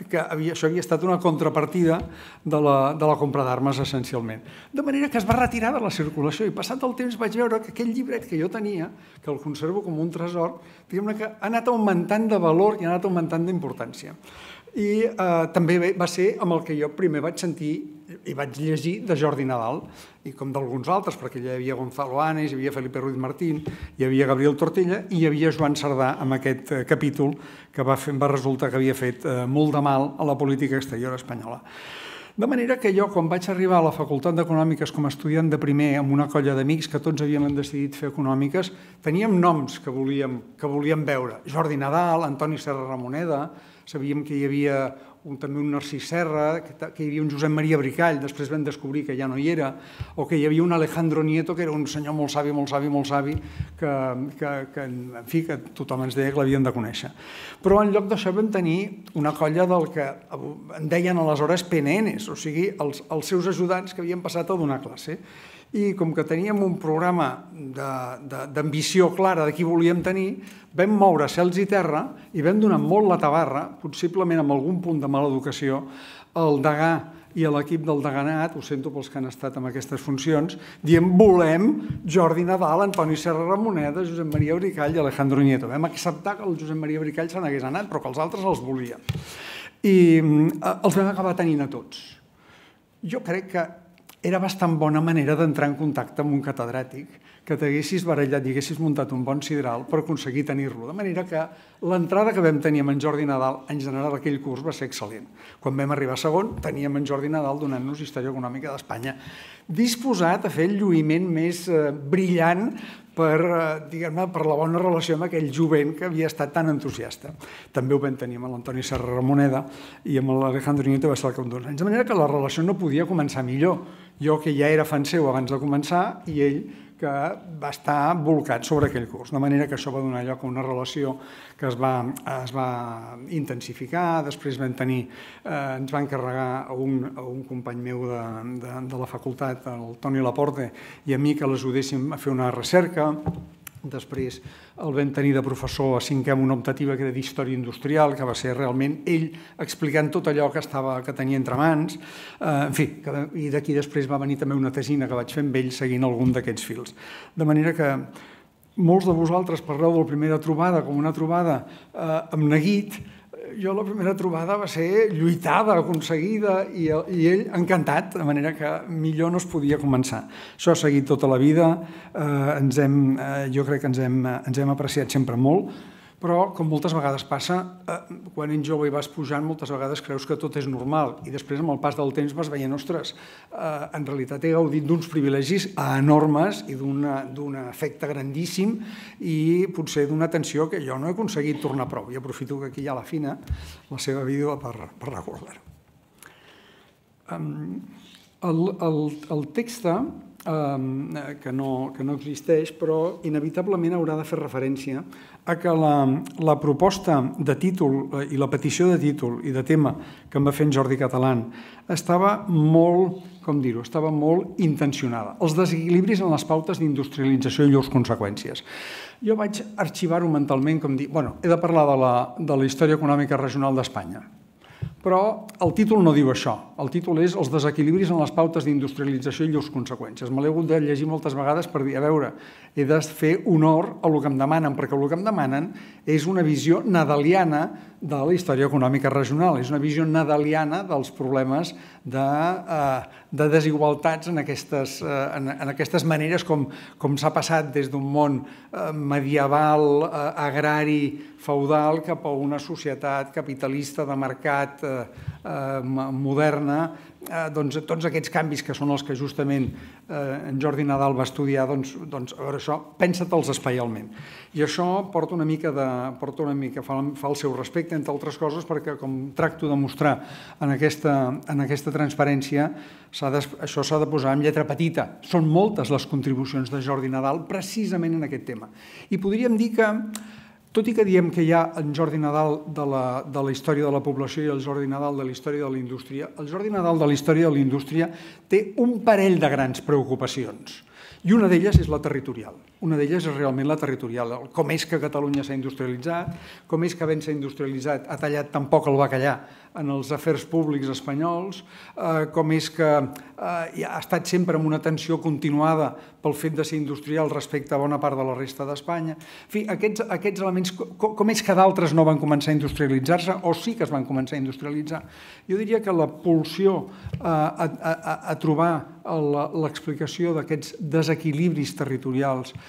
que havia, això havia estat una contrapartida de la, de la compra d'armes essencialment. De manera que es va retirar de la circulació i passat el temps vaig veure que aquell llibret que jo tenia, que el conservo com un tresor, diguem-ne que ha anat augmentant de valor i ha anat augmentant d'importància. I eh, també va ser amb el que jo primer vaig sentir i vaig llegir de Jordi Nadal, i com d'alguns altres, perquè hi havia Gonzalo Anes, hi havia Felipe Ruiz Martín, hi havia Gabriel Tortella i hi havia Joan Sardà amb aquest eh, capítol que va, fer, va resultar que havia fet eh, molt de mal a la política exterior espanyola. De manera que jo, quan vaig arribar a la Facultat d'Econòmiques com a estudiant de primer amb una colla d'amics que tots havíem decidit fer econòmiques, teníem noms que volíem, que volíem veure. Jordi Nadal, Antoni Serra Ramoneda, sabíem que hi havia un, també un Narcís Serra, que, que hi havia un Josep Maria Bricall, després vam descobrir que ja no hi era, o que hi havia un Alejandro Nieto, que era un senyor molt savi, molt savi, molt savi, que, que, que en fi, que tothom ens deia que l'havien de conèixer. Però en lloc d'això vam tenir una colla del que en deien aleshores PNNs, o sigui, els, els seus ajudants que havien passat a donar classe i com que teníem un programa d'ambició clara de qui volíem tenir, vam moure cels i terra i vam donar molt la tabarra, possiblement amb algun punt de mala educació, al degà i a l'equip del deganat, ho sento pels que han estat amb aquestes funcions, diem volem Jordi Nadal, Antoni Serra Ramoneda, Josep Maria Bricall i Alejandro Nieto. Vam acceptar que el Josep Maria Bricall se n'hagués anat, però que els altres els volien. I eh, els vam acabar tenint a tots. Jo crec que era bastant bona manera d'entrar en contacte amb un catedràtic que t'haguessis barallat i haguessis muntat un bon sideral per aconseguir tenir-lo. De manera que l'entrada que vam tenir amb en Jordi Nadal en general aquell curs va ser excel·lent. Quan vam arribar a segon teníem en Jordi Nadal donant-nos història econòmica d'Espanya disposat a fer el lluïment més eh, brillant per, eh, per la bona relació amb aquell jovent que havia estat tan entusiasta. També ho vam tenir amb l'Antoni Serra Ramoneda i amb l'Alejandro Nieto va ser el cap d'uns anys. De manera que la relació no podia començar millor. Jo, que ja era fan seu abans de començar, i ell que va estar volcat sobre aquell curs. De manera que això va donar lloc a una relació que es va, es va intensificar, després vam tenir, eh, ens va encarregar a un, a un company meu de, de, de la facultat, el Toni Laporte, i a mi que l'ajudéssim a fer una recerca, Després el vam tenir de professor a cinquè amb una optativa que era d'història industrial, que va ser realment ell explicant tot allò que, estava, que tenia entre mans. Eh, en fi, que, i d'aquí després va venir també una tesina que vaig fer amb ell seguint algun d'aquests fils. De manera que molts de vosaltres parleu de la primera trobada com una trobada eh, amb neguit, jo la primera trobada va ser lluitada, aconseguida, i, i ell encantat, de manera que millor no es podia començar. Això ha seguit tota la vida, eh, ens hem, eh, jo crec que ens hem, ens hem apreciat sempre molt, però, com moltes vegades passa, eh, quan ets jove i vas pujant, moltes vegades creus que tot és normal i després, amb el pas del temps, vas veient, ostres, eh, en realitat he gaudit d'uns privilegis enormes i d'un efecte grandíssim i potser d'una atenció que jo no he aconseguit tornar prou. I aprofito que aquí hi ha la Fina, la seva vídeo, per, per recordar-ho. El, el, el text que, no, que no existeix, però inevitablement haurà de fer referència a que la, la proposta de títol eh, i la petició de títol i de tema que em va fer en Jordi Catalán estava molt, com dir-ho, estava molt intencionada. Els desequilibris en les pautes d'industrialització i llurs conseqüències. Jo vaig arxivar-ho mentalment com dir, bueno, he de parlar de la, de la història econòmica regional d'Espanya però el títol no diu això. El títol és els desequilibris en les pautes d'industrialització i llurs conseqüències. Me l'he hagut de llegir moltes vegades per dir, a veure, he de fer honor a el que em demanen, perquè el que em demanen és una visió nadaliana de la història econòmica regional, és una visió nadaliana dels problemes de, eh, de desigualtats en aquestes, eh, en, aquestes maneres com, com s'ha passat des d'un món eh, medieval, agrari, feudal, cap a una societat capitalista de mercat moderna, doncs, tots aquests canvis que són els que justament en Jordi Nadal va estudiar, doncs, doncs a veure això, pensa-te'ls espaialment. I això porta una mica, de, porta una mica fa, fa el seu respecte, entre altres coses, perquè com tracto de mostrar en aquesta, en aquesta transparència, de, això s'ha de posar en lletra petita. Són moltes les contribucions de Jordi Nadal precisament en aquest tema. I podríem dir que tot i que diem que hi ha en Jordi Nadal de la, de la història de la població i el Jordi Nadal de la història de la indústria, el Jordi Nadal de la història de la indústria té un parell de grans preocupacions. I una d'elles és la territorial. Una d'elles és realment la territorial. Com és que Catalunya s'ha industrialitzat, com és que havent s'ha industrialitzat ha tallat tan poc el bacallà en els afers públics espanyols, eh, com és que eh, ha estat sempre amb una tensió continuada pel fet de ser industrial respecte a bona part de la resta d'Espanya. En fi, aquests, aquests elements, com, com és que d'altres no van començar a industrialitzar-se o sí que es van començar a industrialitzar? Jo diria que la pulsió eh, a, a, a trobar l'explicació d'aquests desequilibris territorials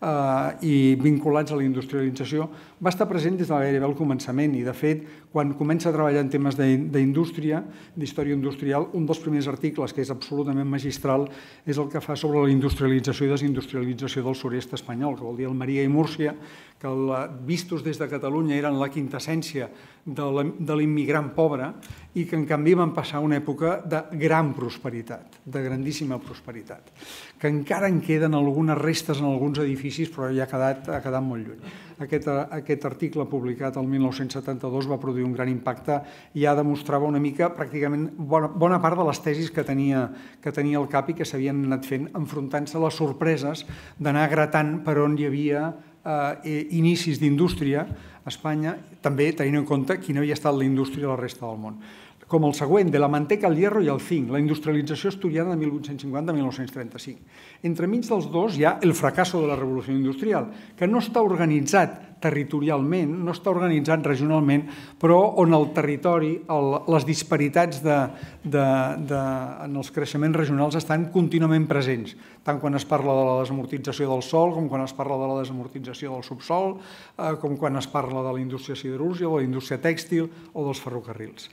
eh, i vinculats a la industrialització va estar present des de gairebé el començament. I, de fet, quan comença a treballar en temes d'indústria, d'història industrial, un dels primers articles, que és absolutament magistral, és el que fa sobre la industrialització i desindustrialització del sud-est espanyol, que vol dir Maria i Múrcia, que la, vistos des de Catalunya eren la quintessència de l'immigrant pobre i que en canvi van passar una època de gran prosperitat, de grandíssima prosperitat, que encara en queden algunes restes en alguns edificis però ja ha quedat, ha quedat molt lluny. Aquest, aquest article publicat el 1972 va produir un gran impacte i ja demostrava una mica pràcticament bona, bona part de les tesis que tenia, que tenia el CAP i que s'havien anat fent enfrontant-se a les sorpreses d'anar gratant per on hi havia eh, inicis d'indústria a Espanya, també tenint en compte quina havia estat la indústria a la resta del món com el següent, de la manteca, el hierro i el zinc, la industrialització estudiada de 1850 a 1935. Entremig dels dos hi ha el fracasso de la revolució industrial, que no està organitzat territorialment, no està organitzat regionalment, però on el territori, el, les disparitats de, de, de, en els creixements regionals estan contínuament presents, tant quan es parla de la desamortització del sol, com quan es parla de la desamortització del subsol, eh, com quan es parla de la indústria siderúrgia, de la indústria tèxtil o dels ferrocarrils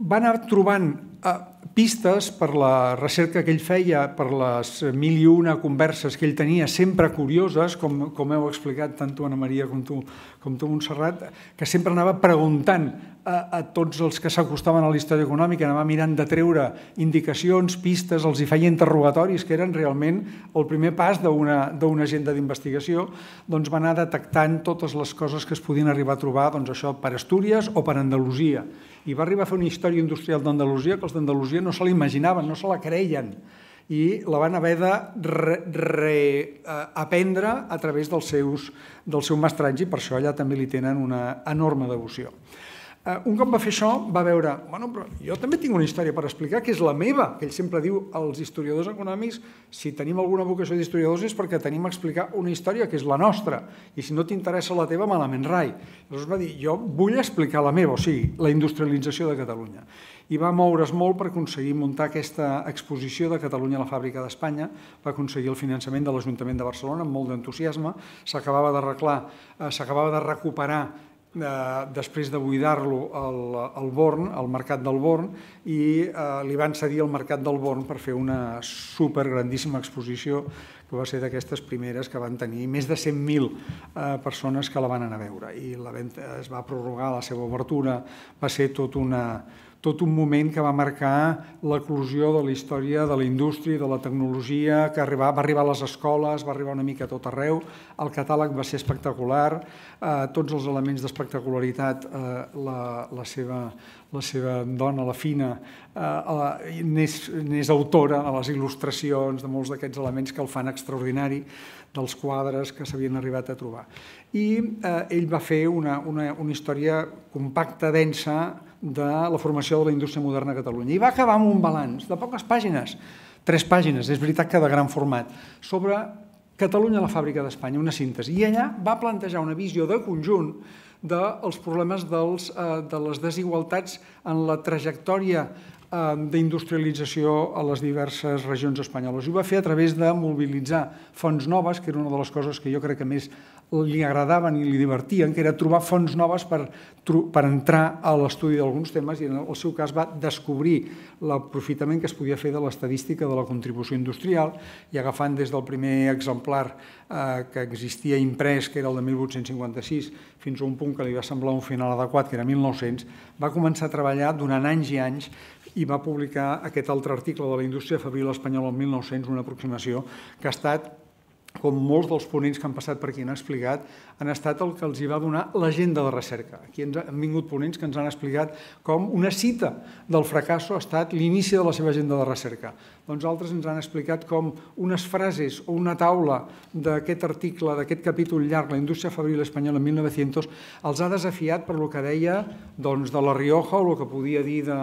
va anar trobant eh, pistes per la recerca que ell feia, per les mil i una converses que ell tenia, sempre curioses, com, com heu explicat tant tu, Anna Maria, com tu, com tu, Montserrat, que sempre anava preguntant a, a tots els que s'acostaven a la història econòmica, anava mirant de treure indicacions, pistes, els hi feia interrogatoris, que eren realment el primer pas d'una agenda d'investigació, doncs va anar detectant totes les coses que es podien arribar a trobar, doncs això per Astúries o per Andalusia, i va arribar a fer una història industrial d'Andalusia que els d'Andalusia no se l'imaginaven, no se la creien. i la van haver de reaprendre re, eh, a través dels seus, del seu mestratge i per això allà també li tenen una enorme devoció. Uh, un cop va fer això, va veure, bueno, però jo també tinc una història per explicar, que és la meva, que ell sempre diu als historiadors econòmics, si tenim alguna vocació d'historiadors és perquè tenim a explicar una història que és la nostra, i si no t'interessa la teva, malament rai. Llavors va dir, jo vull explicar la meva, o sigui, la industrialització de Catalunya. I va moure's molt per aconseguir muntar aquesta exposició de Catalunya a la fàbrica d'Espanya, va aconseguir el finançament de l'Ajuntament de Barcelona amb molt d'entusiasme, s'acabava d'arreglar, eh, s'acabava de recuperar eh, després de buidar-lo al, al Born, al mercat del Born, i eh, li van cedir el mercat del Born per fer una super grandíssima exposició que va ser d'aquestes primeres que van tenir més de 100.000 eh, persones que la van anar a veure. I la venda es va prorrogar la seva obertura, va ser tot una, tot un moment que va marcar l'eclusió de la història de la indústria de la tecnologia, que va arribar a les escoles, va arribar una mica a tot arreu, el catàleg va ser espectacular, eh, tots els elements d'espectacularitat, eh, la, la, seva, la seva dona, la Fina, eh, n'és autora a les il·lustracions de molts d'aquests elements que el fan extraordinari, dels quadres que s'havien arribat a trobar. I eh, ell va fer una, una, una història compacta, densa, de la formació de la indústria moderna a Catalunya. I va acabar amb un balanç de poques pàgines, tres pàgines, és veritat que de gran format, sobre Catalunya, la fàbrica d'Espanya, una síntesi. I allà va plantejar una visió de conjunt dels problemes dels, eh, de les desigualtats en la trajectòria eh, d'industrialització a les diverses regions espanyoles. Ho va fer a través de mobilitzar fonts noves, que era una de les coses que jo crec que més li agradaven i li divertien, que era trobar fonts noves per, per entrar a l'estudi d'alguns temes i en el seu cas va descobrir l'aprofitament que es podia fer de l'estadística de la contribució industrial i agafant des del primer exemplar eh, que existia imprès, que era el de 1856, fins a un punt que li va semblar un final adequat, que era 1900, va començar a treballar durant anys i anys i va publicar aquest altre article de la indústria fabril espanyola el 1900, una aproximació que ha estat com molts dels ponents que han passat per aquí han explicat, han estat el que els hi va donar l'agenda de recerca. Aquí ens han vingut ponents que ens han explicat com una cita del fracasso ha estat l'inici de la seva agenda de recerca. Doncs altres ens han explicat com unes frases o una taula d'aquest article, d'aquest capítol llarg, La indústria fabril espanyola en 1900, els ha desafiat per lo que deia doncs, de la Rioja o el que podia dir de,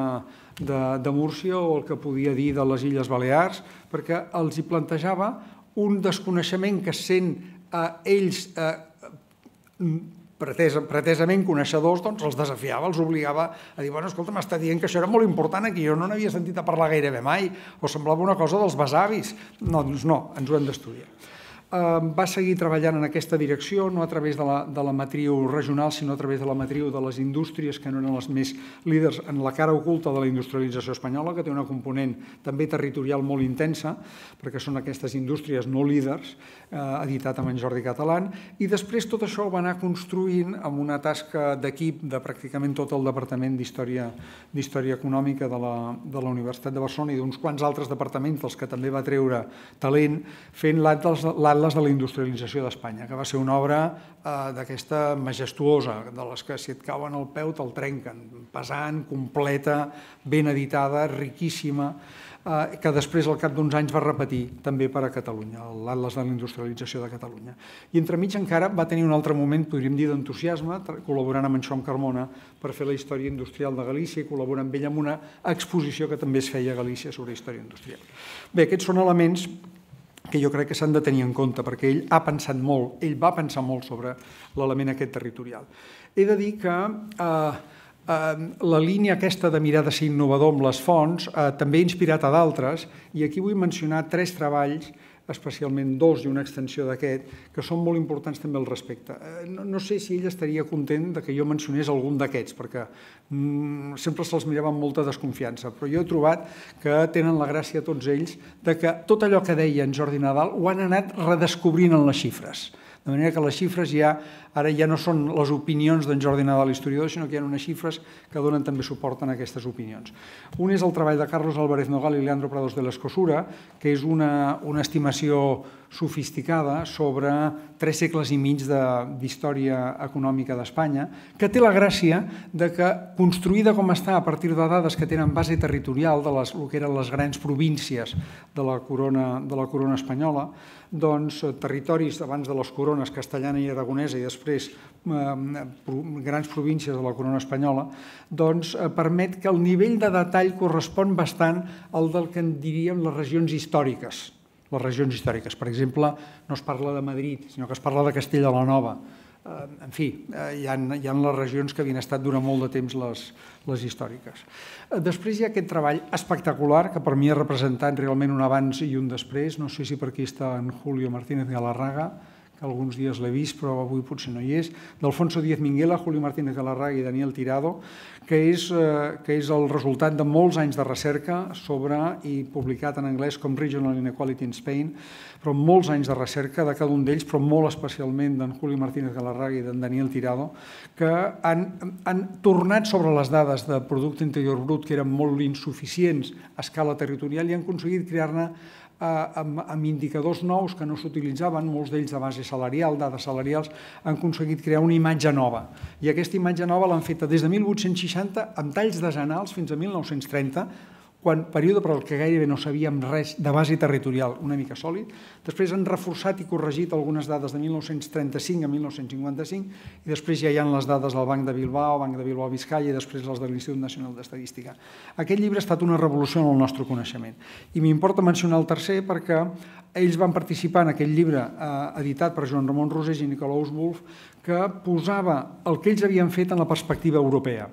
de, de Múrcia o el que podia dir de les Illes Balears, perquè els hi plantejava un desconeixement que sent eh, ells eh, pretes, pretesament coneixedors, doncs els desafiava, els obligava a dir, bueno, escolta, m'està dient que això era molt important aquí, jo no n'havia sentit a parlar gairebé mai, o semblava una cosa dels besavis. No, doncs no, ens ho hem d'estudiar va seguir treballant en aquesta direcció, no a través de la, de la matriu regional, sinó a través de la matriu de les indústries que no eren les més líders en la cara oculta de la industrialització espanyola, que té una component també territorial molt intensa, perquè són aquestes indústries no líders, eh, editat amb en Jordi Catalán, i després tot això ho va anar construint amb una tasca d'equip de pràcticament tot el Departament d'Història Econòmica de la, de la Universitat de Barcelona i d'uns quants altres departaments dels que també va treure talent, fent l'Atlas l'Atles de la Industrialització d'Espanya, que va ser una obra eh, d'aquesta majestuosa, de les que si et cauen al peu te'l trenquen, pesant, completa, ben editada, riquíssima, eh, que després, al cap d'uns anys, va repetir també per a Catalunya, l'Atles de la Industrialització de Catalunya. I entremig encara va tenir un altre moment, podríem dir, d'entusiasme, col·laborant amb en Joan Carmona per fer la història industrial de Galícia i col·laborar amb ell en una exposició que també es feia a Galícia sobre història industrial. Bé, aquests són elements que jo crec que s'han de tenir en compte, perquè ell ha pensat molt, ell va pensar molt sobre l'element aquest territorial. He de dir que eh, eh, la línia aquesta de mirar de ser innovador amb les fonts eh, també ha inspirat a d'altres, i aquí vull mencionar tres treballs especialment dos i una extensió d'aquest, que són molt importants també al respecte. Eh, no, no sé si ell estaria content de que jo mencionés algun d'aquests, perquè mm, sempre se'ls mirava amb molta desconfiança, però jo he trobat que tenen la gràcia tots ells de que tot allò que deia en Jordi Nadal ho han anat redescobrint en les xifres. De manera que les xifres ja ara ja no són les opinions d'en Jordi Nadal, historiador, sinó que hi ha unes xifres que donen també suport a aquestes opinions. Un és el treball de Carlos Álvarez Nogal i Leandro Prados de l'Escosura, que és una, una estimació sofisticada sobre tres segles i mig d'història econòmica d'Espanya, que té la gràcia de que, construïda com està a partir de dades que tenen base territorial de les, el que eren les grans províncies de la corona, de la corona espanyola, doncs, territoris abans de les corones castellana i aragonesa i després eh, grans províncies de la corona espanyola, doncs eh, permet que el nivell de detall correspon bastant al del que en diríem les regions històriques. Les regions històriques. Per exemple, no es parla de Madrid, sinó que es parla de Castella la Nova. Eh, en fi, hi ha, hi ha les regions que havien estat durant molt de temps les, les històriques. Després hi ha aquest treball espectacular que per mi ha representat realment un abans i un després. No sé si per aquí està en Julio Martínez Galarraga, que alguns dies l'he vist, però avui potser no hi és, d'Alfonso Díaz Minguela, Julio Martínez Galarraga i Daniel Tirado, que és, eh, que és el resultat de molts anys de recerca sobre, i publicat en anglès com Regional Inequality in Spain, però molts anys de recerca de cada un d'ells, però molt especialment d'en Julio Martínez Galarraga i d'en Daniel Tirado, que han, han tornat sobre les dades de producte interior brut que eren molt insuficients a escala territorial i han aconseguit crear-ne amb, amb indicadors nous que no s'utilitzaven, molts d'ells de base salarial, dades salarials, han aconseguit crear una imatge nova. I aquesta imatge nova l'han feta des de 1860 amb talls desenals fins a 1930, quan període per al que gairebé no sabíem res de base territorial una mica sòlid. Després han reforçat i corregit algunes dades de 1935 a 1955 i després ja hi ha les dades del Banc de Bilbao, Banc de Bilbao Vizcaya i després les de l'Institut Nacional d'Estadística. Aquest llibre ha estat una revolució en el nostre coneixement. I m'importa mencionar el tercer perquè ells van participar en aquell llibre eh, editat per Joan Ramon Rosés i Nicolaus Wolf que posava el que ells havien fet en la perspectiva europea.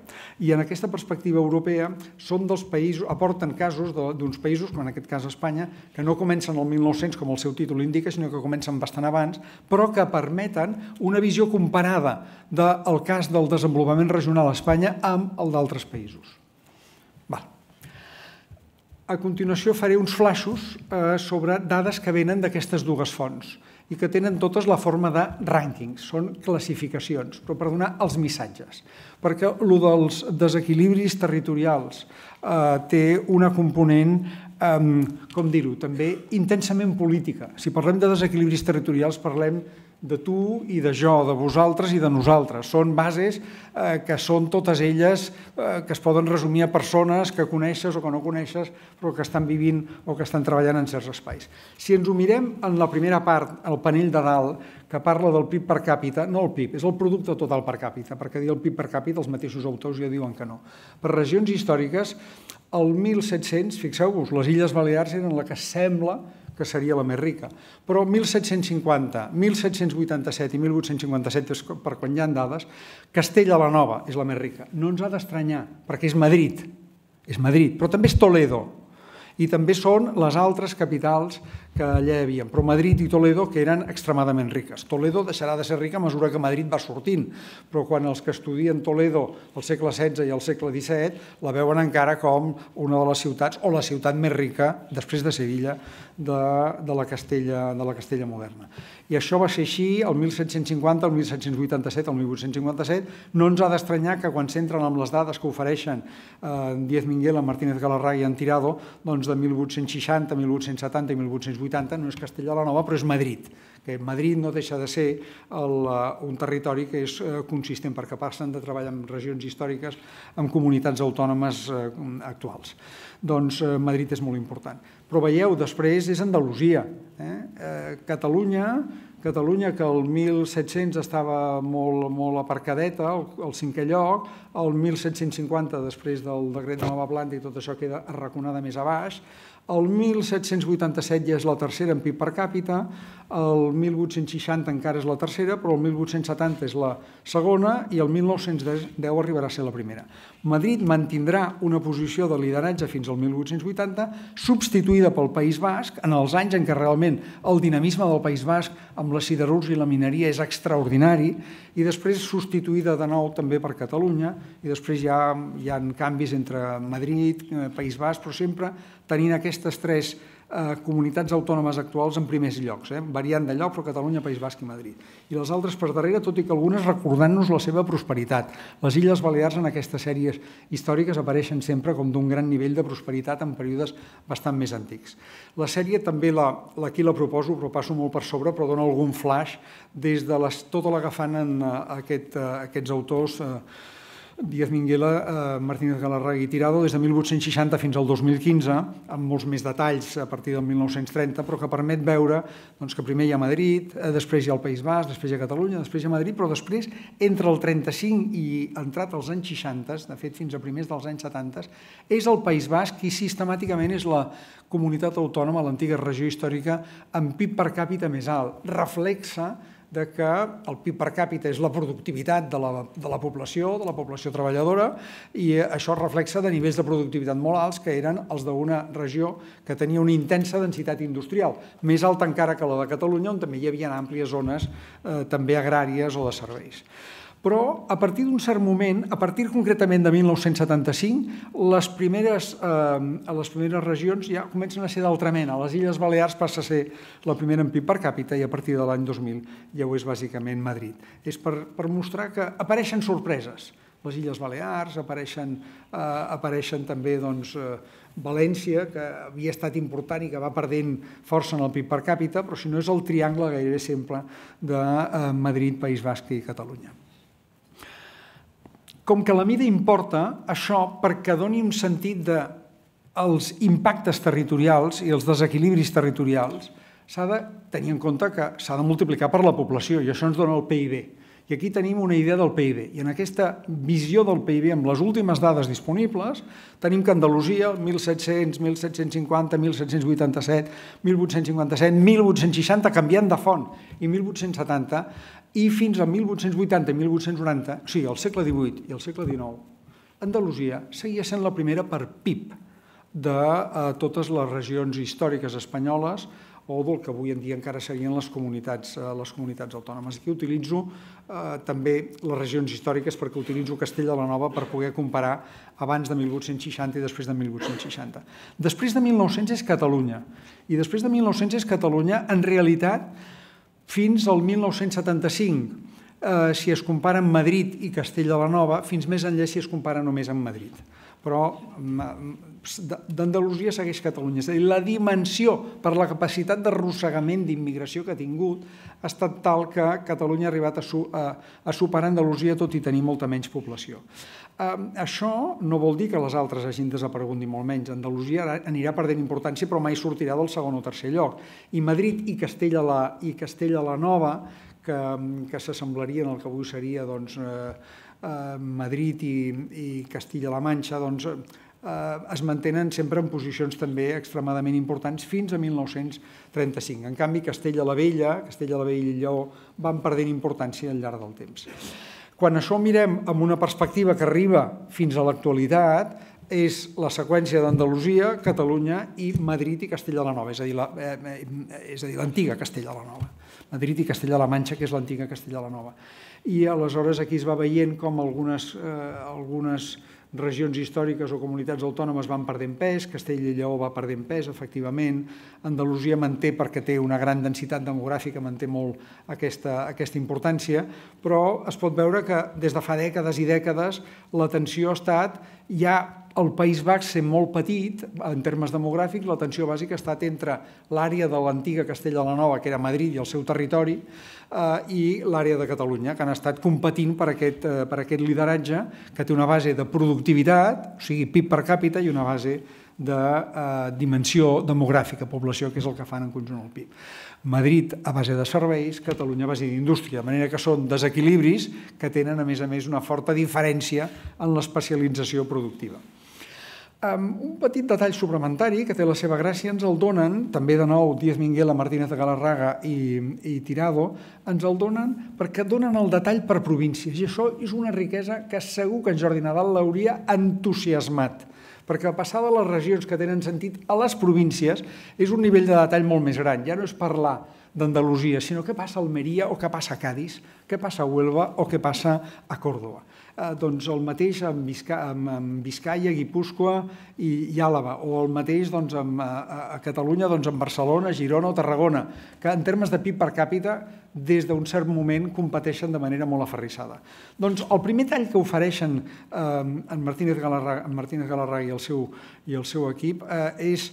I en aquesta perspectiva europea són dels països, aporten casos d'uns països, com en aquest cas Espanya, que no comencen el 1900 com el seu títol indica, sinó que comencen bastant abans, però que permeten una visió comparada del cas del desenvolupament regional a Espanya amb el d'altres països. Val. A continuació faré uns flaixos eh, sobre dades que venen d'aquestes dues fonts i que tenen totes la forma de rànquings, són classificacions, però per donar els missatges. Perquè el dels desequilibris territorials eh, té una component, eh, com dir-ho, també intensament política. Si parlem de desequilibris territorials, parlem de tu i de jo, de vosaltres i de nosaltres. Són bases eh, que són totes elles, eh, que es poden resumir a persones que coneixes o que no coneixes, però que estan vivint o que estan treballant en certs espais. Si ens ho mirem en la primera part, el panell de dalt, que parla del PIB per càpita, no el PIB, és el producte total per càpita, perquè dir el PIB per càpita els mateixos autors ja diuen que no. Per regions històriques, el 1700, fixeu-vos, les Illes Balears eren la que sembla que seria la més rica. Però 1750, 1787 i 1857, és per quan hi ha dades, Castella la Nova és la més rica. No ens ha d'estranyar, perquè és Madrid, és Madrid, però també és Toledo, i també són les altres capitals que allà hi havia, però Madrid i Toledo que eren extremadament riques. Toledo deixarà de ser rica a mesura que Madrid va sortint, però quan els que estudien Toledo al segle XVI i al segle XVII la veuen encara com una de les ciutats, o la ciutat més rica, després de Sevilla, de, de, la, Castella, de la Castella moderna. I això va ser així el 1750, el 1787, el 1857. No ens ha d'estranyar que quan s'entren amb les dades que ofereixen eh, Diez Minguela, Martínez Galarrà i Antirado, doncs de 1860, 1870 i 1880 80 no és Castellà la Nova, però és Madrid, que Madrid no deixa de ser el, uh, un territori que és uh, consistent perquè passen de treballar en regions històriques amb comunitats autònomes uh, actuals. Doncs Madrid és molt important. Però veieu, després és Andalusia. Eh? Catalunya, Catalunya, que el 1700 estava molt, molt aparcadeta, al, al cinquè lloc, el 1750, després del decret de Nova Planta i tot això queda arraconada més a baix, el 1787 ja és la tercera en PIB per càpita, el 1860 encara és la tercera, però el 1870 és la segona i el 1910 arribarà a ser la primera. Madrid mantindrà una posició de lideratge fins al 1880, substituïda pel País Basc, en els anys en què realment el dinamisme del País Basc amb la siderúrgia i la mineria és extraordinari, i després substituïda de nou també per Catalunya, i després ja hi ha canvis entre Madrid, eh, País Basc, però sempre tenint aquestes tres eh, comunitats autònomes actuals en primers llocs, eh? variant de lloc, però Catalunya, País Basc i Madrid. I les altres per darrere, tot i que algunes recordant-nos la seva prosperitat. Les Illes Balears en aquestes sèries històriques apareixen sempre com d'un gran nivell de prosperitat en períodes bastant més antics. La sèrie també la, aquí la proposo, però passo molt per sobre, però dona algun flash des de les, tota l'agafant en uh, aquest, uh, aquests autors uh, Díaz Minguela, eh, Martínez Galarraga i Tirado des de 1860 fins al 2015, amb molts més detalls a partir del 1930, però que permet veure doncs, que primer hi ha Madrid, eh, després hi ha el País Basc, després hi ha Catalunya, després hi ha Madrid, però després, entre el 35 i entrat als anys 60, de fet fins a primers dels anys 70, és el País Basc qui sistemàticament és la comunitat autònoma, l'antiga regió històrica, amb PIB per càpita més alt. Reflexa de que el PIB per càpita és la productivitat de la, de la població, de la població treballadora, i això reflexa de nivells de productivitat molt alts que eren els d'una regió que tenia una intensa densitat industrial, més alta encara que la de Catalunya, on també hi havia àmplies zones eh, també agràries o de serveis però a partir d'un cert moment, a partir concretament de 1975, les primeres, eh, les primeres regions ja comencen a ser d'altra mena. Les Illes Balears passa a ser la primera en PIB per càpita i a partir de l'any 2000 ja ho és bàsicament Madrid. És per, per mostrar que apareixen sorpreses. Les Illes Balears, apareixen, eh, apareixen també doncs, eh, València, que havia estat important i que va perdent força en el PIB per càpita, però si no és el triangle gairebé sempre de eh, Madrid, País Basc i Catalunya. Com que la mida importa, això perquè doni un sentit de els impactes territorials i els desequilibris territorials, s'ha de tenir en compte que s'ha de multiplicar per la població i això ens dona el PIB. I aquí tenim una idea del PIB. I en aquesta visió del PIB, amb les últimes dades disponibles, tenim que Andalusia, 1.700, 1.750, 1.787, 1.857, 1.860, canviant de font, i 1.870, i fins a 1880 i 1890, o sigui, al segle XVIII i al segle XIX, Andalusia seguia sent la primera per PIB de eh, totes les regions històriques espanyoles o del que avui en dia encara serien les comunitats, eh, les comunitats autònomes. Aquí utilitzo eh, també les regions històriques perquè utilitzo Castella la Nova per poder comparar abans de 1860 i després de 1860. Després de 1900 és Catalunya i després de 1900 és Catalunya en realitat fins al 1975, eh, si es compara amb Madrid i Castella la Nova, fins més enllà si es compara només amb Madrid. Però d'Andalusia segueix Catalunya. És a dir, la dimensió per la capacitat d'arrossegament d'immigració que ha tingut ha estat tal que Catalunya ha arribat a, a, a superar Andalusia tot i tenir molta menys població. Això no vol dir que les altres hagin desaparegut ni molt menys. Andalusia anirà perdent importància però mai sortirà del segon o tercer lloc. I Madrid i Castella la, i Castella la Nova, que, que s'assemblarien al que avui seria doncs, eh, eh, Madrid i, i Castilla-La Manxa, doncs, eh, es mantenen sempre en posicions també extremadament importants fins a 1935. En canvi, Castella la Vella, Castella la Vella i Lleó van perdent importància al llarg del temps. Quan això mirem amb una perspectiva que arriba fins a l'actualitat, és la seqüència d'Andalusia, Catalunya i Madrid i Castella la Nova, és a dir, l'antiga la, eh, Castella la Nova. Madrid i Castella-la Manxa, que és l'antiga Castella la Nova. I aleshores aquí es va veient com algunes, eh, algunes regions històriques o comunitats autònomes van perdent pes, Castella i Lleó va perdent pes, efectivament, Andalusia manté perquè té una gran densitat demogràfica, manté molt aquesta, aquesta importància, però es pot veure que des de fa dècades i dècades la tensió ha estat ja el País Basc sent molt petit en termes demogràfics, la tensió bàsica ha estat entre l'àrea de l'antiga Castella la Nova, que era Madrid i el seu territori, eh, i l'àrea de Catalunya, que han estat competint per aquest, eh, per aquest lideratge que té una base de productivitat, o sigui, PIB per càpita, i una base de eh, dimensió demogràfica, població, que és el que fan en conjunt el PIB. Madrid a base de serveis, Catalunya a base d'indústria, de manera que són desequilibris que tenen, a més a més, una forta diferència en l'especialització productiva. Un petit detall suplementari que té la seva gràcia ens el donen, també de nou Díaz Minguela, Martínez de Galarraga i, i Tirado, ens el donen perquè donen el detall per províncies i això és una riquesa que segur que en Jordi Nadal l'hauria entusiasmat perquè passar de les regions que tenen sentit a les províncies és un nivell de detall molt més gran. Ja no és parlar d'Andalusia, sinó què passa a Almeria o què passa a Cádiz, què passa a Huelva o què passa a Còrdoba. Eh, doncs el mateix amb, Bisca, amb, amb Biscaia, Guipúscoa i, i Àlava, o el mateix doncs, amb, a, a Catalunya doncs, amb Barcelona, Girona o Tarragona, que en termes de PIB per càpita des d'un cert moment competeixen de manera molt aferrissada. Doncs el primer tall que ofereixen eh, en Martínez Galarraga, en Martínez Galarraga i, el seu, i el seu equip eh, és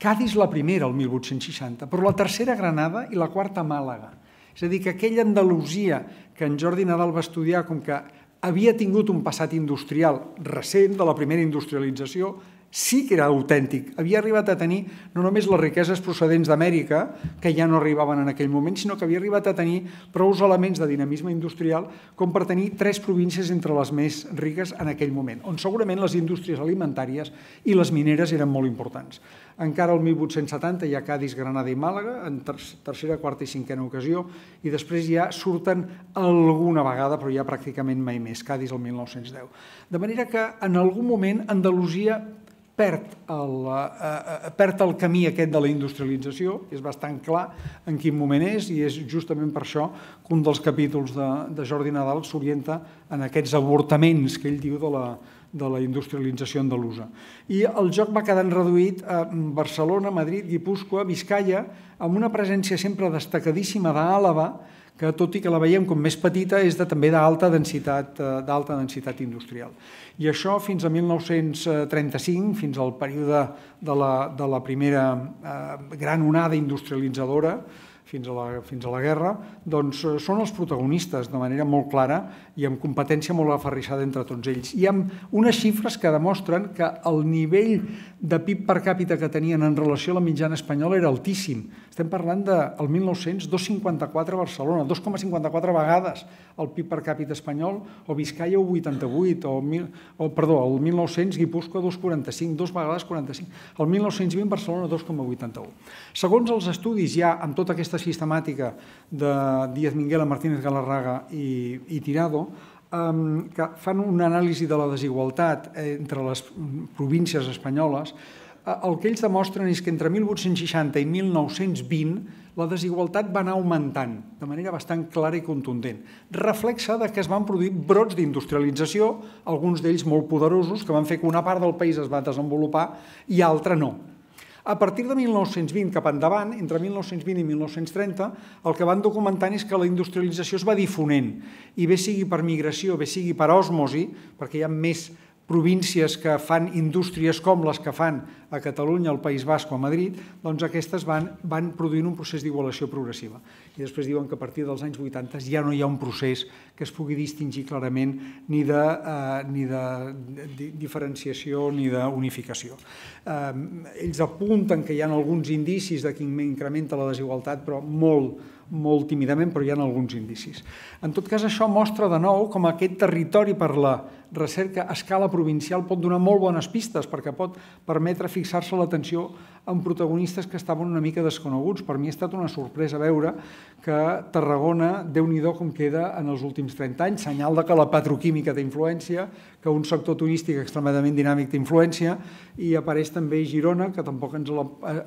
Cádiz la primera, el 1860, però la tercera Granada i la quarta Màlaga. És a dir, que aquella Andalusia que en Jordi Nadal va estudiar com que havia tingut un passat industrial recent, de la primera industrialització, sí que era autèntic. Havia arribat a tenir no només les riqueses procedents d'Amèrica, que ja no arribaven en aquell moment, sinó que havia arribat a tenir prou elements de dinamisme industrial com per tenir tres províncies entre les més riques en aquell moment, on segurament les indústries alimentàries i les mineres eren molt importants. Encara el 1870 hi ha Cádiz, Granada i Màlaga, en tercera, quarta i cinquena ocasió, i després ja surten alguna vegada, però ja pràcticament mai més, Cádiz el 1910. De manera que en algun moment Andalusia perd el, eh, perd el camí aquest de la industrialització, és bastant clar en quin moment és i és justament per això que un dels capítols de, de Jordi Nadal s'orienta en aquests avortaments que ell diu de la, de la industrialització andalusa. I el joc va quedant reduït a Barcelona, Madrid, Guipúscoa, Vizcaya, amb una presència sempre destacadíssima d'Àlava, que tot i que la veiem com més petita és de, també d'alta densitat, eh, d'alta densitat industrial. I això fins a 1935, fins al període de la, de la primera eh, gran onada industrialitzadora, fins a la, fins a la guerra, doncs eh, són els protagonistes de manera molt clara i amb competència molt aferrissada entre tots ells. Hi ha unes xifres que demostren que el nivell de PIB per càpita que tenien en relació a la mitjana espanyola era altíssim. Estem parlant del 1900, 2,54 a Barcelona, 2,54 vegades el PIB per càpita espanyol, o Vizcaya o 88, o, o perdó, el 1900 Guipúscoa 2,45, dos vegades 45, el 1920 Barcelona 2,81. Segons els estudis ja amb tota aquesta sistemàtica de Díaz Minguela, Martínez Galarraga i, i Tirado, que fan una anàlisi de la desigualtat entre les províncies espanyoles, eh, el que ells demostren és que entre 1860 i 1920 la desigualtat va anar augmentant de manera bastant clara i contundent. Reflexa de que es van produir brots d'industrialització, alguns d'ells molt poderosos, que van fer que una part del país es va desenvolupar i altra no. A partir de 1920 cap endavant, entre 1920 i 1930, el que van documentant és que la industrialització es va difonent, i bé sigui per migració, bé sigui per osmosi, perquè hi ha més províncies que fan indústries com les que fan a Catalunya, al País Basc o a Madrid, doncs aquestes van, van produint un procés d'igualació progressiva. I després diuen que a partir dels anys 80 ja no hi ha un procés que es pugui distingir clarament ni de, eh, ni de, diferenciació ni d'unificació. Eh, ells apunten que hi ha alguns indicis de que incrementa la desigualtat, però molt, molt tímidament, però hi ha alguns indicis. En tot cas, això mostra de nou com aquest territori per la recerca a escala provincial pot donar molt bones pistes perquè pot permetre fixar-se l'atenció en protagonistes que estaven una mica desconeguts. Per mi ha estat una sorpresa veure que Tarragona, déu nhi com queda en els últims 30 anys, senyal de que la petroquímica té influència, que un sector turístic extremadament dinàmic té influència, i apareix també Girona, que tampoc ens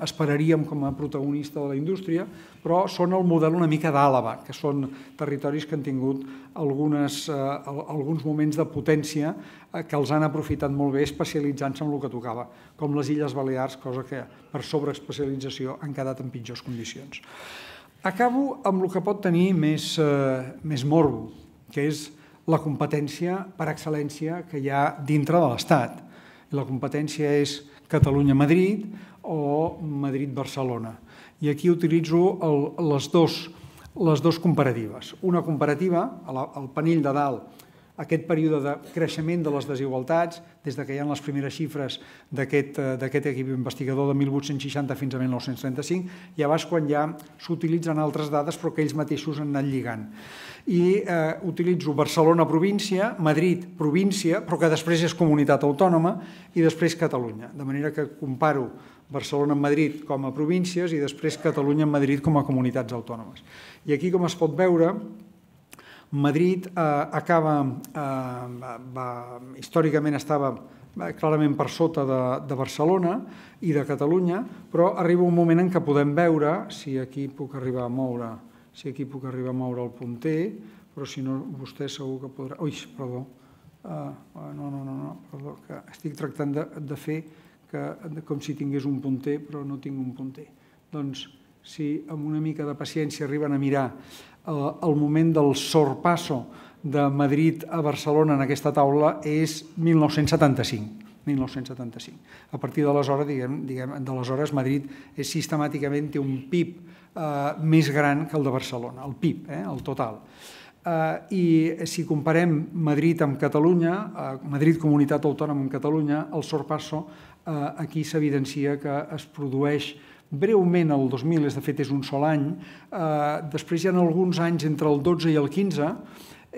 esperaríem com a protagonista de la indústria, però són el model una mica d'Àlava, que són territoris que han tingut algunes, eh, alguns moments de potència eh, que els han aprofitat molt bé especialitzant-se en el que tocava, com les Illes Balears, cosa que per sobreespecialització han quedat en pitjors condicions. Acabo amb el que pot tenir més, eh, més morbo, que és la competència per excel·lència que hi ha dintre de l'Estat. La competència és Catalunya-Madrid o Madrid-Barcelona. I aquí utilitzo el, les, dos, les dos comparatives. Una comparativa, al panell de dalt, aquest període de creixement de les desigualtats, des de que hi ha les primeres xifres d'aquest eh, equip investigador de 1860 fins a 1935, i a baix quan ja s'utilitzen altres dades però que ells mateixos han anat lligant. I eh, utilitzo Barcelona província, Madrid província, però que després és comunitat autònoma, i després Catalunya. De manera que comparo Barcelona amb Madrid com a províncies i després Catalunya amb Madrid com a comunitats autònomes. I aquí, com es pot veure, Madrid eh, acaba, eh, va, històricament estava clarament per sota de, de Barcelona i de Catalunya, però arriba un moment en què podem veure, si aquí puc arribar a moure, si aquí puc arribar a moure el punter, però si no, vostè segur que podrà... Ui, perdó, uh, no, no, no, no, perdó, que estic tractant de, de fer que, com si tingués un punter, però no tinc un punter. Doncs, si amb una mica de paciència arriben a mirar el moment del sorpasso de Madrid a Barcelona en aquesta taula és 1975. 1975. A partir d'aleshores, diguem, diguem, d'aleshores Madrid és sistemàticament té un PIB eh, més gran que el de Barcelona, el PIB, eh, el total. Eh, I si comparem Madrid amb Catalunya, eh, Madrid comunitat autònoma amb Catalunya, el sorpasso eh, aquí s'evidencia que es produeix breument el 2000, és de fet és un sol any, eh, després hi ha alguns anys entre el 12 i el 15,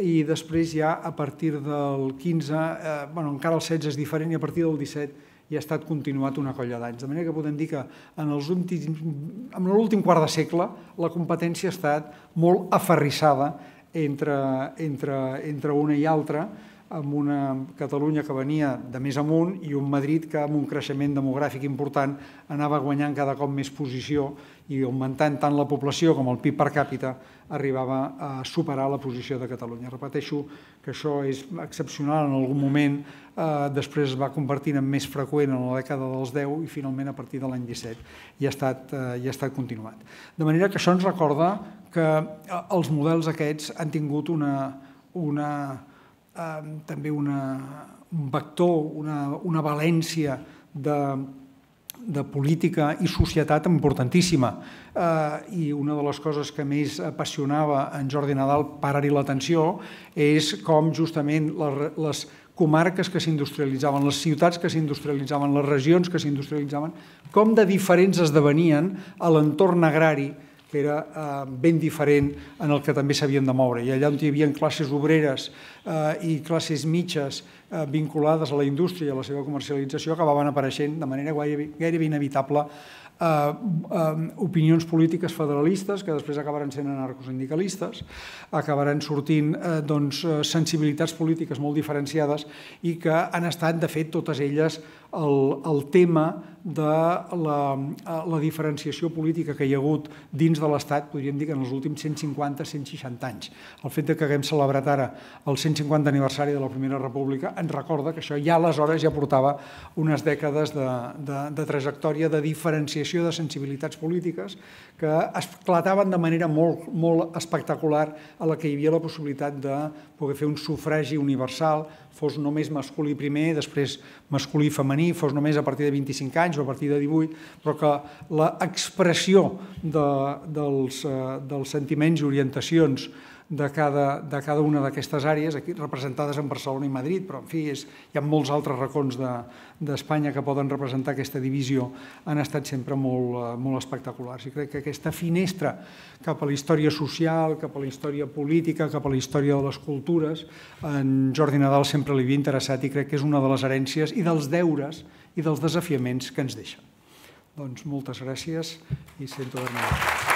i després ja a partir del 15, eh, bueno, encara el 16 és diferent i a partir del 17 ja ha estat continuat una colla d'anys. De manera que podem dir que en l'últim quart de segle la competència ha estat molt aferrissada entre, entre, entre una i altra, amb una Catalunya que venia de més amunt i un Madrid que amb un creixement demogràfic important anava guanyant cada cop més posició i augmentant tant la població com el PIB per càpita arribava a superar la posició de Catalunya. Repeteixo que això és excepcional en algun moment, eh, després es va convertint en més freqüent en la dècada dels 10 i finalment a partir de l'any 17 ja ha, estat, eh, ja ha estat continuat. De manera que això ens recorda que eh, els models aquests han tingut una, una, també una, un vector, una, una valència de, de política i societat importantíssima. Eh, I una de les coses que més apassionava en Jordi Nadal parar-hi l'atenció és com justament les, les comarques que s'industrialitzaven, les ciutats que s'industrialitzaven, les regions que s'industrialitzaven, com de diferents esdevenien a l'entorn agrari que era eh, ben diferent en el que també s'havien de moure. I allà on hi havia classes obreres eh, i classes mitges eh, vinculades a la indústria i a la seva comercialització acabaven apareixent de manera gairebé, inevitable opinions polítiques federalistes que després acabaran sent anarcosindicalistes, acabaran sortint doncs, sensibilitats polítiques molt diferenciades i que han estat, de fet, totes elles el, tema de la, eh, la diferenciació política que hi ha hagut dins de l'Estat, podríem dir que en els últims 150-160 anys. El fet de que haguem celebrat ara el 150 aniversari de la Primera República ens recorda que això ja aleshores ja portava unes dècades de, de, de trajectòria de diferenciació de sensibilitats polítiques que esclataven de manera molt, molt espectacular a la que hi havia la possibilitat de poder fer un sufragi universal, fos només masculí primer, després masculí femení, fos només a partir de 25 anys o a partir de 18, però que l'expressió de, dels, eh, dels sentiments i orientacions de cada, de cada una d'aquestes àrees, aquí representades en Barcelona i Madrid, però en fi, és, hi ha molts altres racons d'Espanya de, que poden representar aquesta divisió, han estat sempre molt, eh, molt espectaculars. I crec que aquesta finestra cap a la història social, cap a la història política, cap a la història de les cultures, en Jordi Nadal sempre li havia interessat i crec que és una de les herències i dels deures i dels desafiaments que ens deixa. Doncs moltes gràcies i sento de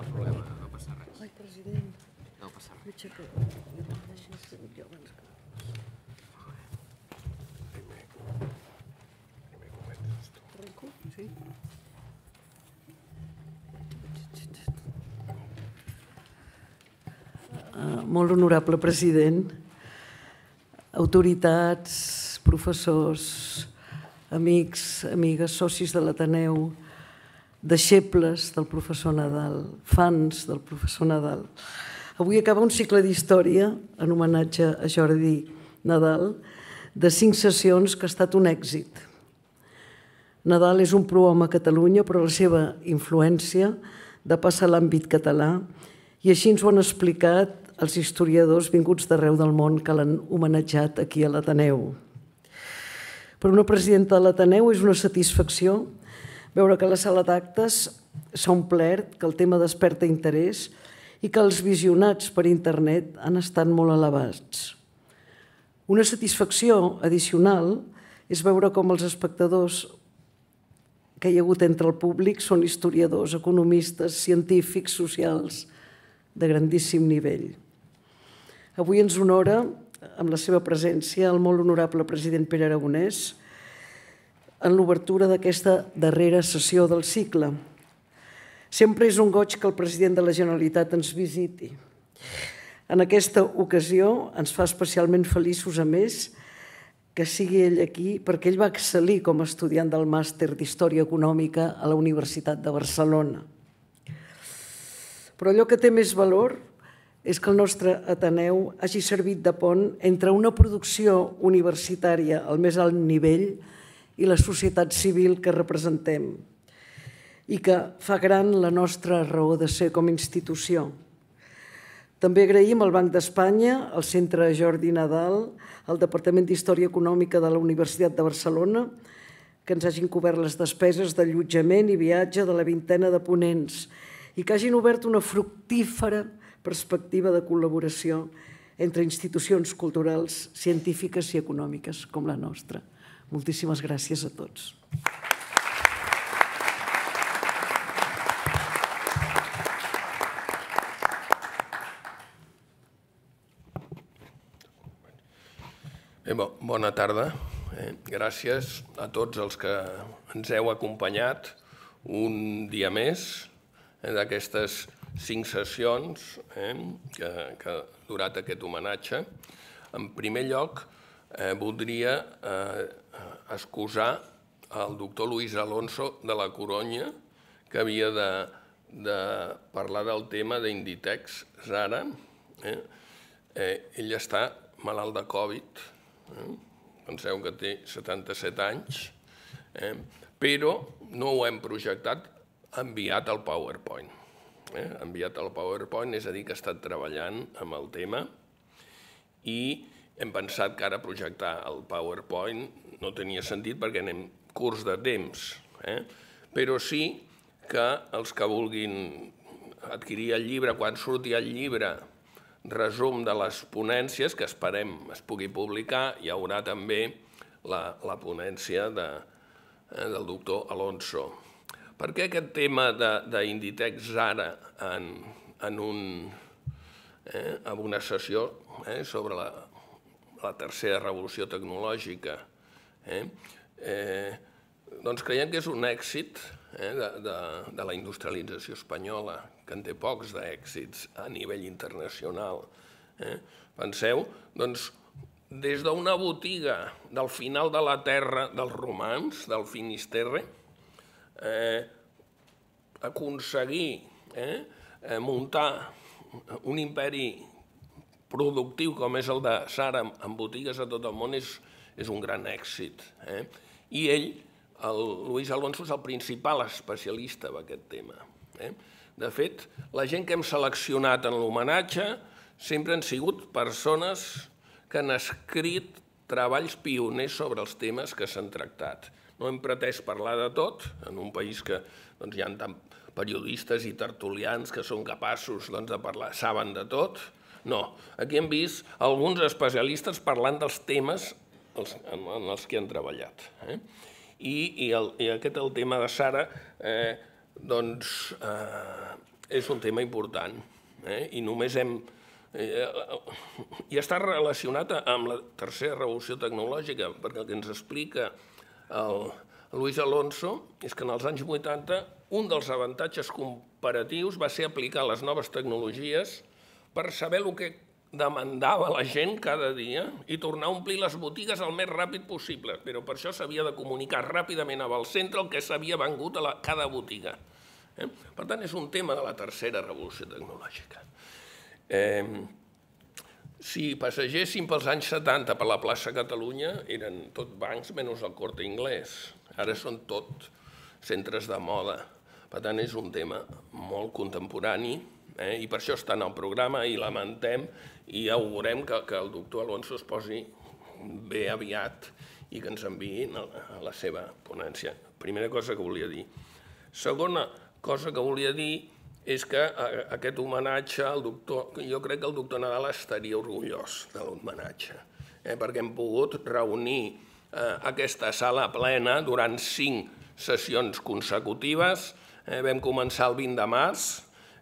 Cap problema, no passa president. No passa Uh, molt honorable president, autoritats, professors, amics, amigues, socis de l'Ateneu, deixebles del professor Nadal, fans del professor Nadal. Avui acaba un cicle d'història en homenatge a Jordi Nadal de cinc sessions que ha estat un èxit. Nadal és un prohome a Catalunya, però la seva influència de passar a l'àmbit català i així ens ho han explicat els historiadors vinguts d'arreu del món que l'han homenatjat aquí a l'Ateneu. Per una presidenta de l'Ateneu és una satisfacció veure que la sala d'actes s'ha omplert, que el tema desperta interès i que els visionats per internet han estat molt elevats. Una satisfacció addicional és veure com els espectadors que hi ha hagut entre el públic són historiadors, economistes, científics, socials, de grandíssim nivell. Avui ens honora, amb la seva presència, el molt honorable president Pere Aragonès, en l'obertura d'aquesta darrera sessió del cicle. Sempre és un goig que el president de la Generalitat ens visiti. En aquesta ocasió ens fa especialment feliços, a més, que sigui ell aquí, perquè ell va excel·lir com a estudiant del màster d'Història Econòmica a la Universitat de Barcelona. Però allò que té més valor és que el nostre Ateneu hagi servit de pont entre una producció universitària al més alt nivell i la societat civil que representem i que fa gran la nostra raó de ser com a institució. També agraïm al Banc d'Espanya, al Centre Jordi Nadal, al Departament d'Història Econòmica de la Universitat de Barcelona, que ens hagin cobert les despeses d'allotjament i viatge de la vintena de ponents i que hagin obert una fructífera perspectiva de col·laboració entre institucions culturals, científiques i econòmiques com la nostra. Moltíssimes gràcies a tots. Bona tarda. Eh, gràcies a tots els que ens heu acompanyat un dia més eh, d'aquestes cinc sessions eh, que, que ha durat aquest homenatge. En primer lloc, eh, voldria eh, excusar el doctor Luis Alonso de la Coronya, que havia de, de parlar del tema d'Inditex Zara. Eh? Eh, ell està malalt de Covid, eh? penseu que té 77 anys, eh? però no ho hem projectat, enviat al PowerPoint eh, enviat el PowerPoint, és a dir, que ha estat treballant amb el tema i hem pensat que ara projectar el PowerPoint no tenia sentit perquè anem curs de temps, eh? però sí que els que vulguin adquirir el llibre, quan surti el llibre, resum de les ponències, que esperem es pugui publicar, hi haurà també la, la ponència de, eh, del doctor Alonso. Per què aquest tema d'Inditex ara en, en, un, eh, en una sessió eh, sobre la, la tercera revolució tecnològica? Eh? Eh, doncs creiem que és un èxit eh, de, de, de la industrialització espanyola, que en té pocs d'èxits a nivell internacional. Eh? Penseu, doncs, des d'una botiga del final de la terra dels romans, del Finisterre, eh, aconseguir eh, eh, muntar un imperi productiu com és el de Sara amb botigues a tot el món és, és un gran èxit. Eh? I ell, el Luis Alonso, és el principal especialista en aquest tema. Eh? De fet, la gent que hem seleccionat en l'homenatge sempre han sigut persones que han escrit treballs pioners sobre els temes que s'han tractat. No hem pretès parlar de tot, en un país que doncs, hi ha tant periodistes i tertulians que són capaços doncs, de parlar, saben de tot. No, aquí hem vist alguns especialistes parlant dels temes els, en, en els que han treballat. Eh? I, i, el, I aquest el tema de Sara eh, doncs, eh, és un tema important. eh? i només hem... Eh, I està relacionat amb la tercera revolució tecnològica, perquè el que ens explica el Luis Alonso és que en els anys 80 un dels avantatges comparatius va ser aplicar les noves tecnologies per saber el que demandava la gent cada dia i tornar a omplir les botigues el més ràpid possible. Però per això s'havia de comunicar ràpidament amb el centre el que s'havia vengut a la, cada botiga. Eh? Per tant, és un tema de la tercera revolució tecnològica. Eh, si passegéssim pels anys 70 per la plaça Catalunya, eren tot bancs menys el Corte Inglés. Ara són tot centres de moda. Per tant, és un tema molt contemporani eh? i per això està en el programa i lamentem i augurem que, que el doctor Alonso es posi bé aviat i que ens enviï a la seva ponència. Primera cosa que volia dir. Segona cosa que volia dir és que aquest homenatge al doctor, jo crec que el doctor Nadal estaria orgullós de l'homenatge, eh, perquè hem pogut reunir eh, aquesta sala plena durant cinc sessions consecutives. Eh, vam començar el 20 de març,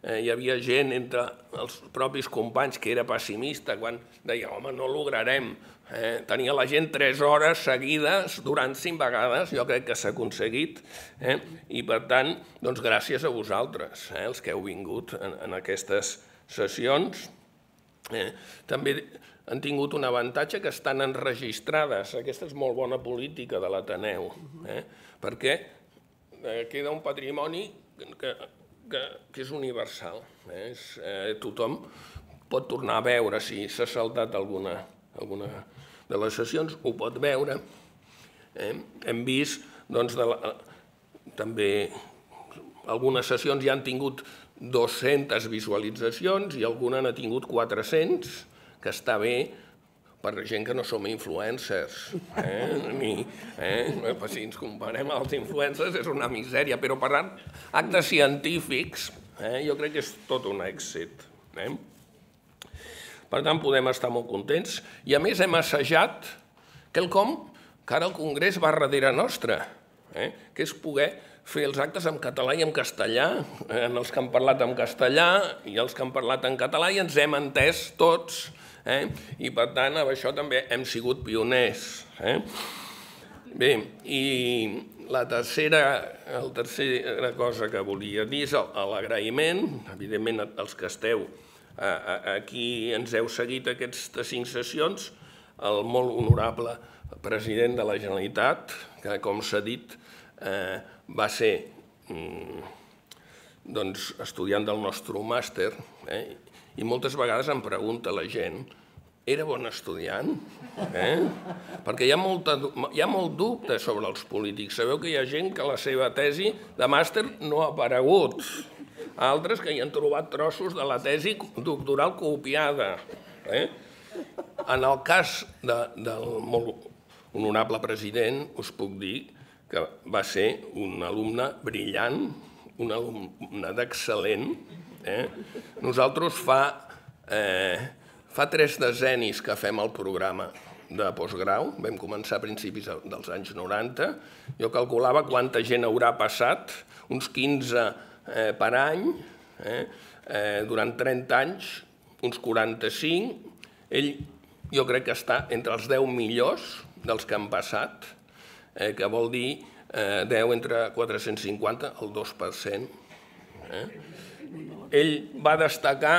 eh, hi havia gent entre els propis companys que era pessimista quan deia, home, no lograrem. Eh, tenia la gent tres hores seguides durant cinc vegades, jo crec que s'ha aconseguit, eh, i per tant, doncs gràcies a vosaltres, eh, els que heu vingut en, en aquestes sessions. Eh, també han tingut un avantatge que estan enregistrades. Aquesta és molt bona política de l'Ateneu, eh, perquè eh, queda un patrimoni que que, que és universal. Eh? És, eh, tothom pot tornar a veure si s'ha saltat alguna, alguna de les sessions, ho pot veure. Eh? Hem vist doncs, de la, també algunes sessions ja han tingut 200 visualitzacions i alguna n'ha tingut 400, que està bé per gent que no som influencers. Eh? Ni, eh? Si ens comparem als influencers és una misèria, però per actes científics eh? jo crec que és tot un èxit. Eh? Per tant, podem estar molt contents. I a més hem assajat quelcom que ara el Congrés va darrere nostra, eh? que és poder fer els actes en català i en castellà, eh? en els que han parlat en castellà i els que han parlat en català i ens hem entès tots Eh? I per tant, amb això també hem sigut pioners. Eh? Bé, i la tercera, la tercera cosa que volia dir és l'agraïment, evidentment els que esteu aquí ens heu seguit aquestes cinc sessions, el molt honorable president de la Generalitat, que com s'ha dit eh, va ser mm, doncs, estudiant del nostre màster, eh, i moltes vegades em pregunta la gent era bon estudiant? Eh? Perquè hi ha, molta, hi ha molt dubte sobre els polítics. Sabeu que hi ha gent que la seva tesi de màster no ha aparegut. Altres que hi han trobat trossos de la tesi doctoral copiada. Eh? En el cas de, del molt honorable president, us puc dir que va ser un alumne brillant, un alumne d'excel·lent. Eh? Nosaltres fa eh, Fa tres decennis que fem el programa de postgrau, vam començar a principis dels anys 90. Jo calculava quanta gent haurà passat, uns 15 eh, per any, eh? Eh, durant 30 anys, uns 45. Ell jo crec que està entre els 10 millors dels que han passat, eh, que vol dir eh, 10 entre 450, el 2%. Eh? ell va destacar,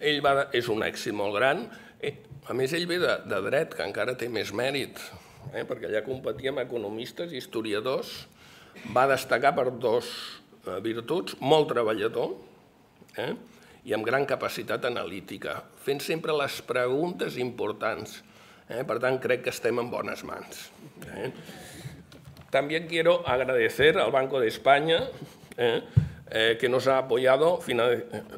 ell va, és un èxit molt gran, eh, a més ell ve de, dret, que encara té més mèrit, eh, perquè allà competia amb economistes historiadors, va destacar per dos eh, virtuts, molt treballador eh, i amb gran capacitat analítica, fent sempre les preguntes importants. Eh, per tant, crec que estem en bones mans. Eh. También quiero agradecer al Banco de España eh, Eh, que nos ha apoyado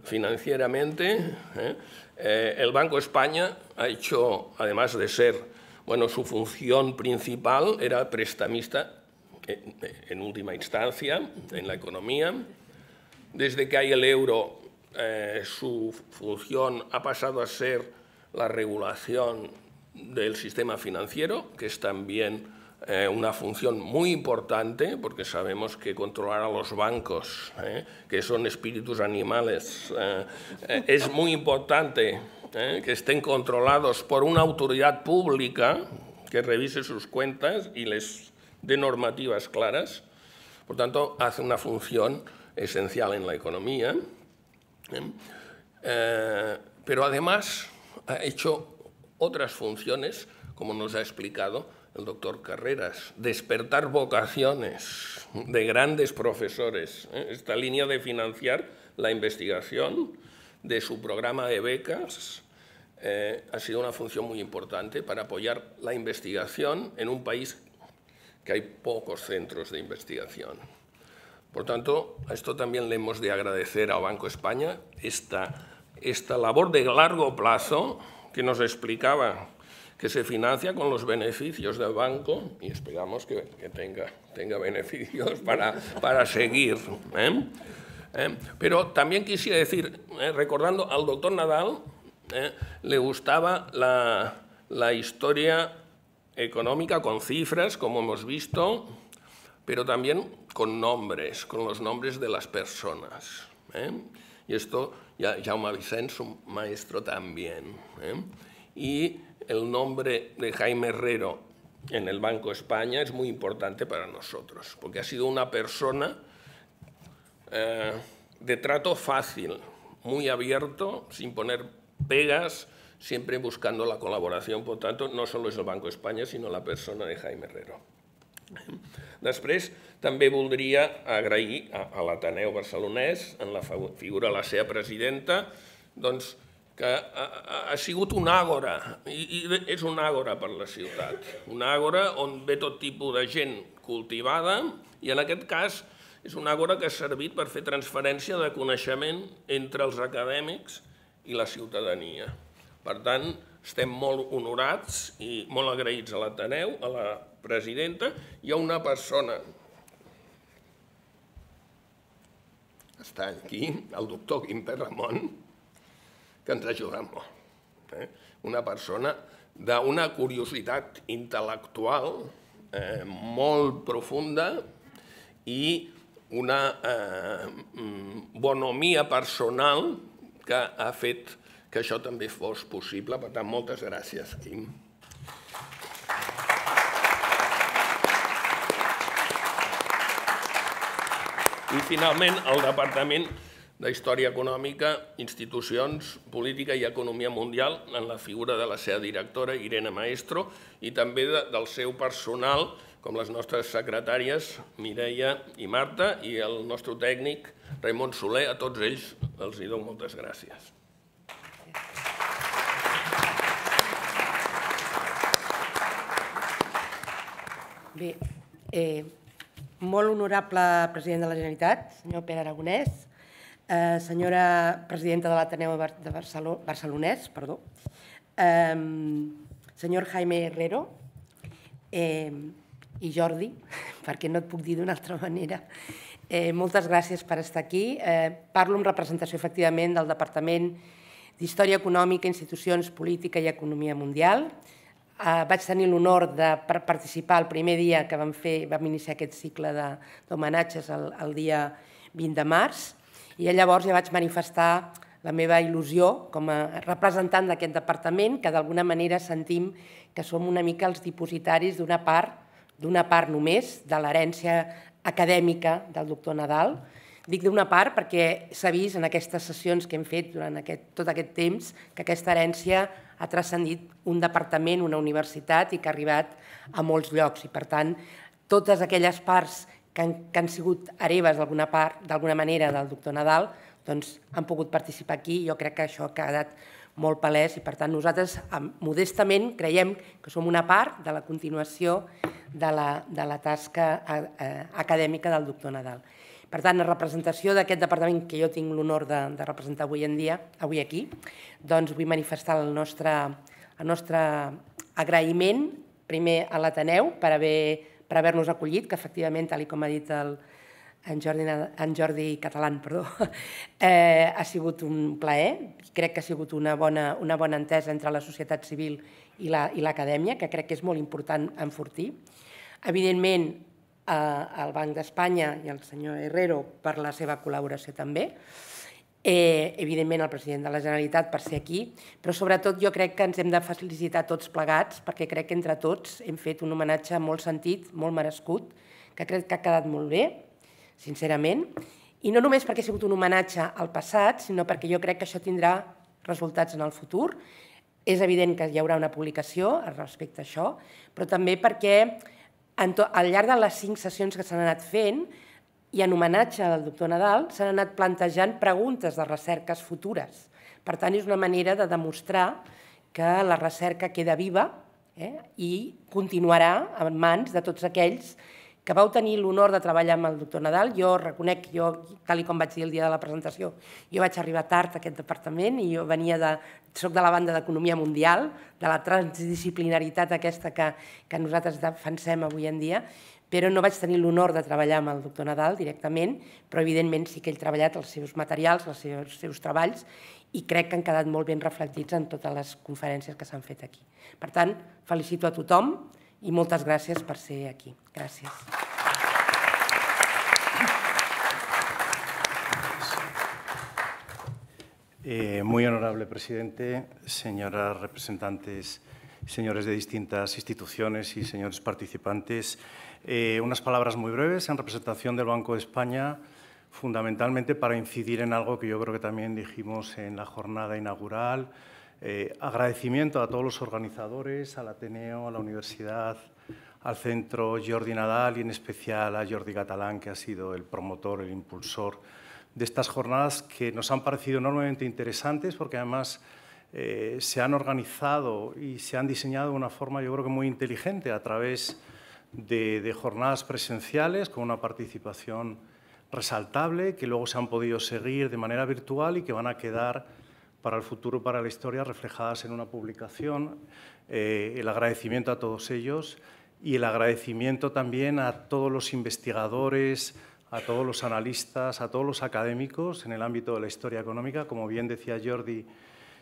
financieramente. ¿eh? El Banco de España ha hecho, además de ser, bueno, su función principal era prestamista en, última instancia en la economía. Desde que hay el euro, su función ha pasado a ser la regulación del sistema financiero, que es también eh, una función muy importante, porque sabemos que controlar a los bancos, eh, que son espíritus animales, eh, es muy importante que estén controlados por una autoridad pública que revise sus cuentas y les dé normativas claras. Por tanto, hace una función esencial en la economía. pero además ha hecho otras funciones, como nos ha explicado, el doctor Carreras, despertar vocaciones de grandes profesores. ¿eh? Esta línea de financiar la investigación de su programa de becas eh, ha sido una función muy importante para apoyar la investigación en un país que hay pocos centros de investigación. Por tanto, a esto también le hemos de agradecer a Banco España esta, esta labor de largo plazo que nos explicaba que se financia con los beneficios del banco y esperamos que, tenga, tenga beneficios para, para seguir. ¿eh? ¿Eh? Pero también quisiera decir, ¿eh? recordando al doctor Nadal, le gustaba la, la historia económica con cifras, como hemos visto, pero también con nombres, con los nombres de las personas. Y esto ya Jaume Vicens, su maestro también. Y el nombre de Jaime Herrero en el Banco España es muy importante para nosotros, porque ha sido una persona eh, de trato fácil, muy abierto, sin poner pegas, siempre buscando la colaboración. Por tanto, no solo es el Banco España, sino la persona de Jaime Herrero. Després, també voldria agrair a, a l'Ateneu Barcelonès, en la figura de la seva presidenta, doncs, que ha, ha sigut un àgora, i, i és un àgora per la ciutat, un àgora on ve tot tipus de gent cultivada i en aquest cas és un àgora que ha servit per fer transferència de coneixement entre els acadèmics i la ciutadania. Per tant, estem molt honorats i molt agraïts a l'Ateneu, a la presidenta. Hi ha una persona està aquí, el doctor Quimper Ramon, que ens ha molt. Eh? Una persona d'una curiositat intel·lectual eh, molt profunda i una eh, bonomia personal que ha fet que això també fos possible. Per tant, moltes gràcies, Quim. I finalment, el Departament de Història Econòmica, Institucions, Política i Economia Mundial, en la figura de la seva directora, Irene Maestro, i també de, del seu personal, com les nostres secretàries, Mireia i Marta, i el nostre tècnic, Raimon Soler, a tots ells els hi dono moltes gràcies. Bé, eh, molt honorable president de la Generalitat, senyor Pere Aragonès, eh, senyora presidenta de l'Ateneu de Barcelona, Barcelonès, perdó, senyor Jaime Herrero eh, i Jordi, perquè no et puc dir d'una altra manera, eh, moltes gràcies per estar aquí. Eh, parlo en representació, efectivament, del Departament d'Història Econòmica, Institucions, Política i Economia Mundial. Eh, vaig tenir l'honor de participar el primer dia que vam, fer, vam iniciar aquest cicle d'homenatges el, el dia 20 de març i llavors ja vaig manifestar la meva il·lusió com a representant d'aquest departament, que d'alguna manera sentim que som una mica els dipositaris d'una part, d'una part només de l'herència acadèmica del doctor Nadal. Dic d'una part perquè s'ha vist en aquestes sessions que hem fet durant aquest, tot aquest temps que aquesta herència ha transcendit un departament, una universitat i que ha arribat a molts llocs. I, per tant, totes aquelles parts que han, que han sigut hereves d'alguna part, d'alguna manera del doctor Nadal, doncs han pogut participar aquí. Jo crec que això ha quedat molt palès i per tant nosaltres modestament creiem que som una part de la continuació de la, de la tasca acadèmica del doctor Nadal. Per tant, en representació d'aquest departament que jo tinc l'honor de, de representar avui en dia, avui aquí, doncs vull manifestar el nostre, el nostre agraïment primer a l'Ateneu per haver per haver-nos acollit, que efectivament, tal com ha dit el, en Jordi, en Jordi Catalán, perdó, eh, ha sigut un plaer. Crec que ha sigut una bona, una bona entesa entre la societat civil i l'acadèmia, la, i que crec que és molt important enfortir. Evidentment, eh, al Banc d'Espanya i al senyor Herrero per la seva col·laboració també, eh, evidentment el president de la Generalitat per ser aquí, però sobretot jo crec que ens hem de felicitar tots plegats perquè crec que entre tots hem fet un homenatge molt sentit, molt merescut, que crec que ha quedat molt bé, sincerament, i no només perquè ha sigut un homenatge al passat, sinó perquè jo crec que això tindrà resultats en el futur. És evident que hi haurà una publicació respecte a això, però també perquè al llarg de les cinc sessions que s'han anat fent i en homenatge al doctor Nadal s'han anat plantejant preguntes de recerques futures. Per tant, és una manera de demostrar que la recerca queda viva eh, i continuarà en mans de tots aquells que vau tenir l'honor de treballar amb el doctor Nadal. Jo reconec, jo, tal com vaig dir el dia de la presentació, jo vaig arribar tard a aquest departament i jo venia de, soc de la banda d'Economia Mundial, de la transdisciplinaritat aquesta que, que nosaltres defensem avui en dia, però no vaig tenir l'honor de treballar amb el doctor Nadal directament, però evidentment sí que ha treballat els seus materials, els seus, els seus treballs, i crec que han quedat molt ben reflectits en totes les conferències que s'han fet aquí. Per tant, felicito a tothom, i moltes gràcies per ser aquí. Gràcies. Eh, muy honorable presidente, señoras representantes, señores de distintas instituciones y señores participantes, eh, unas palabras muy breves en representación del Banco de España, fundamentalmente para incidir en algo que yo creo que también dijimos en la jornada inaugural, eh, agradecimiento a todos los organizadores, al Ateneo, a la Universidad, al Centro Jordi Nadal y en especial a Jordi Catalán, que ha sido el promotor, el impulsor de estas jornadas que nos han parecido enormemente interesantes porque además eh, se han organizado y se han diseñado de una forma yo creo que muy inteligente a través de, jornadas presenciales con una participación resaltable que luego se han podido seguir de manera virtual y que van a quedar para el futuro, para la historia, reflejadas en una publicación. Eh, el agradecimiento a todos ellos y el agradecimiento también a todos los investigadores, a todos los analistas, a todos los académicos en el ámbito de la historia económica. Como bien decía Jordi,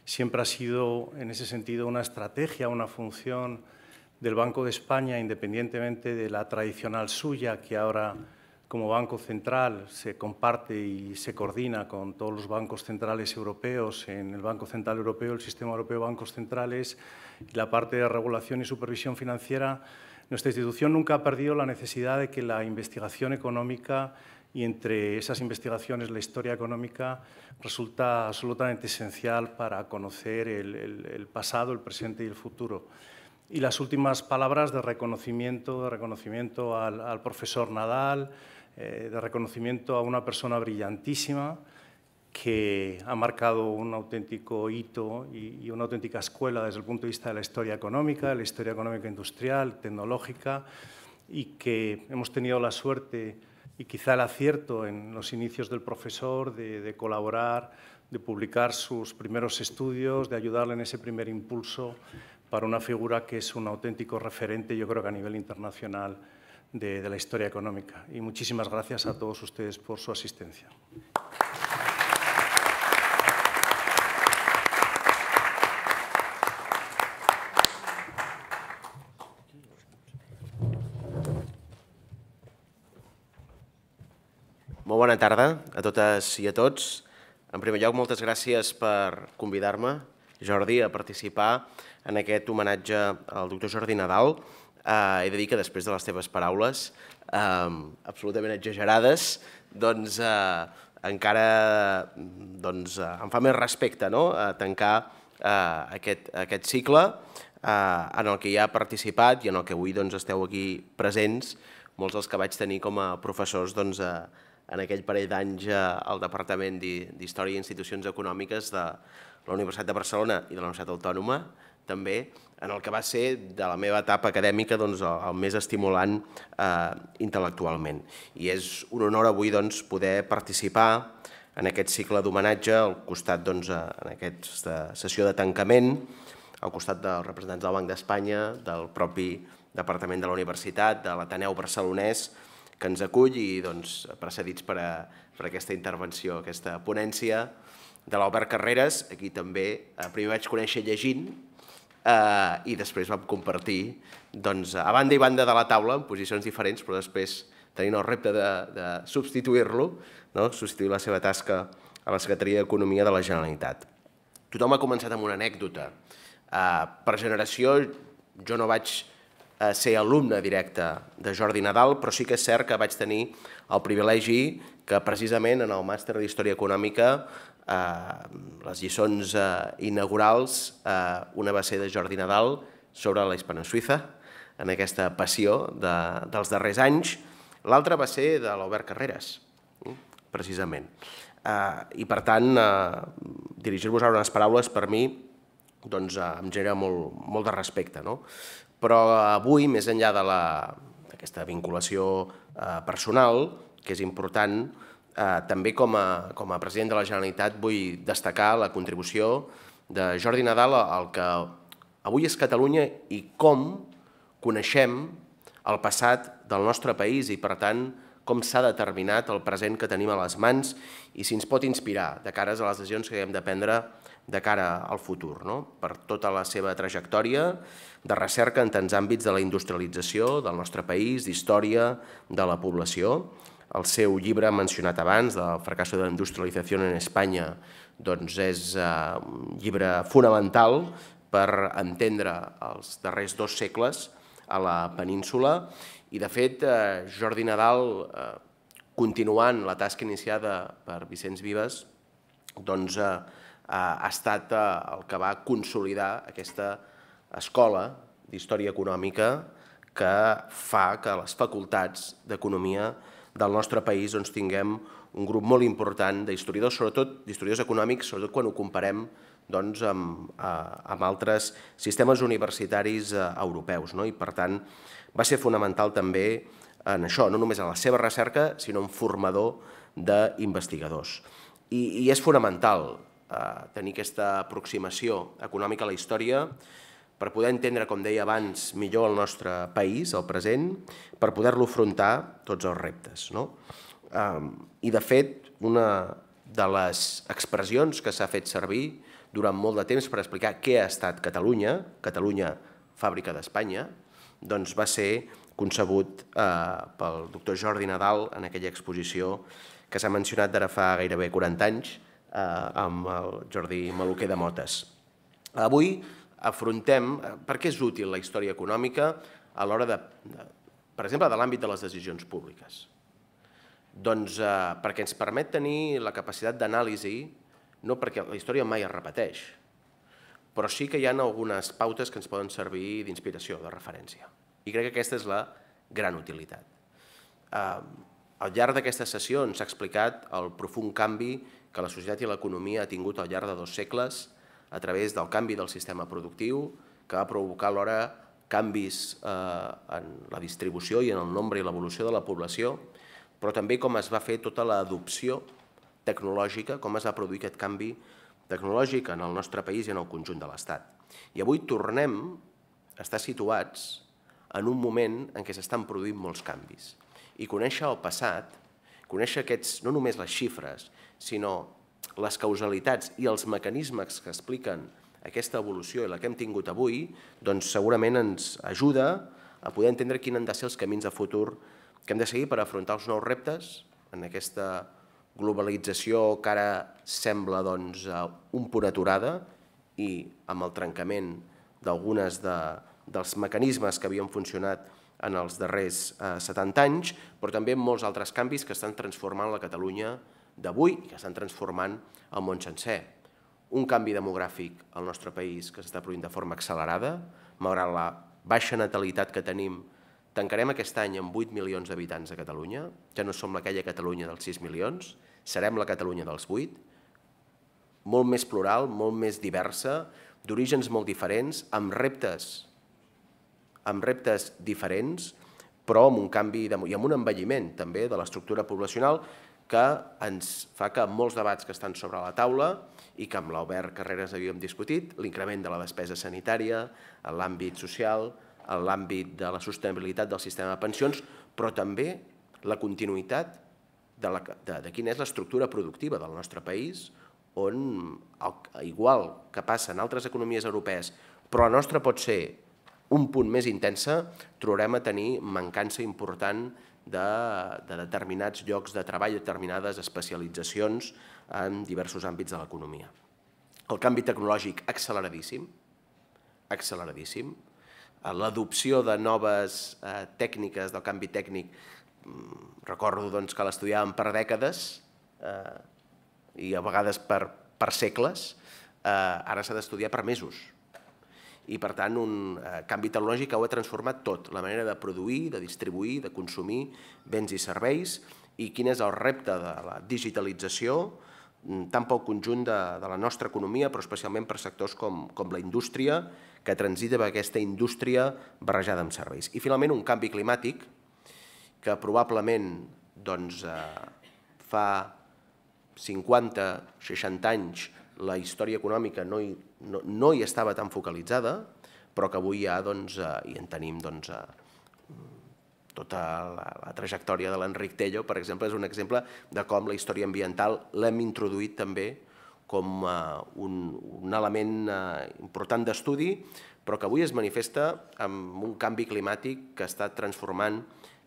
siempre ha sido en ese sentido una estrategia, una función del Banco de España, independientemente de la tradicional suya, que ahora como Banco Central se comparte y se coordina con todos los bancos centrales europeos en el Banco Central Europeo, el Sistema Europeo de Bancos Centrales la parte de regulación y supervisión financiera, nuestra institución nunca ha perdido la necesidad de que la investigación económica y entre esas investigaciones la historia económica resulta absolutamente esencial para conocer el, pasado, el presente y el futuro. Y las últimas palabras de reconocimiento, de reconocimiento al, profesor Nadal, eh, de reconocimiento a una persona brillantísima que ha marcado un auténtico hito y, una auténtica escuela desde el punto de vista de la historia económica, de la historia económica industrial, tecnológica, y que hemos tenido la suerte y quizá el acierto en los inicios del profesor de colaborar, de publicar sus primeros estudios, de ayudarle en ese primer impulso para una figura que es un auténtico referente, yo creo que a nivel internacional, de, la historia económica. Y muchísimas gracias a todos ustedes por su asistencia. Molt bona tarda a totes i a tots. En primer lloc, moltes gràcies per convidar-me, Jordi, a participar en aquest homenatge al doctor Jordi Nadal, Uh, he de dir que després de les teves paraules, absolutament exagerades, doncs uh, encara doncs, uh, em fa més respecte no? a tancar uh, aquest, aquest cicle uh, en el que ja he participat i en el que avui doncs, esteu aquí presents, molts dels que vaig tenir com a professors doncs, uh, en aquell parell d'anys uh, al Departament d'Història i Institucions Econòmiques de la Universitat de Barcelona i de la Universitat Autònoma, també, en el que va ser de la meva etapa acadèmica doncs, el, més estimulant eh, intel·lectualment. I és un honor avui doncs, poder participar en aquest cicle d'homenatge al costat doncs, en aquesta sessió de tancament, al costat dels representants del Banc d'Espanya, del propi Departament de la Universitat, de l'Ateneu Barcelonès, que ens acull i doncs, precedits per, a, per aquesta intervenció, aquesta ponència de l'Albert Carreras, aquí també eh, primer vaig conèixer llegint, eh, i després vam compartir doncs, a banda i banda de la taula en posicions diferents, però després tenint el repte de, de substituir-lo, no? substituir la seva tasca a la Secretaria d'Economia de la Generalitat. Tothom ha començat amb una anècdota. Eh, per generació, jo no vaig eh, ser alumne directe de Jordi Nadal, però sí que és cert que vaig tenir el privilegi que precisament en el màster d'Història Econòmica les lliçons eh, inaugurals, eh, una va ser de Jordi Nadal sobre la hispano suïssa, en aquesta passió de, dels darrers anys, l'altra va ser de l'Obert Carreras, precisament. Eh, I per tant, eh, dirigir-vos ara unes paraules per mi doncs, eh, em genera molt, molt de respecte. No? Però avui, més enllà d'aquesta vinculació eh, personal, que és important, Eh, també com a, com a president de la Generalitat vull destacar la contribució de Jordi Nadal al que avui és Catalunya i com coneixem el passat del nostre país i, per tant, com s'ha determinat el present que tenim a les mans i si ens pot inspirar de cares a les decisions que hem de prendre de cara al futur, no? per tota la seva trajectòria de recerca en tants àmbits de la industrialització del nostre país, d'història de la població, el seu llibre mencionat abans, del fracasso de la industrialització en Espanya, doncs és eh, un llibre fonamental per entendre els darrers dos segles a la península. I, de fet, eh, Jordi Nadal, eh, continuant la tasca iniciada per Vicenç Vives, doncs, ha estat el que va consolidar aquesta escola d'història econòmica que fa que les facultats d'economia del nostre país doncs, tinguem un grup molt important d'historiadors, sobretot d'historiadors econòmics, sobretot quan ho comparem doncs, amb, amb altres sistemes universitaris eh, europeus. No? I, per tant, va ser fonamental també en això, no només en la seva recerca, sinó en formador d'investigadors. I, I és fonamental eh, tenir aquesta aproximació econòmica a la història, per poder entendre, com deia abans, millor el nostre país, el present, per poder-lo afrontar tots els reptes. No? I, de fet, una de les expressions que s'ha fet servir durant molt de temps per explicar què ha estat Catalunya, Catalunya fàbrica d'Espanya, doncs va ser concebut eh, pel doctor Jordi Nadal en aquella exposició que s'ha mencionat d'ara fa gairebé 40 anys eh, amb el Jordi Maluquer de Motes. Avui afrontem eh, per què és útil la història econòmica a l'hora de, de, per exemple, de l'àmbit de les decisions públiques. Doncs eh, perquè ens permet tenir la capacitat d'anàlisi, no perquè la història mai es repeteix, però sí que hi ha algunes pautes que ens poden servir d'inspiració, de referència. I crec que aquesta és la gran utilitat. Eh, al llarg d'aquesta sessió ens ha explicat el profund canvi que la societat i l'economia ha tingut al llarg de dos segles, a través del canvi del sistema productiu, que va provocar alhora canvis eh, en la distribució i en el nombre i l'evolució de la població, però també com es va fer tota l'adopció tecnològica, com es va produir aquest canvi tecnològic en el nostre país i en el conjunt de l'Estat. I avui tornem a estar situats en un moment en què s'estan produint molts canvis. I conèixer el passat, conèixer aquests, no només les xifres, sinó les causalitats i els mecanismes que expliquen aquesta evolució i la que hem tingut avui, doncs segurament ens ajuda a poder entendre quins han de ser els camins de futur que hem de seguir per afrontar els nous reptes en aquesta globalització que ara sembla doncs, un punt aturada i amb el trencament d'algunes de, dels mecanismes que havien funcionat en els darrers eh, 70 anys, però també molts altres canvis que estan transformant la Catalunya d'avui i que estan transformant el món sencer. Un canvi demogràfic al nostre país que s'està produint de forma accelerada, malgrat la baixa natalitat que tenim, tancarem aquest any amb 8 milions d'habitants a Catalunya, ja no som aquella Catalunya dels 6 milions, serem la Catalunya dels 8, molt més plural, molt més diversa, d'orígens molt diferents, amb reptes, amb reptes diferents, però amb un canvi i amb un envelliment també de l'estructura poblacional que ens fa que molts debats que estan sobre la taula i que amb l'Albert Carreras havíem discutit, l'increment de la despesa sanitària, l'àmbit social, l'àmbit de la sostenibilitat del sistema de pensions, però també la continuïtat de, la, de, de quina és l'estructura productiva del nostre país, on, igual que passa en altres economies europees però la nostra pot ser un punt més intensa, trobarem a tenir mancança important de, de determinats llocs de treball, determinades especialitzacions en diversos àmbits de l'economia. El canvi tecnològic acceleradíssim, acceleradíssim. L'adopció de noves eh, tècniques del canvi tècnic, mm, recordo doncs, que l'estudiàvem per dècades eh, i a vegades per, per segles, eh, ara s'ha d'estudiar per mesos i per tant un eh, canvi tecnològic que ho ha transformat tot, la manera de produir, de distribuir, de consumir béns i serveis i quin és el repte de la digitalització mm, tant pel conjunt de, de la nostra economia, però especialment per sectors com, com la indústria, que transita per aquesta indústria barrejada amb serveis. I finalment un canvi climàtic que probablement doncs, eh, fa 50-60 anys la història econòmica no hi, no, no hi estava tan focalitzada, però que avui ja doncs, eh, hi en tenim doncs, eh, tota la, la trajectòria de l'Enric Tello, per exemple, és un exemple de com la història ambiental l'hem introduït també com eh, un, un element eh, important d'estudi, però que avui es manifesta amb un canvi climàtic que està transformant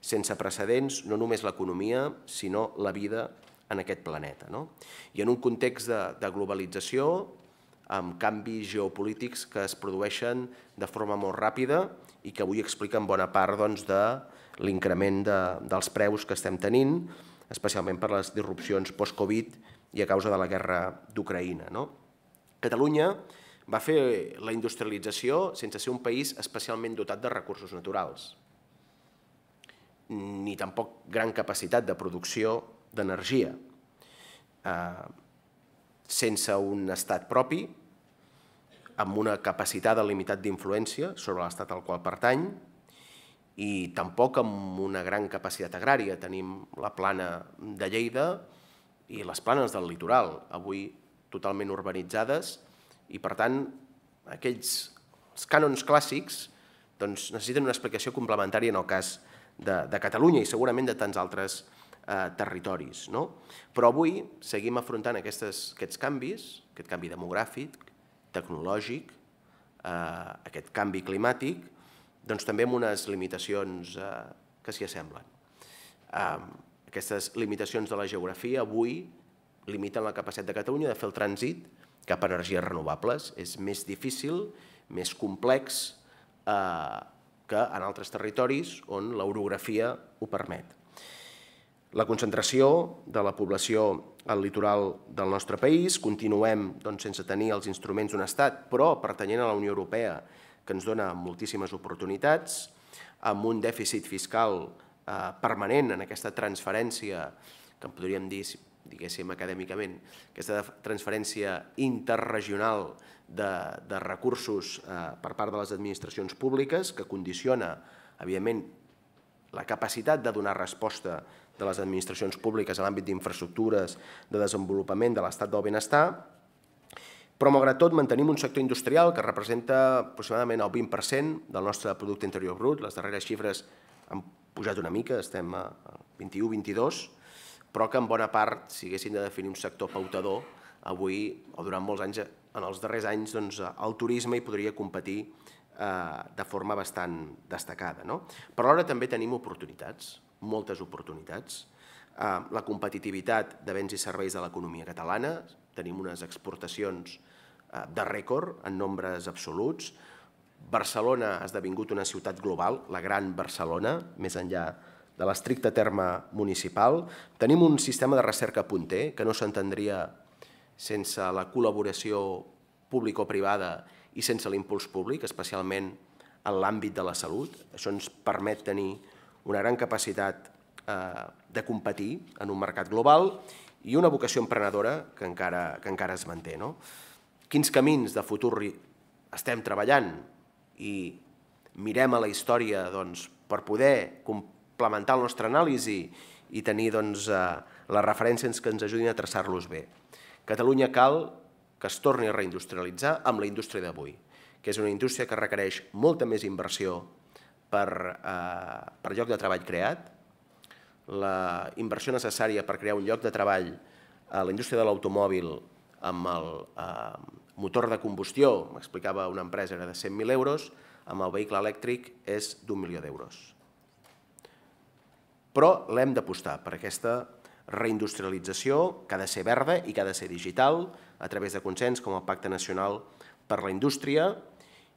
sense precedents no només l'economia, sinó la vida en aquest planeta. No? I en un context de, de globalització, amb canvis geopolítics que es produeixen de forma molt ràpida i que avui expliquen bona part doncs, de l'increment de, dels preus que estem tenint, especialment per les disrupcions post-Covid i a causa de la guerra d'Ucraïna. No? Catalunya va fer la industrialització sense ser un país especialment dotat de recursos naturals, ni tampoc gran capacitat de producció d'energia, eh, sense un estat propi, amb una capacitat de limitat d'influència sobre l'estat al qual pertany, i tampoc amb una gran capacitat agrària. Tenim la plana de Lleida i les planes del litoral, avui totalment urbanitzades, i per tant aquells cànons clàssics doncs, necessiten una explicació complementària en el cas de, de Catalunya i segurament de tants altres eh, territoris. No? Però avui seguim afrontant aquestes, aquests canvis, aquest canvi demogràfic, tecnològic, eh, aquest canvi climàtic, doncs també amb unes limitacions eh, que s'hi assemblen. Eh, aquestes limitacions de la geografia avui limiten la capacitat de Catalunya de fer el trànsit cap a energies renovables. És més difícil, més complex eh, que en altres territoris on l'orografia ho permet la concentració de la població al litoral del nostre país, continuem doncs, sense tenir els instruments d'un estat, però pertanyent a la Unió Europea, que ens dona moltíssimes oportunitats, amb un dèficit fiscal eh, permanent en aquesta transferència, que en podríem dir, diguéssim acadèmicament, aquesta transferència interregional de, de recursos eh, per part de les administracions públiques, que condiciona, evidentment, la capacitat de donar resposta de les administracions públiques a l'àmbit d'infraestructures, de desenvolupament de l'estat del benestar, però malgrat tot mantenim un sector industrial que representa aproximadament el 20% del nostre producte interior brut. Les darreres xifres han pujat una mica, estem a 21-22, però que en bona part, si haguéssim de definir un sector pautador, avui o durant molts anys, en els darrers anys, doncs, el turisme hi podria competir eh, de forma bastant destacada. No? Però alhora també tenim oportunitats moltes oportunitats. Eh, la competitivitat de béns i serveis de l'economia catalana, tenim unes exportacions eh, de rècord en nombres absoluts. Barcelona ha esdevingut una ciutat global, la gran Barcelona, més enllà de l'estricte terme municipal. Tenim un sistema de recerca punter que no s'entendria sense la col·laboració público-privada i sense l'impuls públic, especialment en l'àmbit de la salut. Això ens permet tenir una gran capacitat eh, de competir en un mercat global i una vocació emprenedora que encara, que encara es manté. No? Quins camins de futur estem treballant i mirem a la història doncs, per poder complementar la nostra anàlisi i tenir doncs, eh, les referències que ens ajudin a traçar-los bé. Catalunya cal que es torni a reindustrialitzar amb la indústria d'avui, que és una indústria que requereix molta més inversió per, eh, per lloc de treball creat, la inversió necessària per crear un lloc de treball a la indústria de l'automòbil amb, el, eh, motor de combustió, m'explicava una empresa, era de 100.000 euros, amb el vehicle elèctric és d'un milió d'euros. Però l'hem d'apostar per aquesta reindustrialització que ha de ser verda i que ha de ser digital a través de consens com el Pacte Nacional per la Indústria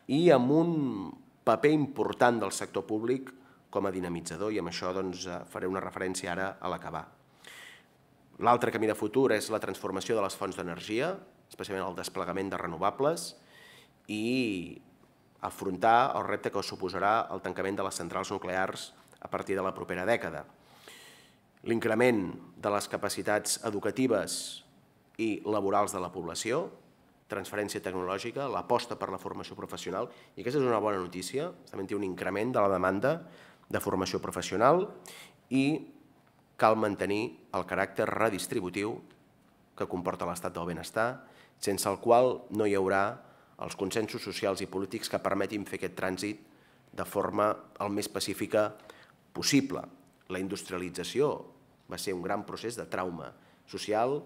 i amb un paper important del sector públic com a dinamitzador i amb això doncs, faré una referència ara a l'acabar. L'altre camí de futur és la transformació de les fonts d'energia, especialment el desplegament de renovables i afrontar el repte que suposarà el tancament de les centrals nuclears a partir de la propera dècada. L'increment de les capacitats educatives i laborals de la població, transferència tecnològica, l'aposta per la formació professional, i aquesta és una bona notícia, també té un increment de la demanda de formació professional i cal mantenir el caràcter redistributiu que comporta l'estat del benestar, sense el qual no hi haurà els consensos socials i polítics que permetin fer aquest trànsit de forma el més pacífica possible. La industrialització va ser un gran procés de trauma social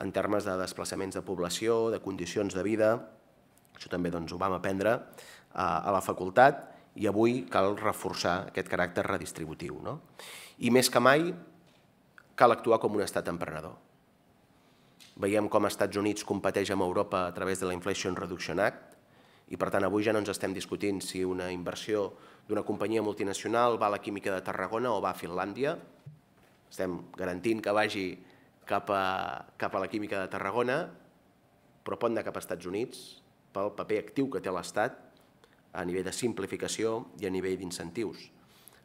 en termes de desplaçaments de població, de condicions de vida. Això també doncs, ho vam aprendre a la facultat i avui cal reforçar aquest caràcter redistributiu. No? I més que mai cal actuar com un estat emprenedor. Veiem com els Estats Units competeix amb Europa a través de la Inflation Reduction Act i per tant avui ja no ens estem discutint si una inversió d'una companyia multinacional va a la química de Tarragona o va a Finlàndia. Estem garantint que vagi cap a, cap a la química de Tarragona, però pot anar cap als Estats Units pel paper actiu que té l'Estat a nivell de simplificació i a nivell d'incentius.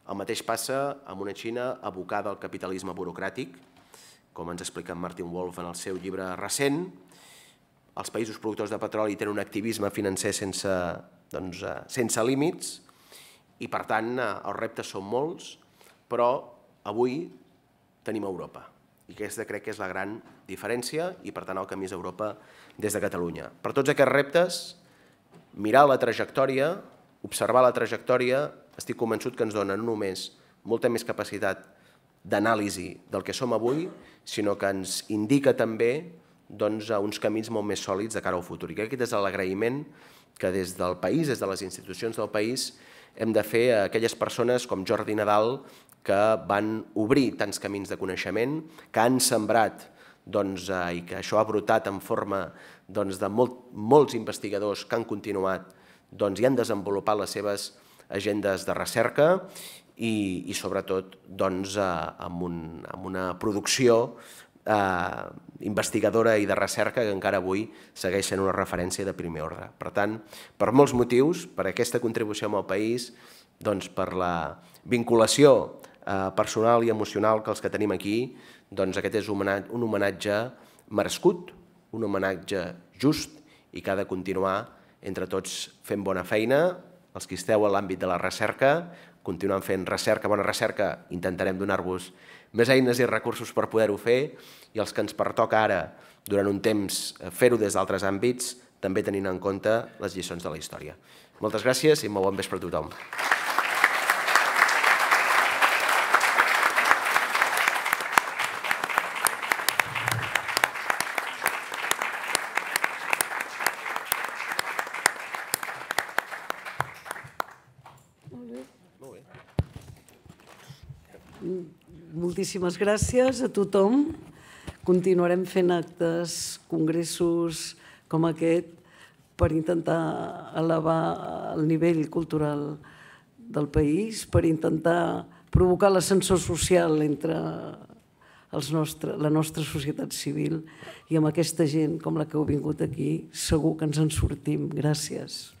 El mateix passa amb una Xina abocada al capitalisme burocràtic, com ens explica en Martin Wolf en el seu llibre recent. Els països productors de petroli tenen un activisme financer sense, doncs, eh, sense límits i, per tant, eh, els reptes són molts, però avui tenim Europa. I aquesta crec que és la gran diferència i, per tant, el camí és Europa des de Catalunya. Per tots aquests reptes, mirar la trajectòria, observar la trajectòria, estic convençut que ens dona no només molta més capacitat d'anàlisi del que som avui, sinó que ens indica també doncs, uns camins molt més sòlids de cara al futur. I crec que aquest és l'agraïment que des del país, des de les institucions del país, hem de fer a aquelles persones com Jordi Nadal que van obrir tants camins de coneixement, que han sembrat doncs, eh, i que això ha brotat en forma doncs, de molt, molts investigadors que han continuat doncs, i han desenvolupat les seves agendes de recerca i, i sobretot doncs, eh, amb, un, amb una producció eh, investigadora i de recerca que encara avui segueix sent una referència de primer ordre. Per tant, per molts motius, per aquesta contribució amb el país, doncs per la vinculació eh, personal i emocional que els que tenim aquí, doncs aquest és un homenatge, merescut, un homenatge just i que ha de continuar entre tots fent bona feina, els que esteu a l'àmbit de la recerca, continuant fent recerca, bona recerca, intentarem donar-vos més eines i recursos per poder-ho fer i els que ens pertoca ara, durant un temps, eh, fer-ho des d'altres àmbits, també tenint en compte les lliçons de la història. Moltes gràcies i molt bon vespre a tothom. Moltíssimes gràcies a tothom. Continuarem fent actes, congressos com aquest per intentar elevar el nivell cultural del país, per intentar provocar l'ascensor social entre els nostre, la nostra societat civil i amb aquesta gent com la que heu vingut aquí segur que ens en sortim. Gràcies.